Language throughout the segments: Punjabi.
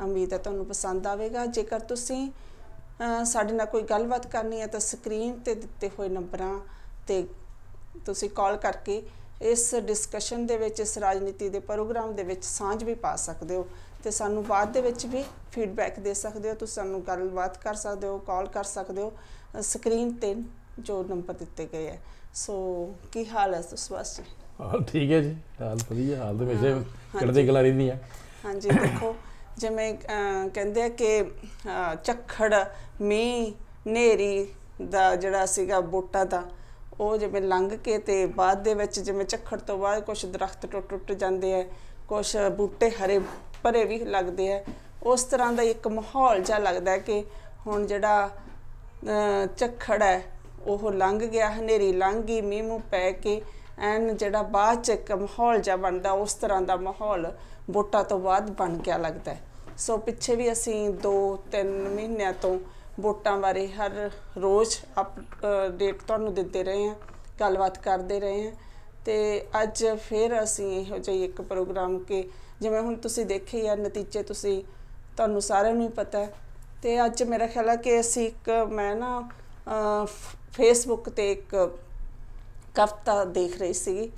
ਉਮੀਦ ਹੈ ਤੁਹਾਨੂੰ ਪਸੰਦ ਆਵੇਗਾ। ਜੇਕਰ ਤੁਸੀਂ ਸਾਡੇ ਨਾਲ ਕੋਈ ਗੱਲਬਾਤ ਕਰਨੀ ਹੈ ਤਾਂ ਸਕਰੀਨ ਤੇ ਦਿੱਤੇ ਹੋਏ ਨੰਬਰਾਂ ਤੇ ਤੁਸੀਂ ਕਾਲ ਕਰਕੇ ਇਸ ਡਿਸਕਸ਼ਨ ਦੇ ਵਿੱਚ ਇਸ ਰਾਜਨੀਤੀ ਦੇ ਪ੍ਰੋਗਰਾਮ ਦੇ ਵਿੱਚ ਸਾਂਝ ਵੀ ਪਾ ਸਕਦੇ ਹੋ ਤੇ ਸਾਨੂੰ ਬਾਅਦ ਦੇ ਵਿੱਚ ਵੀ ਫੀਡਬੈਕ ਦੇ ਸਕਦੇ ਹੋ। ਤੁਸੀਂ ਸਾਨੂੰ ਗੱਲਬਾਤ ਕਰ ਸਕਦੇ ਹੋ ਕਾਲ ਕਰ ਸਕਦੇ ਹੋ। ਸਕਰੀਨ ਤੇ ਜੋ ਨੰਬਰ ਦਿੱਤੇ ਗਏ ਹੈ। ਸੋ ਕੀ ਹਾਲ ਹੈ ਸੁਸਵਾਸ ਜੀ? ਹਾਲ ਠੀਕ ਹੈ ਜੀ। ਹਾਲ ਵਧੀਆ ਹਾਲ ਤਾਂ ਹਾਂ, ਕਿਹੜੇ ਗੱਲਾਂ ਰਹਿੰਦੀਆਂ ਹਾਂਜੀ ਦੇਖੋ ਜਿਵੇਂ ਕਹਿੰਦੇ ਆ ਕਿ ਝੱਖੜ, ਮੀਂਹ ਨੇਰੀ ਦਾ ਜਿਹੜਾ ਸੀਗਾ ਵੋਟਾਂ ਦਾ ਉਹ ਜਿਵੇਂ ਲੰਘ ਕੇ ਤੇ ਬਾਅਦ ਦੇ ਵਿੱਚ ਜਿਵੇਂ ਝੱਖੜ ਤੋਂ ਬਾਅਦ ਕੁਝ ਦਰਖਤ ਟੁੱਟ ਟੁੱਟ ਜਾਂਦੇ ਆ ਕੁਝ ਬੂਟੇ ਹਰੇ ਭਰੇ ਵੀ ਲੱਗਦੇ ਆ, ਉਸ ਤਰ੍ਹਾਂ ਦਾ ਇੱਕ ਮਾਹੌਲ ਜਿਹਾ ਲੱਗਦਾ ਕਿ ਹੁਣ ਜਿਹੜਾ ਝੱਖੜ ਹੈ, ਉਹ ਲੰਘ ਗਿਆ, ਹਨੇਰੀ ਲੰਘ ਗਈ, ਮੀਂਹ ਮੂੰਹ ਪੈ ਕੇ, ਐਨ ਜਿਹੜਾ ਬਾਅਦ ਚ ਇੱਕ ਮਾਹੌਲ ਜਿਹਾ ਬਣਦਾ, ਉਸ ਤਰ੍ਹਾਂ ਦਾ ਮਾਹੌਲ ਵੋਟਾਂ ਤੋਂ ਬਾਅਦ ਬਣ ਗਿਆ ਲੱਗਦਾ ਹੈ। ਸੋ ਪਿੱਛੇ ਵੀ ਅਸੀਂ 2-3 ਮਹੀਨਿਆਂ ਤੋਂ ਵੋਟਾਂ ਬਾਰੇ ਹਰ ਰੋਜ਼ ਅਪਡੇਟ ਤੁਹਾਨੂੰ ਦਿੰਦੇ ਰਹੇ ਹਾਂ, ਗੱਲਬਾਤ ਕਰਦੇ ਰਹੇ ਹਾਂ ਤੇ ਅੱਜ ਫਿਰ ਅਸੀਂ ਇਹੋ ਜਿਹਾ ਇੱਕ ਪ੍ਰੋਗਰਾਮ ਕਿ ਜਿਵੇਂ ਹੁਣ ਤੁਸੀਂ ਦੇਖੇ ਆ, ਨਤੀਜੇ ਤੁਸੀਂ, ਤੁਹਾਨੂੰ ਸਾਰਿਆਂ ਨੂੰ ਹੀ ਪਤਾ ਹੈ ਤੇ ਅੱਜ ਮੇਰਾ ਖਿਆਲ ਹੈ ਕਿ ਅਸੀਂ ਇੱਕ, ਮੈਂ ਨਾ ਫੇਸਬੁੱਕ ਤੇ ਇੱਕ ਕਵਿਤਾ ਦੇਖ ਰਹੀ ਸੀ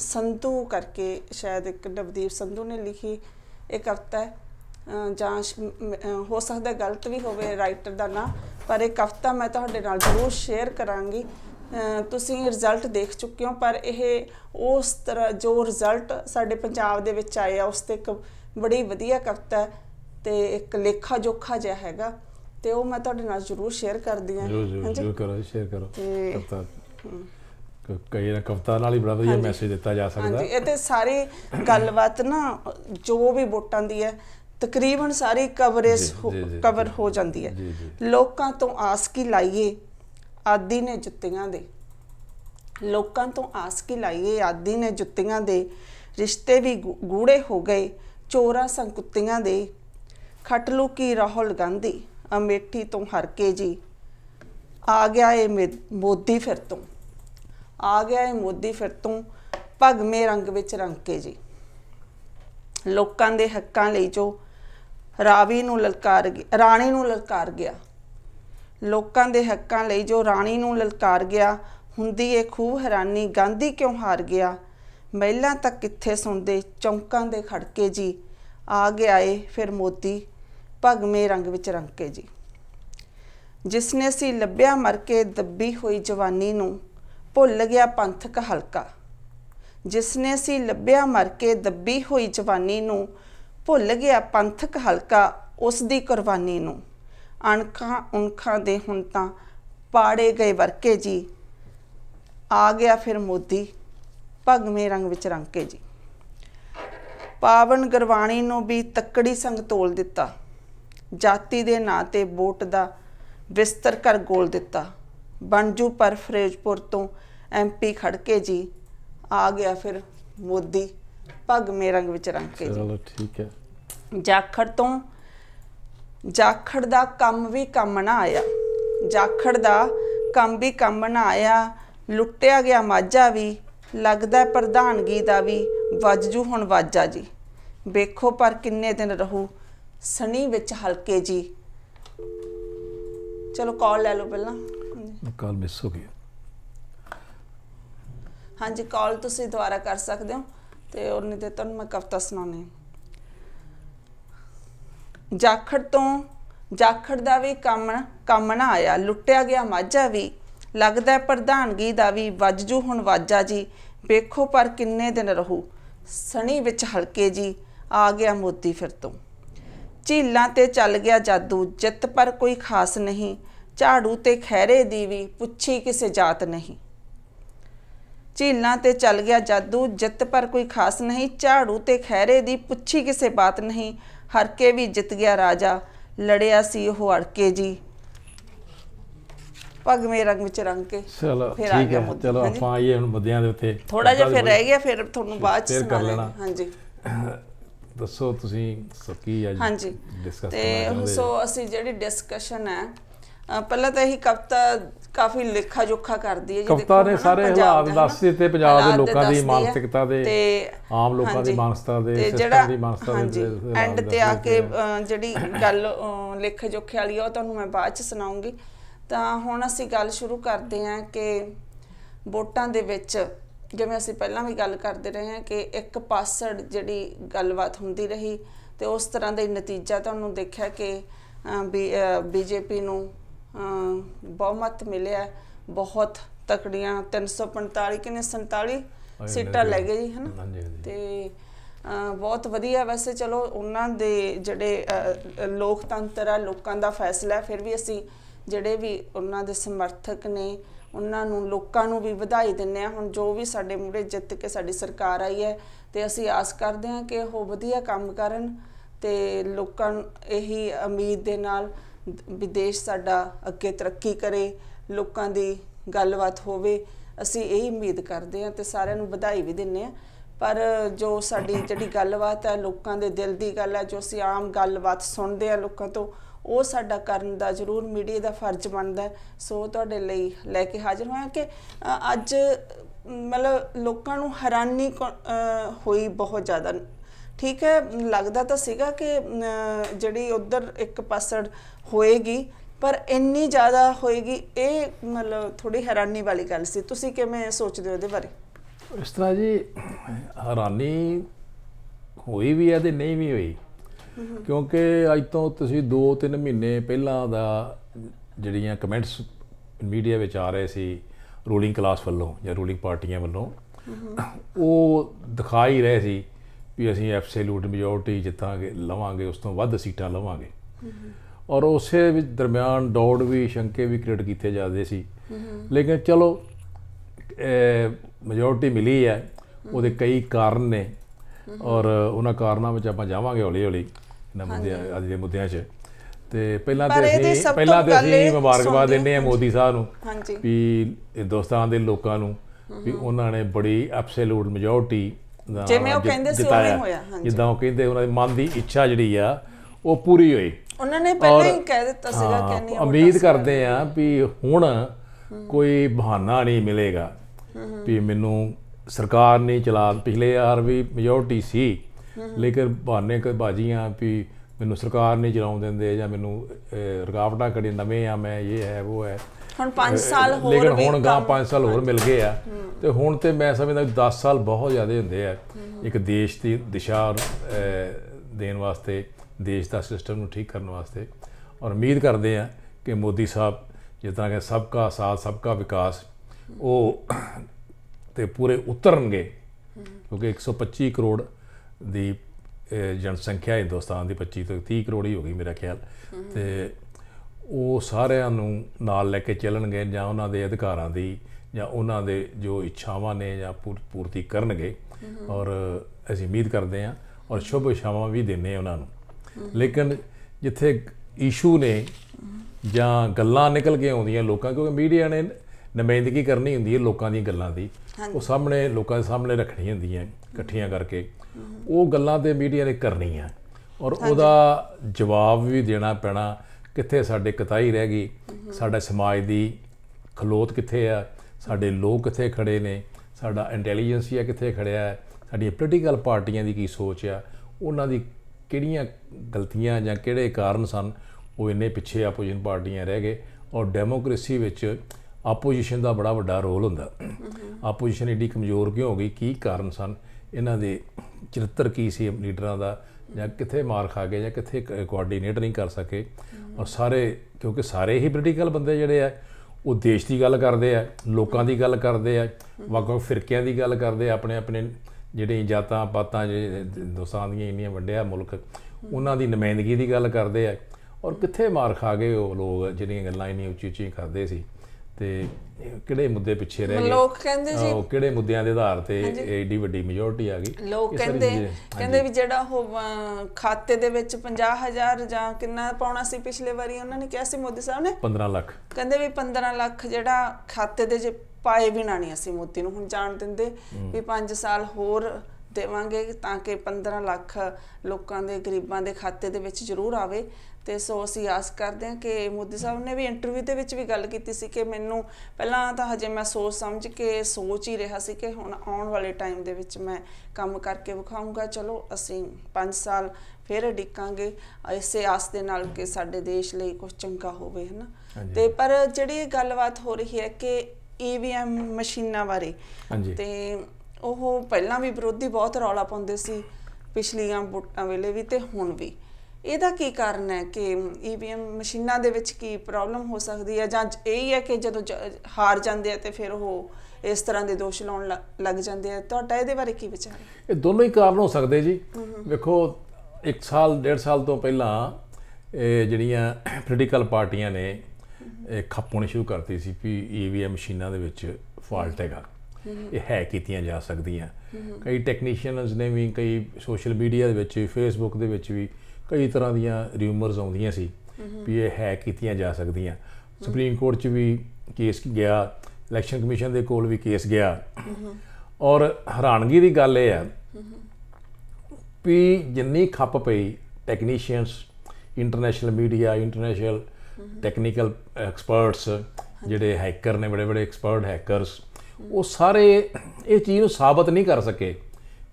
ਸੰਧੂ ਕਰਕੇ ਸ਼ਾਇਦ ਇੱਕ ਨਵਦੀਪ ਸੰਧੂ ਨੇ ਲਿਖੀ ਇਹ ਕਵਿਤਾ ਹੈ। ਜਾਂ ਹੋ ਸਕਦਾ ਗਲਤ ਵੀ ਹੋਵੇ ਰਾਈਟਰ ਦਾ ਨਾਂ ਪਰ ਇਹ ਕਵਿਤਾ ਮੈਂ ਤੁਹਾਡੇ ਨਾਲ ਜ਼ਰੂਰ ਸ਼ੇਅਰ ਕਰਾਂਗੀ। ਤੁਸੀਂ ਰਿਜ਼ਲਟ ਦੇਖ ਚੁੱਕੇ ਹੋ ਪਰ ਇਹ ਉਸ ਤਰ੍ਹਾਂ ਜੋ ਰਿਜ਼ਲਟ ਸਾਡੇ ਪੰਜਾਬ ਦੇ ਵਿੱਚ ਆਏ ਆ ਉਸ ਤੇ ਇੱਕ ਬੜੀ ਵਧੀਆ ਕਵਿਤਾ ਹੈ ਤੇ ਇੱਕ ਲੇਖਾ ਜੋਖਾ ਜਿਹਾ ਹੈਗਾ ਤੇ ਉਹ ਮੈਂ ਤੁਹਾਡੇ ਨਾਲ ਜ਼ਰੂਰ ਸ਼ੇਅਰ ਕਰਦੀ ਹਾਂ। ਹਾਂਜੀ? ਜੋ ਕਰੋ ਸ਼ੇਅਰ ਕਰੋ। ਕਵਿਤਾ। ਕਈ ਨਾ ਕਵਿਤਾ ਨਾਲ ਹੀ ਬੜਾ ਵਧੀਆ। ਮੈਸੇਜ ਦਿੱਤਾ ਜਾ ਸਕਦਾ। ਹਾਂਜੀ ਇਹ ਤੇ ਸਾਰੀ ਗੱਲਬਾਤ ਨਾ ਜੋ ਵੀ ਵੋਟਾਂ ਦੀ ਹੈ ਤਕਰੀਬਨ ਸਾਰੀ ਕਵਰੇਜ ਕਵਰ। ਹੋ ਜਾਂਦੀ ਹੈ। ਲੋਕਾਂ ਤੋਂ ਆਸ ਕੀ ਲਾਈਏ? ਆਦੀ ਨੇ ਜੁੱਤੀਆਂ ਦੇ। ਲੋਕਾਂ ਤੋਂ ਆਸ ਕੀ ਲਾਈਏ? ਆਦੀ ਨੇ ਜੁੱਤੀਆਂ ਦੇ। ਰਿਸ਼ਤੇ ਵੀ ਗੂੜੇ ਹੋ ਗਏ। ਚੋਰਾ ਸੰਕੁੱਤੀਆਂ ਦੇ। ਖਟਲੂ ਕੀ ਰਾਹੁਲ ਗਾਂਧੀ ਅਮੇਠੀ ਤੋਂ ਹਰ ਕੇ ਜੀ। ਆ ਗਿਆ ਏ ਮੋਦੀ ਫਿਰ ਤੋਂ। ਆ ਗਿਆ ਏ ਮੋਦੀ ਫਿਰ ਤੋਂ ਭਗਵੇਂ ਰੰਗ ਵਿੱਚ ਰੰਗ ਕੇ ਜੀ। ਲੋਕਾਂ ਦੇ ਹੱਕਾਂ ਲਈ ਜੋ ਰਾਵੀ ਨੂੰ ਲਲਕਾਰ ਰਾਣੀ ਨੂੰ ਲਲਕਾਰ ਗਿਆ। ਲੋਕਾਂ ਦੇ ਹੱਕਾਂ ਲਈ ਜੋ ਰਾਣੀ ਨੂੰ ਲਲਕਾਰ ਗਿਆ, ਹੁੰਦੀ ਏ ਖੂਬ ਹੈਰਾਨੀ, ਗਾਂਧੀ ਕਿਉਂ ਹਾਰ ਗਿਆ? ਮਹਿਲਾਂ ਤੱਕ ਕਿੱਥੇ ਸੁਣਦੇ, ਚੌਂਕਾਂ ਦੇ ਖੜਕੇ ਜੀ। ਆ ਗਿਆ ਏ ਫਿਰ ਮੋਦੀ, ਭਗਵੇਂ ਰੰਗ ਵਿੱਚ ਰੰਗ ਕੇ ਜੀ। ਜਿਸਨੇ ਸੀ ਲੱਭਿਆ ਮਰ ਕੇ, ਦੱਬੀ ਹੋਈ ਜਵਾਨੀ ਨੂੰ ਭੁੱਲ ਗਿਆ ਪੰਥਕ ਹਲਕਾ। ਜਿਸਨੇ ਸੀ ਲੱਭਿਆ ਮਰ ਕੇ ਦੱਬੀ ਹੋਈ ਜਵਾਨੀ ਨੂੰ, ਭੁੱਲ ਗਿਆ ਪੰਥਕ ਹਲਕਾ ਉਸ ਦੀ ਕੁਰਬਾਨੀ ਨੂੰ। ਅਣਖਾਂ ਉਣਖਾਂ ਦੇ ਹੁਣ ਤਾਂ ਪਾੜੇ ਗਏ ਵਰਕੇ ਜੀ। ਆ ਗਿਆ ਫਿਰ ਮੋਦੀ, ਭਗਵੇਂ ਰੰਗ ਵਿੱਚ ਰੰਗ ਕੇ ਜੀ। ਪਾਵਨ ਗੁਰਬਾਣੀ ਨੂੰ ਵੀ ਤੱਕੜੀ ਸੰਗ ਤੋਲ ਦਿੱਤਾ। ਜਾਤੀ ਦੇ ਨਾਂ ਤੇ ਵੋਟ ਦਾ ਬਿਸਤਰ ਕਰ ਗੋਲ ਦਿੱਤਾ। ਬਣਜੂ ਪਰ ਫਿਰੋਜ਼ਪੁਰ ਤੋਂ ਐਮਪੀ ਖੜਕੇ ਜੀ ਆ ਗਿਆ ਫਿਰ ਮੋਦੀ ਭਗਵੇਂ ਰੰਗ ਵਿੱਚ ਰੰਗ ਕੇ ਜੀ। ਚਲੋ ਠੀਕ ਹੈ। ਜਾਖੜ ਤੋਂ ਜਾਖੜ ਦਾ ਕੰਮ ਵੀ ਕੰਮ ਨਾ ਆਇਆ। ਜਾਖੜ ਦਾ ਕੰਮ ਵੀ ਕੰਮ ਨਾ ਆਇਆ ਲੁੱਟਿਆ ਗਿਆ ਮਾਝਾ ਵੀ ਲੱਗਦਾ ਪ੍ਰਧਾਨਗੀ ਦਾ ਵੀ ਵੱਜਜੂ ਹੁਣ ਵਾਜਾ ਜੀ। ਵੇਖੋ ਪਰ ਕਿੰਨੇ ਦਿਨ ਰਹੂ ਸਣੀ ਵਿੱਚ ਹਲਕੇ ਜੀ। ਚਲੋ ਕਾਲ ਲੈ ਲਓ ਪਹਿਲਾਂ। ਕਾਲ ਮਿਸ ਹੋ ਗਿਆ ਹਾਂਜੀ ਕਾਲ ਤੁਸੀਂ ਦੁਬਾਰਾ ਕਰ ਸਕਦੇ ਹੋ ਤੇ ਉਹਨੇ ਨਹੀਂ ਤੇ ਤੁਹਾਨੂੰ ਮੈਂ ਕਵਿਤਾ ਸੁਣਾਉਣੀ ਜਾਖੜ ਤੋਂ, ਜਾਖੜ ਦਾ ਵੀ ਕੰਮ ਕੰਮ ਨਾ ਆਇਆ, ਲੁੱਟਿਆ ਗਿਆ ਮਾਝਾ ਵੀ। ਲੱਗਦਾ ਪ੍ਰਧਾਨਗੀ ਦਾ ਵੀ ਵੱਜਜੂ ਹੁਣ ਵਾਜਾ ਜੀ। ਵੇਖੋ ਪਰ ਕਿੰਨੇ ਦਿਨ ਰਹੂ, ਸਣੀ ਵਿੱਚ ਹਲਕੇ ਜੀ, ਆ ਗਿਆ ਮੋਦੀ ਫਿਰ ਤੋਂ। ਝੀਲਾਂ ਤੇ ਚੱਲ ਗਿਆ ਜਾਦੂ, ਜਿੱਤ ਪਰ ਕੋਈ ਖਾਸ ਨਹੀਂ। ਝਾੜੂ ਤੇ ਖੈਰੇ ਦੀ ਵੀ ਪੁੱਛੀ ਕਿਸੇ ਜਾਤ ਨਹੀਂ। ਝੀਲਾਂ ਤੇ ਚੱਲ ਗਿਆ ਜਾਦੂ ਜਿੱਤ ਪਰ ਕੋਈ ਖਾਸ ਨਹੀਂ ਝਾੜੂ ਤੇ ਖੈਰੇ ਦੀ ਪੁੱਛੀ ਕਿਸੇ ਬਾਤ ਨਹੀਂ ਹਰ ਕੇ ਵੀ ਜਿੱਤ ਗਿਆ ਰਾਜਾ ਲੜਿਆ ਸੀ ਉਹ ਅੜਕੇ ਜੀ। ਭਗਵੇਂ ਰੰਗ ਵਿੱਚ ਰੰਗ ਕੇ ਚਲੋ ਫਿਰ ਆ ਠੀਕ ਹੈ ਚਲੋ। ਆਪਾਂ ਆਈਏ ਹੁਣ ਮੁੱਦਿਆਂ ਦੇ ਉੱਤੇ। ਥੋੜਾ ਜਿਹਾ ਫਿਰ ਰਹਿ ਗਿਆ ਫਿਰ ਤੁਹਾਨੂੰ ਬਾਅਦ ਚ ਸੁਣਾ ਲੈਣਾ। ਹਾਂਜੀ। ਦੱਸੋ ਤੁਸੀਂ ਸਕੀ ਅੱਜ ਹਾਂਜੀ। ਡਿਸਕਸ ਤੇ ਸੋ ਅਸੀਂ ਜਿਹੜੀ ਡਿਸਕਸ਼ਨ ਹੈ ਪਹਿਲਾਂ ਤਾਂ ਇਹੀ ਕਵਿਤਾ ਕਾਫੀ ਲੇਖਾ ਜੋਖਾ ਕਰਦੀ ਹੈ ਜੀ ਕਵਿਤਾ ਨੇ ਸਾਰੇ ਹਾਲਾਤ ਦਾ, ਦੱਸ ਦਿੱਤੇ ਪੰਜਾਬ ਦੇ ਲੋਕਾਂ ਦੀ ਦੱਸਦੀ। ਮਾਨਸਿਕਤਾ ਦੇ ਤੇ ਆਮ ਲੋਕਾਂ ਦੀ ਮਾਨਸਿਕਤਾ ਦੇ ਤੇ ਸਿਸਟਮ ਜਿਹੜਾ ਦੀ ਮਾਨਸਿਕਤਾ ਦੇ ਐਂਡ ਤੇ ਦੱਸਦੇ ਆ ਕੇ ਜਿਹੜੀ ਗੱਲ ਲੇਖੇ ਜੋਖੇ ਵਾਲੀ ਉਹ ਤੁਹਾਨੂੰ ਮੈਂ ਬਾਅਦ ਚ ਸੁਣਾਉਂਗੀ ਤਾਂ ਹੁਣ ਅਸੀਂ ਗੱਲ ਸ਼ੁਰੂ ਕਰਦੇ ਹਾਂ ਕਿ ਵੋਟਾਂ ਦੇ ਵਿੱਚ ਜਿਵੇਂ ਅਸੀਂ ਪਹਿਲਾਂ ਵੀ ਗੱਲ ਕਰਦੇ ਰਹੇ ਹਾਂ ਕਿ ਇੱਕ ਪਾਸੜ ਜਿਹੜੀ ਗੱਲਬਾਤ ਹੁੰਦੀ ਰਹੀ ਤੇ ਉਸ ਤਰ੍ਹਾਂ ਦਾ ਹੀ ਨਤੀਜਾ ਤੁਹਾਨੂੰ ਦੇਖਿਆ ਕਿ ਬੀਜੇਪੀ ਨੂੰ ਬਹੁਮਤ ਮਿਲਿਆ। ਬਹੁਤ ਤਕੜੀਆਂ 345 ਕਿੰਨੇ 47 ਹਾਂਜੀ, ਸੀਟਾਂ ਲੈ ਗਏ ਜੀ ਹਨਾ। ਤੇ ਬਹੁਤ ਵਧੀਆ ਵੈਸੇ ਚਲੋ ਉਹਨਾਂ ਦੇ ਜਿਹੜੇ ਲੋਕਤੰਤਰ ਆ ਲੋਕਾਂ ਦਾ ਫੈਸਲਾ ਫਿਰ ਵੀ ਅਸੀਂ ਜਿਹੜੇ ਵੀ ਉਹਨਾਂ ਦੇ ਸਮਰਥਕ ਨੇ ਉਹਨਾਂ ਨੂੰ ਲੋਕਾਂ ਨੂੰ ਵੀ ਵਧਾਈ ਦਿੰਨੇ ਆ ਹੁਣ ਜੋ ਵੀ ਸਾਡੇ ਮੂਹਰੇ ਜਿੱਤ ਕੇ ਸਾਡੀ ਸਰਕਾਰ ਆਈ ਹੈ ਤੇ ਅਸੀਂ ਆਸ ਕਰਦੇ ਹਾਂ ਕਿ ਉਹ ਵਧੀਆ ਕੰਮ ਕਰਨ ਤੇ ਲੋਕਾਂ ਇਹੀ ਉਮੀਦ ਦੇ ਨਾਲ ਵਿਦੇਸ਼ ਸਾਡਾ ਅੱਗੇ ਤਰੱਕੀ ਕਰੇ, ਲੋਕਾਂ ਦੀ ਗੱਲਬਾਤ ਹੋਵੇ, ਅਸੀਂ ਇਹ ਉਮੀਦ ਕਰਦੇ ਹਾਂ ਤੇ ਸਾਰਿਆਂ ਨੂੰ ਵਧਾਈ ਵੀ ਦਿੰਨੇ ਆ ਪਰ ਜੋ ਸਾਡੀ ਜਿਹੜੀ ਗੱਲਬਾਤ ਹੈ, ਲੋਕਾਂ ਦੇ ਦਿਲ ਦੀ ਗੱਲ ਹੈ, ਜੋ ਅਸੀਂ ਆਮ ਗੱਲਬਾਤ ਸੁਣਦੇ ਆ ਲੋਕਾਂ ਤੋਂ, ਉਹ ਸਾਡਾ ਕਰਨ ਦਾ ਜ਼ਰੂਰ ਮੀਡੀਆ ਦਾ ਫਰਜ਼ ਬਣਦਾ ਸੋ ਤੁਹਾਡੇ ਲਈ ਲੈ ਕੇ ਹਾਜ਼ਰ ਹੋਇਆ ਕਿ ਅੱਜ, ਮਤਲਬ ਲੋਕਾਂ ਨੂੰ ਹੈਰਾਨੀ ਕೊ- ਹੋਈ ਬਹੁਤ ਜ਼ਿਆਦਾ। ਠੀਕ ਹੈ, ਲੱਗਦਾ ਤਾਂ ਸੀਗਾ ਕਿ ਜਿਹੜੀ ਉਧਰ ਇੱਕ ਪਾਸੜ ਹੋਏਗੀ ਪਰ ਇੰਨੀ ਜ਼ਿਆਦਾ ਹੋਏਗੀ ਇਹ ਮਤਲਬ ਥੋੜੀ ਹੈਰਾਨੀ ਵਾਲੀ ਗੱਲ ਸੀ। ਤੁਸੀਂ ਕਿਵੇਂ ਸੋਚਦੇ ਹੋ ਇਹਦੇ ਬਾਰੇ? ਇਸ ਤਰ੍ਹਾਂ ਜੀ ਹੈਰਾਨੀ ਹੋਈ ਵੀ ਹੈ ਤੇ ਨਹੀਂ ਵੀ ਹੋਈ। ਕਿਉਂਕਿ ਅੱਜ ਤੋਂ ਤੁਸੀਂ 2-3 ਮਹੀਨੇ ਪਹਿਲਾਂ ਦਾ ਜਿਹੜੀਆਂ ਕਮੈਂਟਸ ਮੀਡੀਆ ਵਿੱਚ ਆ ਰਹੇ ਸੀ ਰੂਲਿੰਗ ਕਲਾਸ ਵੱਲੋਂ ਜਾਂ ਰੂਲਿੰਗ ਪਾਰਟੀਆਂ ਵੱਲੋਂ ਉਹ ਦਿਖਾ ਹੀ ਰਹੇ ਸੀ ਵੀ ਅਸੀਂ ਐਬਸੋਲੂਟ ਮੈਜੋਰਟੀ ਜਿੱਤਾਂਗੇ ਲਵਾਂਗੇ ਉਸ ਤੋਂ ਵੱਧ ਸੀਟਾਂ ਲਵਾਂਗੇ। ਔਰ ਉਸੇ ਵਿੱਚ ਦਰਮਿਆਨ ਡਾਊਟ ਵੀ ਸ਼ੰਕੇ ਵੀ ਕ੍ਰੀਏਟ ਕੀਤੇ ਜਾਂਦੇ ਸੀ। ਲੇਕਿਨ ਚਲੋ ਮੈਜੋਰਟੀ ਮਿਲੀ ਹੈ। ਉਹਦੇ ਕਈ ਕਾਰਨ ਨੇ। ਔਰ ਉਹਨਾਂ ਕਾਰਨਾਂ ਵਿੱਚ ਆਪਾਂ ਜਾਵਾਂਗੇ ਹੌਲੀ ਹੌਲੀ ਇਹਨਾਂ ਮੁੱਦਿਆਂ ਅੱਜ ਦੇ ਮੁੱਦਿਆਂ 'ਚ। ਤੇ ਪਹਿਲਾਂ ਤੇ ਅਸੀਂ ਪਹਿਲਾਂ ਤੇ ਅਸੀਂ ਮੁਬਾਰਕਬਾਦ ਦਿੰਦੇ ਆ ਮੋਦੀ ਸਾਹਿਬ ਨੂੰ ਵੀ ਹਿੰਦੁਸਤਾਨ ਦੇ ਲੋਕਾਂ ਨੂੰ ਵੀ ਉਹਨਾਂ ਨੇ ਬੜੀ ਐਬਸੋਲੂਟ ਮੈਜੋਰਟੀ ਜਿਵੇਂ ਉਹ ਕਹਿੰਦੇ ਸੀ, ਜਿਤਾਇਆ। ਉਵੇਂ ਹੋਇਆ। ਜਿੱਦਾਂ ਉਹ ਕਹਿੰਦੇ ਉਹਨਾਂ ਦੇ ਮਨ ਦੀ ਇੱਛਾ ਜਿਹੜੀ ਆ ਉਹ ਪੂਰੀ ਹੋਈ। ਉਹਨਾਂ ਨੇ ਪਹਿਲਾਂ ਹੀ ਕਹਿ ਦਿੱਤਾ ਸੀਗਾ ਕਿ ਨਹੀਂ ਉਮੀਦ ਕਰਦੇ ਆ ਵੀ ਹੁਣ ਕੋਈ ਬਹਾਨਾ ਨਹੀਂ ਮਿਲੇਗਾ ਵੀ ਮੈਨੂੰ ਸਰਕਾਰ ਨਹੀਂ ਚਲਾ ਪਿਛਲੇ ਵਾਰ ਵੀ ਮੈਜੋਰਟੀ ਸੀ ਲੇਕਿਨ ਬਹਾਨੇ ਕ ਬਾਜੀਆਂ ਵੀ ਮੈਨੂੰ ਸਰਕਾਰ ਨਹੀਂ ਚਲਾਉਣ ਦਿੰਦੇ ਜਾਂ ਮੈਨੂੰ ਰੁਕਾਵਟਾਂ ਕੜੀ ਨਵੇਂ ਆ ਮੈਂ ਇਹ ਹੈ ਉਹ ਹੈ। ਹੁਣ 5 ਸਾਲ ਹੋਰ ਲੇਕਿਨ ਹੁਣ ਗਾਂ ਕੰਮ- 5 ਸਾਲ ਹੋਰ ਮਿਲ ਗਏ ਆ। ਤੇ ਹੁਣ ਤੇ ਮੈਂ ਸਮਝਦਾ 10 ਸਾਲ ਬਹੁਤ ਜ਼ਿਆਦਾ ਹੁੰਦੇ ਆ ਇੱਕ ਦੇਸ਼ ਦੀ ਦਿਸ਼ਾ ਦੇਣ ਵਾਸਤੇ। ਦੇਸ਼ ਦਾ ਸਿਸਟਮ ਨੂੰ ਠੀਕ ਕਰਨ ਵਾਸਤੇ। ਔਰ ਉਮੀਦ ਕਰਦੇ ਆ ਕਿ ਮੋਦੀ ਸਾਹਿਬ ਜਿਸ ਤਰ੍ਹਾਂ ਕਿ ਸਬਕਾ ਸਾਥ ਸਬਕਾ ਵਿਕਾਸ ਉਹ ਤੇ ਪੂਰੇ ਉਤਰਨਗੇ। ਕਿਉਂਕਿ 125 ਕਰੋੜ ਦੀ ਜਨਸੰਖਿਆ ਹਿੰਦੁਸਤਾਨ ਦੀ 25 ਤੋਂ 30 ਕਰੋੜ ਹੀ ਹੋ ਗਈ ਮੇਰਾ ਖਿਆਲ। ਤੇ ਉਹ ਸਾਰਿਆਂ ਨੂੰ ਨਾਲ ਲੈ ਕੇ ਚੱਲਣਗੇ ਜਾਂ ਉਹਨਾਂ ਦੇ ਅਧਿਕਾਰਾਂ ਦੀ ਜਾਂ ਉਹਨਾਂ ਦੇ ਜੋ ਇੱਛਾਵਾਂ ਨੇ ਜਾਂ ਪੂਰ- ਪੂਰਤੀ ਕਰਨਗੇ। ਔਰ ਅਸੀਂ ਉਮੀਦ ਕਰਦੇ ਹਾਂ ਔਰ ਸ਼ੁਭ ਇੱਛਾਵਾਂ ਵੀ ਦਿੰਨੇ ਉਹਨਾਂ ਨੂੰ। ਲੇਕਿਨ ਜਿੱਥੇ ਇਸ਼ੂ ਨੇ ਜਾਂ ਗੱਲਾਂ ਨਿਕਲ ਕੇ ਆਉਂਦੀਆਂ ਲੋਕਾਂ ਕਿਉਂਕਿ ਮੀਡੀਆ ਨੇ ਨੁਮਾਇੰਦਗੀ ਕਰਨੀ ਹੁੰਦੀ ਹੈ ਲੋਕਾਂ ਦੀਆਂ ਗੱਲਾਂ ਦੀ। ਉਹ ਸਾਹਮਣੇ ਲੋਕਾਂ ਦੇ ਸਾਹਮਣੇ ਰੱਖਣੀ ਹੁੰਦੀਆਂ ਇਕੱਠੀਆਂ ਕਰਕੇ। ਉਹ ਗੱਲਾਂ ਤੇ ਮੀਡੀਆ ਨੇ ਕਰਨੀਆਂ। ਔਰ ਉਹਦਾ ਜਵਾਬ ਵੀ ਦੇਣਾ ਪੈਣਾ ਕਿੱਥੇ ਸਾਡੇ ਕਤਾਈ ਰਹਿ ਗਈ ਸਾਡਾ ਸਮਾਜ ਦੀ ਖਲੋਤ ਕਿੱਥੇ ਆ ਸਾਡੇ ਲੋਕ ਕਿੱਥੇ ਖੜੇ ਨੇ ਸਾਡਾ ਇੰਟੈਲੀਜੈਂਸੀਆ ਕਿੱਥੇ ਖੜਿਆ ਹੈ ਸਾਡੀਆਂ ਪੋਲੀਟੀਕਲ ਪਾਰਟੀਆਂ ਦੀ ਕੀ ਸੋਚ ਆ ਉਹਨਾਂ ਦੀ ਕਿਹੜੀਆਂ ਗਲਤੀਆਂ ਜਾਂ ਕਿਹੜੇ ਕਾਰਨ ਸਨ, ਉਹ ਇੰਨੇ ਪਿੱਛੇ ਆਪੋਜੀਸ਼ਨ ਪਾਰਟੀਆਂ ਰਹਿ ਗਏ ਔਰ ਡੈਮੋਕ੍ਰੇਸੀ ਵਿੱਚ ਆਪੋਜੀਸ਼ਨ ਦਾ ਬੜਾ ਵੱਡਾ ਰੋਲ ਹੁੰਦਾ। ਆਪੋਜੀਸ਼ਨ ਏਡੀ ਕਮਜ਼ੋਰ ਕਿਉਂ ਹੋ ਗਈ? ਕੀ ਕਾਰਨ ਸਨ? ਇਹਨਾਂ ਦੇ ਚਰਿੱਤਰ ਕੀ ਸੀ ਲੀਡਰਾਂ ਦਾ? ਜਾਂ ਕਿੱਥੇ ਮਾਰ ਖਾ ਗਏ ਜਾਂ ਕਿੱਥੇ ਕੋਆਰਡੀਨੇਟ ਨਹੀਂ ਕਰ ਸਕੇ? ਔਰ ਸਾਰੇ, ਕਿਉਂਕਿ ਸਾਰੇ ਹੀ ਪੋਲੀਟੀਕਲ ਬੰਦੇ ਜਿਹੜੇ ਆ, ਉਹ ਦੇਸ਼ ਦੀ ਗੱਲ ਕਰਦੇ ਆ, ਲੋਕਾਂ ਦੀ ਗੱਲ ਕਰਦੇ ਆ ਵੱਖ-ਵੱਖ ਫਿਰਕਿਆਂ ਦੀ ਗੱਲ ਕਰਦੇ ਆ ਆਪਣੇ ਆਪਣੇ ਜਿਹੜੇ ਜਾਤਾਂ ਪਾਤਾਂ ਜਿਹੜੇ ਹਿੰਦੁਸਤਾਨ ਦੀਆਂ ਇੰਨੀਆਂ ਵੰਡਿਆ ਮੁਲਕ ਉਹਨਾਂ ਦੀ ਨੁਮਾਇੰਦਗੀ ਦੀ ਗੱਲ ਕਰਦੇ ਆ। ਔਰ ਕਿੱਥੇ ਮਾਰ ਖਾ ਗਏ ਉਹ ਲੋਕ ਜਿਹੜੀਆਂ ਗੱਲਾਂ ਇੰਨੀਆਂ ਉੱਚੀ ਉੱਚੀ ਕਰਦੇ ਸੀ ਤੇ ਕਿਹੜੇ ਮੁੱਦੇ ਪਿੱਛੇ ਰਹਿ ਗਏ? ਲੋਕ ਕਹਿੰਦੇ ਜੀ ਉਹ ਕਿਹੜੇ ਮੁੱਦਿਆਂ ਦੇ ਆਧਾਰ ਤੇ ਏਡੀ ਵੱਡੀ ਮੈਜੋਰਟੀ ਆ ਗਈ? ਲੋਕ ਕਹਿੰਦੇ ਕਹਿੰਦੇ ਵੀ ਜਿਹੜਾ ਉਹ ਖਾਤੇ ਦੇ ਵਿੱਚ 50000 ਜਾਂ ਕਿੰਨਾ ਪਾਉਣਾ ਸੀ ਪਿਛਲੇ ਵਾਰੀ ਉਹਨਾਂ ਨੇ ਕਿਹਾ ਸੀ ਮੋਦੀ ਸਾਹਿਬ ਨੇ। 15 ਲੱਖ। ਕਹਿੰਦੇ ਵੀ 15 ਲੱਖ ਜਿਹੜਾ ਖਾਤੇ ਦੇ ਜੇ ਪਾਏ ਵੀ ਨਾ ਨਹੀਂ ਅਸੀਂ ਮੋਦੀ ਨੂੰ ਹੁਣ ਜਾਣ ਦਿੰਦੇ। ਵੀ 5 ਸਾਲ ਹੋਰ ਦੇਵਾਂਗੇ ਤਾਂ ਕਿ 15 ਲੱਖ ਲੋਕਾਂ ਦੇ ਗਰੀਬਾਂ ਦੇ ਖਾਤੇ ਦੇ ਵਿੱਚ ਜ਼ਰੂਰ ਆਵੇ। ਤੇ ਸੋ ਅਸੀਂ ਆਸ ਕਰਦੇ ਹਾਂ ਕਿ ਮੋਦੀ ਸਾਹਿਬ ਨੇ ਵੀ ਇੰਟਰਵਿਊ ਦੇ ਵਿੱਚ ਵੀ ਗੱਲ ਕੀਤੀ ਸੀ ਕਿ ਮੈਨੂੰ ਪਹਿਲਾਂ ਤਾਂ ਹਜੇ ਮੈਂ ਸੋਚ ਸਮਝ ਕੇ ਸੋਚ ਹੀ ਰਿਹਾ ਸੀ ਕਿ ਹੁਣ ਆਉਣ ਵਾਲੇ ਟਾਈਮ ਦੇ ਵਿੱਚ ਮੈਂ ਕੰਮ ਕਰਕੇ ਵਿਖਾਊਂਗਾ। ਚਲੋ ਅਸੀਂ 5 ਸਾਲ ਫਿਰ ਅਡਿੱਕਾਂਗੇ ਇਸੇ ਆਸ ਦੇ ਨਾਲ ਕਿ ਸਾਡੇ ਦੇਸ਼ ਲਈ ਕੁਝ ਚੰਗਾ ਹੋਵੇ ਹਨਾ। ਤੇ ਪਰ ਜਿਹੜੀ ਗੱਲਬਾਤ ਹੋ ਰਹੀ ਹੈ ਕਿ ਈਵੀਐਮ ਮਸ਼ੀਨਾਂ ਬਾਰੇ ਤੇ ਉਹ ਪਹਿਲਾਂ ਵੀ ਵਿਰੋਧੀ ਬਹੁਤ ਰੌਲਾ ਪਾਉਂਦੇ ਸੀ ਪਿਛਲੀਆਂ ਵੋਟਾਂ ਵੇਲੇ ਵੀ ਤੇ ਹੁਣ ਵੀ। ਇਹਦਾ ਕੀ ਕਾਰਨ ਹੈ ਕਿ ਈਵੀਐਮ ਮਸ਼ੀਨਾਂ ਦੇ ਵਿੱਚ ਕੀ ਪ੍ਰੋਬਲਮ ਹੋ ਸਕਦੀ ਹੈ? ਜਾਂ ਇਹ ਹੀ ਹੈ ਕਿ ਜਦੋਂ ਹਾਰ ਜਾਂਦੇ ਆ ਤੇ ਫਿਰ ਉਹ ਇਸ ਤਰ੍ਹਾਂ ਦੇ ਦੋਸ਼ ਲਾਉਣ ਲੱਗ ਜਾਂਦੇ ਆ। ਤੁਹਾਡਾ ਇਹਦੇ ਬਾਰੇ ਕੀ ਵਿਚਾਰ ਹੈ? ਇਹ ਦੋਨੋਂ ਹੀ ਕਾਰਨ ਹੋ ਸਕਦੇ ਜੀ। ਵੇਖੋ ਇੱਕ ਸਾਲ ਡੇਢ ਸਾਲ ਤੋਂ ਪਹਿਲਾਂ ਇਹ ਜਿਹੜੀਆਂ ਪੋਲੀਟੀਕਲ ਪਾਰਟੀਆਂ ਨੇ ਇਹ ਖੱਪਣੀ ਸ਼ੁਰੂ ਕਰਤੀ ਸੀ ਵੀ ਈਵੀਐਮ ਮਸ਼ੀਨਾਂ ਦੇ ਵਿੱਚ ਫਾਲਟ ਹੈਗਾ। ਇਹ ਹੈ ਕੀਤੀਆਂ ਜਾ ਸਕਦੀਆਂ। ਕਈ ਟੈਕਨੀਸ਼ੀਅਨਸ ਨੇ ਵੀ, ਕਈ ਸੋਸ਼ਲ ਮੀਡੀਆ ਦੇ ਵਿੱਚ ਵੀ ਫੇਸਬੁੱਕ ਦੇ ਵਿੱਚ ਵੀ ਕਈ ਤਰ੍ਹਾਂ ਦੀਆਂ ਰਿਊਮਰਸ ਆਉਂਦੀਆਂ ਸੀ ਵੀ ਇਹ ਹੈ ਕੀਤੀਆਂ ਜਾ ਸਕਦੀਆਂ। ਸੁਪਰੀਮ ਕੋਰਟ 'ਚ ਵੀ ਕੇਸ ਗਿਆ ਇਲੈਕਸ਼ਨ ਕਮਿਸ਼ਨ ਦੇ ਕੋਲ ਵੀ ਕੇਸ ਗਿਆ। ਔਰ ਹੈਰਾਨਗੀ ਦੀ ਗੱਲ ਇਹ ਆ ਵੀ ਜਿੰਨੀ ਖੱਪ ਪਈ technicians international media international technical experts ਜਿਹੜੇ ਹੈਕਰ ਨੇ ਬੜੇ ਬੜੇ ਐਕਸਪਰਟ ਹੈਕਰਸ ਉਹ ਸਾਰੇ ਇਹ ਚੀਜ਼ ਨੂੰ ਸਾਬਤ ਨਹੀਂ ਕਰ ਸਕੇ।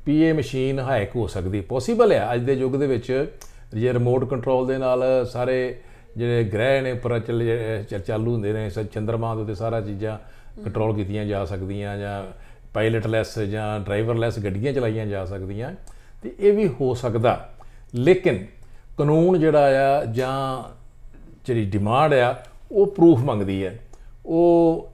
ਵੀ ਇਹ ਮਸ਼ੀਨ ਹਾਇਕ ਹੋ ਸਕਦੀ ਪੋਸੀਬਲ ਹੈ ਅੱਜ ਦੇ ਯੁੱਗ ਦੇ ਵਿੱਚ ਜੇ ਰਿਮੋਟ ਕੰਟਰੋਲ ਦੇ ਨਾਲ ਸਾਰੇ ਜਿਹੜੇ ਗ੍ਰਹਿ ਨੇ, ਪ੍ਰਚਲ ਚੱਲ ਚਾਲੂ ਹੁੰਦੇ ਨੇ, ਸ- ਚੰਦਰਮਾ ਦੇ ਉੱਤੇ ਸਾਰਾ ਚੀਜ਼ਾਂ ਕੰਟਰੋਲ ਕੀਤੀਆਂ ਜਾ ਸਕਦੀਆਂ ਜਾਂ ਪਾਇਲਟਲੈਸ ਜਾਂ ਡਰਾਈਵਰਲੈਸ ਗੱਡੀਆਂ ਚਲਾਈਆਂ ਜਾ ਸਕਦੀਆਂ, ਤੇ ਇਹ ਵੀ ਹੋ ਸਕਦਾ। ਲੇਕਿਨ ਕਾਨੂੰਨ ਜਿਹੜਾ ਆ ਜਾਂ ਜਿਹੜੀ ਡਿਮਾਂਡ ਆ, ਉਹ ਪ੍ਰੂਫ ਮੰਗਦੀ ਹੈ। ਉਹ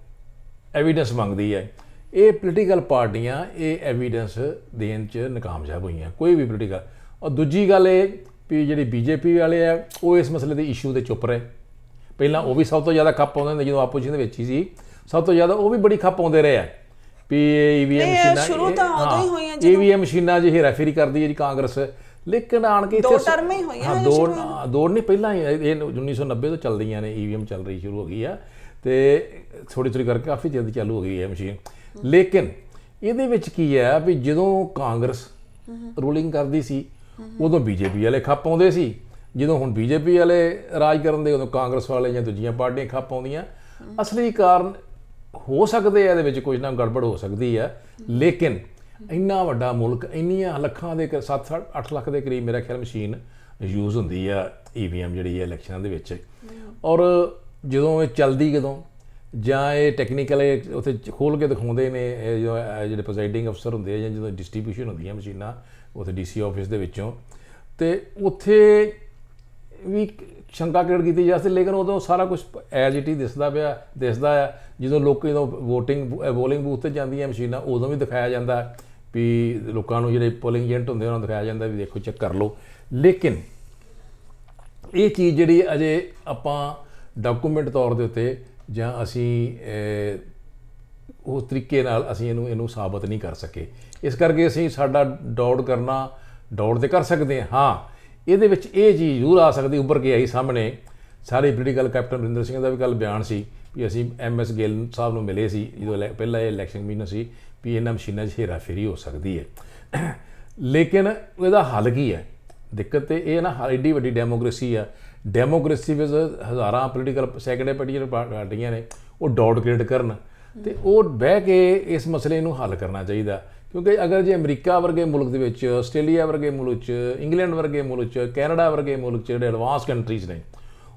ਐਵੀਡੈਂਸ ਮੰਗਦੀ ਹੈ। ਇਹ ਪੋਲੀਟੀਕਲ ਪਾਰਟੀਆਂ ਇਹ ਐਵੀਡੈਂਸ ਦੇਣ ਚ ਨਾਕਾਮਯਾਬ ਹੋਈਆਂ ਕੋਈ ਵੀ ਪੋਲੀਟੀਕਲ ਔਰ ਦੂਜੀ ਗੱਲ ਇਹ ਵੀ ਜਿਹੜੀ ਬੀਜੇਪੀ ਵਾਲੇ ਆ ਉਹ ਇਸ ਮਸਲੇ ਦੇ ਇਸ਼ੂ ਤੇ ਚੁੱਪ ਰਹੇ। ਪਹਿਲਾਂ ਉਹ ਵੀ ਸਭ ਤੋਂ ਜ਼ਿਆਦਾ ਖੱਪ ਪਾਉਂਦੇ ਹੁੰਦੇ ਜਦੋਂ ਆਪੋਜੀਸ਼ਨ ਦੇ ਵਿੱਚ ਹੀ ਸੀ। ਸਭ ਤੋਂ ਜ਼ਿਆਦਾ ਉਹ ਵੀ ਬੜੀ ਖੱਪ ਪਾਉਂਦੇ ਰਹੇ ਆ। ਵੀ ਈਵੀਐਮ ਇਹ ਮਸ਼ੀਨਾਂ ਸ਼ੁਰੂ ਤਾਂ ਉਦੋਂ ਹੀ ਹੋਈਆਂ ਜਦੋਂ- ਈਵੀਐਮ ਮਸ਼ੀਨਾਂ 'ਚ ਹੇਰਾਫੇਰੀ ਕਰਦੀ ਹੈ ਜੀ ਕਾਂਗਰਸ। ਲੇਕਿਨ ਆਣ ਕੇ ਦੋ ਟਰਮਾਂ ਹੀ ਹੋਈਆਂ ਹਾਂ ਦੋ ਦੋ ਨਹੀਂ ਪਹਿਲਾਂ ਹੀ ਇਹ 1990 ਤੋਂ ਚੱਲਦੀਆਂ ਨੇ ਈਵੀਐਮ ਚੱਲ ਰਹੀ ਸ਼ੁਰੂ ਹੋ ਗਈ ਆ। ਤੇ ਥੋੜੀ ਥੋੜੀ ਕਰਕੇ ਕਾਫੀ ਜਲਦੀ ਚਾਲੂ ਹੋ ਗਈ ਹੈ ਮਸ਼ੀਨ। ਲੇਕਿਨ ਇਹਦੇ ਵਿੱਚ ਕੀ ਹੈ ਵੀ ਜਦੋਂ ਕਾਂਗਰਸ ਰੂਲਿੰਗ ਕਰਦੀ ਸੀ, ਉਦੋਂ ਬੀਜੇਪੀ ਵਾਲੇ ਖੱਪ ਆਉਂਦੇ ਸੀ। ਜਦੋਂ ਹੁਣ ਬੀਜੇਪੀ ਵਾਲੇ ਰਾਜ ਕਰਨ ਦੇ, ਉਦੋਂ ਕਾਂਗਰਸ ਵਾਲੇ ਜਾਂ ਦੂਜੀਆਂ ਪਾਰਟੀਆਂ ਖੱਪ ਆਉਂਦੀਆਂ। ਅਸਲੀ ਕਾਰਨ ਹੋ ਸਕਦੇ ਆ, ਇਹਦੇ ਵਿੱਚ ਕੁਝ ਨਾ ਗੜਬੜ ਹੋ ਸਕਦੀ ਹੈ ਲੇਕਿਨ ਇੰਨਾ ਵੱਡਾ ਮੁਲਕ, ਇੰਨੀਆਂ ਲੱਖਾਂ ਦੇ 7 8 ਲੱਖ ਦੇ ਕਰੀਬ ਮੇਰਾ ਖਿਆਲ ਮਸ਼ੀਨ ਯੂਜ਼ ਹੁੰਦੀ ਆ ਈਵੀਐਮ ਜਿਹੜੀ ਹੈ ਇਲੈਕਸ਼ਨਾਂ ਦੇ ਵਿੱਚ। ਔਰ ਜਦੋਂ ਇਹ ਚੱਲਦੀ ਕਦੋਂ, ਜਾਂ ਇਹ ਟੈਕਨੀਕਲ ਉੱਥੇ ਖੋਲ ਕੇ ਦਿਖਾਉਂਦੇ ਨੇ, ਇਹ ਜੋ ਜਿਹੜੇ ਪ੍ਰੈਜ਼ਾਈਡਿੰਗ ਅਫਸਰ ਹੁੰਦੇ ਆ, ਜਾਂ ਜਦੋਂ ਡਿਸਟ੍ਰੀਬਿਊਸ਼ਨ ਹੁੰਦੀਆਂ ਮਸ਼ੀਨਾਂ ਉੱਥੇ ਡੀਸੀ ਆਫਿਸ ਦੇ ਵਿੱਚੋਂ, ਤੇ ਉੱਥੇ ਵੀ ਸ਼ੰਕਾ ਕ੍ਰੀਏਟ ਕੀਤੀ ਜਾ ਸਕਦੀ, ਲੇਕਿਨ ਉਦੋਂ ਸਾਰਾ ਕੁਝ ਐਜ਼ ਇਟ ਹੀ ਦਿਸਦਾ ਪਿਆ, ਦਿਸਦਾ ਆ। ਜਦੋਂ ਲੋਕ ਜਦੋਂ VOTING ਪੋਲਿੰਗ ਬੂਥ ਤੇ ਜਾਂਦੀਆਂ ਮਸ਼ੀਨਾਂ, ਉਦੋਂ ਵੀ ਦਿਖਾਇਆ ਜਾਂਦਾ ਵੀ ਲੋਕਾਂ ਨੂੰ ਜਿਹੜੇ ਪੋਲਿੰਗ ਏਜੰਟ ਹੁੰਦੇ ਉਹਨਾਂ ਨੂੰ ਦਿਖਾਇਆ ਜਾਂਦਾ ਵੀ ਦੇਖੋ, ਚੈੱਕ ਕਰ ਲਓ। ਲੇਕਿਨ ਇਹ ਚੀਜ਼ ਜਿਹੜੀ ਅਜੇ ਆਪਾਂ ਡਾਕੂਮੈਂਟ ਤੌਰ ਦੇ ਉੱਤੇ ਜਾਂ ਅਸੀਂ ਉਸ ਤਰੀਕੇ ਨਾਲ ਅਸੀਂ ਇਹਨੂੰ ਇਹਨੂੰ ਸਾਬਤ ਨਹੀਂ ਕਰ ਸਕੇ। ਇਸ ਕਰਕੇ ਅਸੀਂ ਸਾਡਾ ਡਾਊਟ ਕਰਨਾ ਡਾਊਟ ਤੇ ਕਰ ਸਕਦੇ ਹਾਂ। ਹਾਂ, ਇਹਦੇ ਵਿੱਚ ਇਹ ਚੀਜ਼ ਜ਼ਰੂਰ ਆ ਸਕਦੀ ਉੱਭਰ ਕੇ ਆਈ ਸਾਹਮਣੇ। ਸਾਰੇ ਪੋਲੀਟੀਕਲ ਕੈਪਟਨ ਅਮਰਿੰਦਰ ਸਿੰਘ ਦਾ ਵੀ ਕੱਲ ਬਿਆਨ ਸੀ ਵੀ ਅਸੀਂ ਐਮਐਸ ਗਿੱਲ ਸਾਹਿਬ ਨੂੰ ਮਿਲੇ ਸੀ, ਜਦੋਂ ਇਲੈ- ਪਹਿਲਾ ਇਹ ਇਲੈਕਸ਼ਨ ਮਹੀਨਾ ਸੀ ਵੀ ਇਹਨਾਂ ਮਸ਼ੀਨਾਂ 'ਚ ਹੇਰਾਫੇਰੀ ਹੋ ਸਕਦੀ ਹੈ। ਲੇਕਿਨ ਇਹਦਾ ਹੱਲ ਕੀ ਹੈ? ਦਿੱਕਤ ਤੇ ਇਹ ਨਾ ਹ- ਐਡੀ ਵੱਡੀ ਡੈਮੋਕ੍ਰੇਸੀ ਆ। ਡੈਮੋਕ੍ਰੇਸੀ ਵਿੱਚ ਹਜ਼ਾਰਾਂ ਪੋਲੀਟੀਕਲ ਸੈਕੰਡਰੀ ਪਾਰਟੀਆਂ ਪਾਰਟੀਆਂ ਨੇ, ਉਹ ਡਾਊਟ ਕ੍ਰੀਏਟ ਕਰਨ ਤੇ ਉਹ ਬਹਿ ਕੇ ਇਸ ਮਸਲੇ ਨੂੰ ਹੱਲ ਕਰਨਾ ਚਾਹੀਦਾ। ਕਿਉਂਕਿ ਅਗਰ ਜੇ ਅਮਰੀਕਾ ਵਰਗੇ ਮੁਲਕ ਦੇ ਵਿੱਚ, ਆਸਟ੍ਰੇਲੀਆ ਵਰਗੇ ਮੁਲਕ 'ਚ, ਇੰਗਲੈਂਡ ਵਰਗੇ ਮੁਲਕ 'ਚ, ਕੈਨੇਡਾ ਵਰਗੇ ਮੁਲਕ 'ਚ ਜਿਹੜੇ ਐਡਵਾਂਸ ਕੰਟਰੀਜ਼ ਨੇ,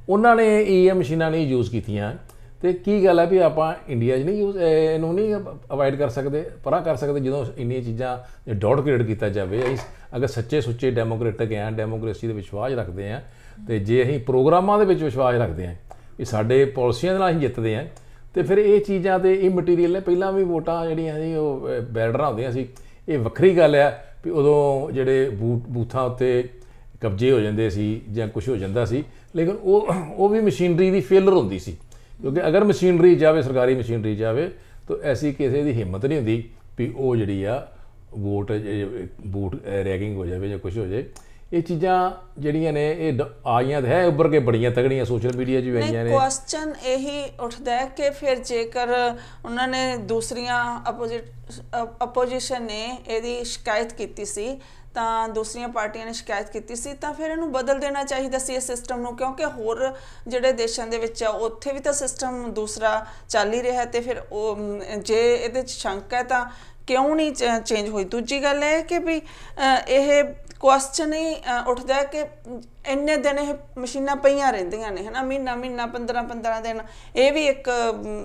ਉਹਨਾਂ ਨੇ ਈਐਮ ਮਸ਼ੀਨਾਂ ਨਹੀਂ ਯੂਜ਼ ਕੀਤੀਆਂ। ਤੇ ਕੀ ਗੱਲ ਹੈ ਵੀ ਆਪਾਂ ਇੰਡੀਆ 'ਚ ਨਹੀਂ ਯੂਜ਼ ਇਹਨੂੰ ਨਹੀਂ ਅਵਾਇਡ ਕਰ ਸਕਦੇ, ਪਰਾਂ ਕਰ ਸਕਦੇ ਜਦੋਂ ਇੰਨੀਆਂ ਚੀਜ਼ਾਂ ਡਾਊਟ ਕ੍ਰੀਏਟ ਕੀਤਾ ਜਾਵੇ। ਅਸੀਂ ਅਗਰ ਸੱਚੇ ਸੁੱਚੇ ਡੈਮੋਕ੍ਰੇਟਿਕ ਆ ਡੈਮੋਕ੍ਰੇਸੀ ਦੇ ਵਿਸ਼ਵਾਸ ਰੱਖਦੇ ਆ ਤੇ ਜੇ ਅਸੀਂ ਪ੍ਰੋਗਰਾਮਾਂ ਦੇ ਵਿੱਚ ਵਿਸ਼ਵਾਸ ਰੱਖਦੇ ਆ ਵੀ ਸਾਡੇ ਪਾਲਿਸੀਆਂ ਦੇ ਨਾਲ ਅਸੀਂ ਜਿੱਤਦੇ ਆ ਤੇ ਫਿਰ ਇਹ ਚੀਜ਼ਾਂ ਤੇ ਇਹ ਮਟੀਰੀਅਲ ਨੇ ਪਹਿਲਾਂ ਵੀ ਵੋਟਾਂ ਜਿਹੜੀਆਂ ਸੀ ਉਹ ਬੈਲਡਰਾਂ ਹੁੰਦੀਆਂ ਸੀ। ਇਹ ਵੱਖਰੀ ਗੱਲ ਆ ਵੀ ਉਦੋਂ ਜਿਹੜੇ ਬੂਥ ਬੂਥਾਂ ਉੱਤੇ ਕਬਜ਼ੇ ਹੋ ਜਾਂਦੇ ਸੀ ਜਾਂ ਕੁਝ ਹੋ ਜਾਂਦਾ ਸੀ, ਲੇਕਿਨ ਉਹ ਉਹ ਵੀ ਮਸ਼ੀਨਰੀ ਦੀ ਫੇਲਰ ਹੁੰਦੀ ਸੀ। ਕਿਉਂਕਿ ਅਗਰ ਮਸ਼ੀਨਰੀ ਜਾਵੇ, ਸਰਕਾਰੀ ਮਸ਼ੀਨਰੀ ਜਾਵੇ, ਤਾਂ ਐਸੀ ਕਿਸੇ ਦੀ ਹਿੰਮਤ ਨਹੀਂ ਹੁੰਦੀ ਵੀ ਉਹ ਜਿਹੜੀ ਆ ਵੋਟ ਜੇ- ਵੋਟ ਰੈਗਿੰਗ ਹੋ ਜਾਵੇ ਜਾਂ ਕੁਝ ਹੋ ਜਾਵੇ। ਇਹ ਚੀਜ਼ਾਂ ਜਿਹੜੀਆਂ ਨੇ ਇਹ ਆਈਆਂ ਤਾਂ ਹੈ ਉੱਭਰ ਕੇ ਬੜੀਆਂ ਤਗੜੀਆਂ ਸੋਸ਼ਲ ਮੀਡੀਆ 'ਚ ਵੀ ਆਈਆਂ ਨੇ। ਕੁਐਸਚਨ ਇਹੀ ਉੱਠਦਾ ਹੈ ਕਿ ਫਿਰ ਜੇਕਰ ਉਹਨਾਂ ਨੇ ਦੂਸਰੀਆਂ ਅਪੋਜੀਸ਼ਨ ਨੇ ਇਹਦੀ ਸ਼ਿਕਾਇਤ ਕੀਤੀ ਸੀ ਤਾਂ ਦੂਸਰੀਆਂ ਪਾਰਟੀਆਂ ਨੇ ਸ਼ਿਕਾਇਤ ਕੀਤੀ ਸੀ ਤਾਂ ਫਿਰ ਇਹਨੂੰ ਬਦਲ ਦੇਣਾ ਚਾਹੀਦਾ ਸੀ ਇਸ ਸਿਸਟਮ ਨੂੰ ਕਿਉਂਕਿ ਹੋਰ ਜਿਹੜੇ ਦੇਸ਼ਾਂ ਦੇ ਵਿੱਚ ਆ ਉੱਥੇ ਵੀ ਤਾਂ ਸਿਸਟਮ ਦੂਸਰਾ ਚੱਲ ਹੀ ਰਿਹਾ ਤੇ ਫਿਰ ਉਹ ਜੇ ਇਹਦੇ ਚ ਸ਼ੰਕਾ ਹੈ ਤਾਂ ਕਿਉਂ ਨਹੀਂ ਚੇਂਜ ਹੋਈ? ਦੂਜੀ ਗੱਲ ਇਹ ਕਿ ਵੀ ਇਹ ਕੁਐਸਚਨ ਹੀ ਉੱਠਦਾ ਹੈ ਕਿ ਇੰਨੇ ਦਿਨ ਇਹ ਮਸ਼ੀਨਾਂ ਪਈਆਂ ਰਹਿੰਦੀਆਂ ਨੇ ਹਨਾ? ਮਹੀਨਾ ਮਹੀਨਾ 15 15 ਦਿਨ। ਇਹ ਵੀ ਇੱਕ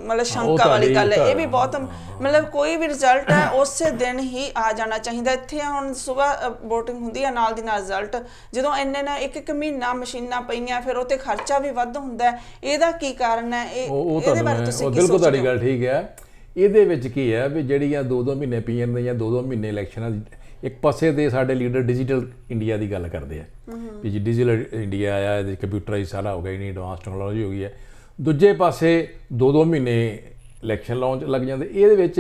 ਮਤਲਬ ਸ਼ੰਕਾ ਵਾਲੀ ਗੱਲ ਹੈ। ਇਹ ਵੀ ਬਹੁਤ ਮਤਲਬ ਕੋਈ ਵੀ ਰਿਜ਼ਲਟ ਹੈ ਉਸੇ ਦਿਨ ਹੀ ਆ ਜਾਣਾ ਚਾਹੀਦਾ। ਇੱਥੇ ਹੁਣ ਸਵੇਰ VOTING ਹੁੰਦੀ ਹੈ ਨਾਲ ਦੀ ਨਾਲ ਰਿਜ਼ਲਟ ਜਦੋਂ ਇੰਨੇ ਨਾ ਇੱਕ ਇੱਕ ਮਹੀਨਾ ਮਸ਼ੀਨਾਂ ਪਈਆਂ ਫਿਰ ਉਹ ਤੇ ਖਰਚਾ ਵੀ ਵੱਧ ਹੁੰਦਾ ਹੈ। ਇਹਦਾ ਕੀ ਕਾਰਨ ਹੈ? ਇਹ ਇਹਦੇ ਬਾਰੇ ਤੁਸੀਂ ਕੀ ਬਿਲਕੁਲ ਤੁਹਾਡੀ ਸੋਚਦੇ ਹੋ? ਗੱਲ ਠੀਕ ਹੈ। ਇਹਦੇ ਵਿੱਚ ਕੀ ਹੈ ਵੀ ਜਿਹੜੀਆਂ ਦੋ ਦੋ ਮਹੀਨੇ ਪੀਐਨ ਦੀਆਂ ਦੋ ਦੋ ਮਹੀਨੇ ਇਲੈਕਸ਼ਨਾਂ ਦੀ ਇੱਕ ਪਾਸੇ ਦੇ ਸਾਡੇ ਲੀਡਰ ਡਿਜੀਟਲ ਇੰਡੀਆ ਦੀ ਗੱਲ ਕਰਦੇ ਆ। ਵੀ ਜੀ ਡਿਜੀਟਲ ਇੰਡੀਆ ਆਇਆ ਇਹਦੇ ਕੰਪਿਊਟਰਾਈਜ਼ ਸਾਰਾ ਹੋ ਗਿਆ ਇਨੀ ਐਡਵਾਂਸ ਟੈਕਨੋਲੋਜੀ ਹੋ ਗਈ ਹੈ। ਦੂਜੇ ਪਾਸੇ ਦੋ ਦੋ ਮਹੀਨੇ ਇਲੈਕਸ਼ਨ ਲਾਉਣ ਲੱਗ ਜਾਂਦੇ ਇਹਦੇ ਵਿੱਚ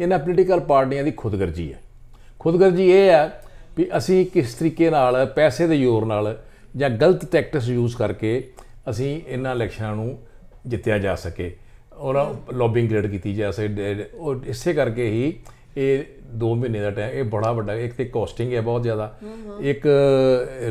ਇਹਨਾਂ ਪੋਲੀਟੀਕਲ ਪਾਰਟੀਆਂ ਦੀ ਖੁਦਗਰਜੀ ਹੈ। ਖੁਦਗਰਜੀ ਇਹ ਹੈ ਵੀ ਅਸੀਂ ਕਿਸ ਤਰੀਕੇ ਨਾਲ ਪੈਸੇ ਦੇ ਜ਼ੋਰ ਨਾਲ ਜਾਂ ਗਲਤ ਟੈਕਟਿਕਸ ਯੂਜ਼ ਕਰਕੇ ਅਸੀਂ ਇਹਨਾਂ ਇਲੈਕਸ਼ਨਾਂ ਨੂੰ ਜਿੱਤਿਆ ਜਾ ਸਕੇ। ਔਰ ਲੌਬਿੰਗ ਕ੍ਰੀਏਟ ਕੀਤੀ ਜਾ ਸਕੇ। ਉਹ ਇਸੇ ਕਰਕੇ ਹੀ ਇਹ 2 ਮਹੀਨੇ ਦਾ ਟਾਈਮ ਇਹ ਬੜਾ ਵੱਡਾ ਇੱਕ ਤੇ ਕੋਸਟਿੰਗ ਹੈ ਬਹੁਤ ਜ਼ਿਆਦਾ। ਇੱਕ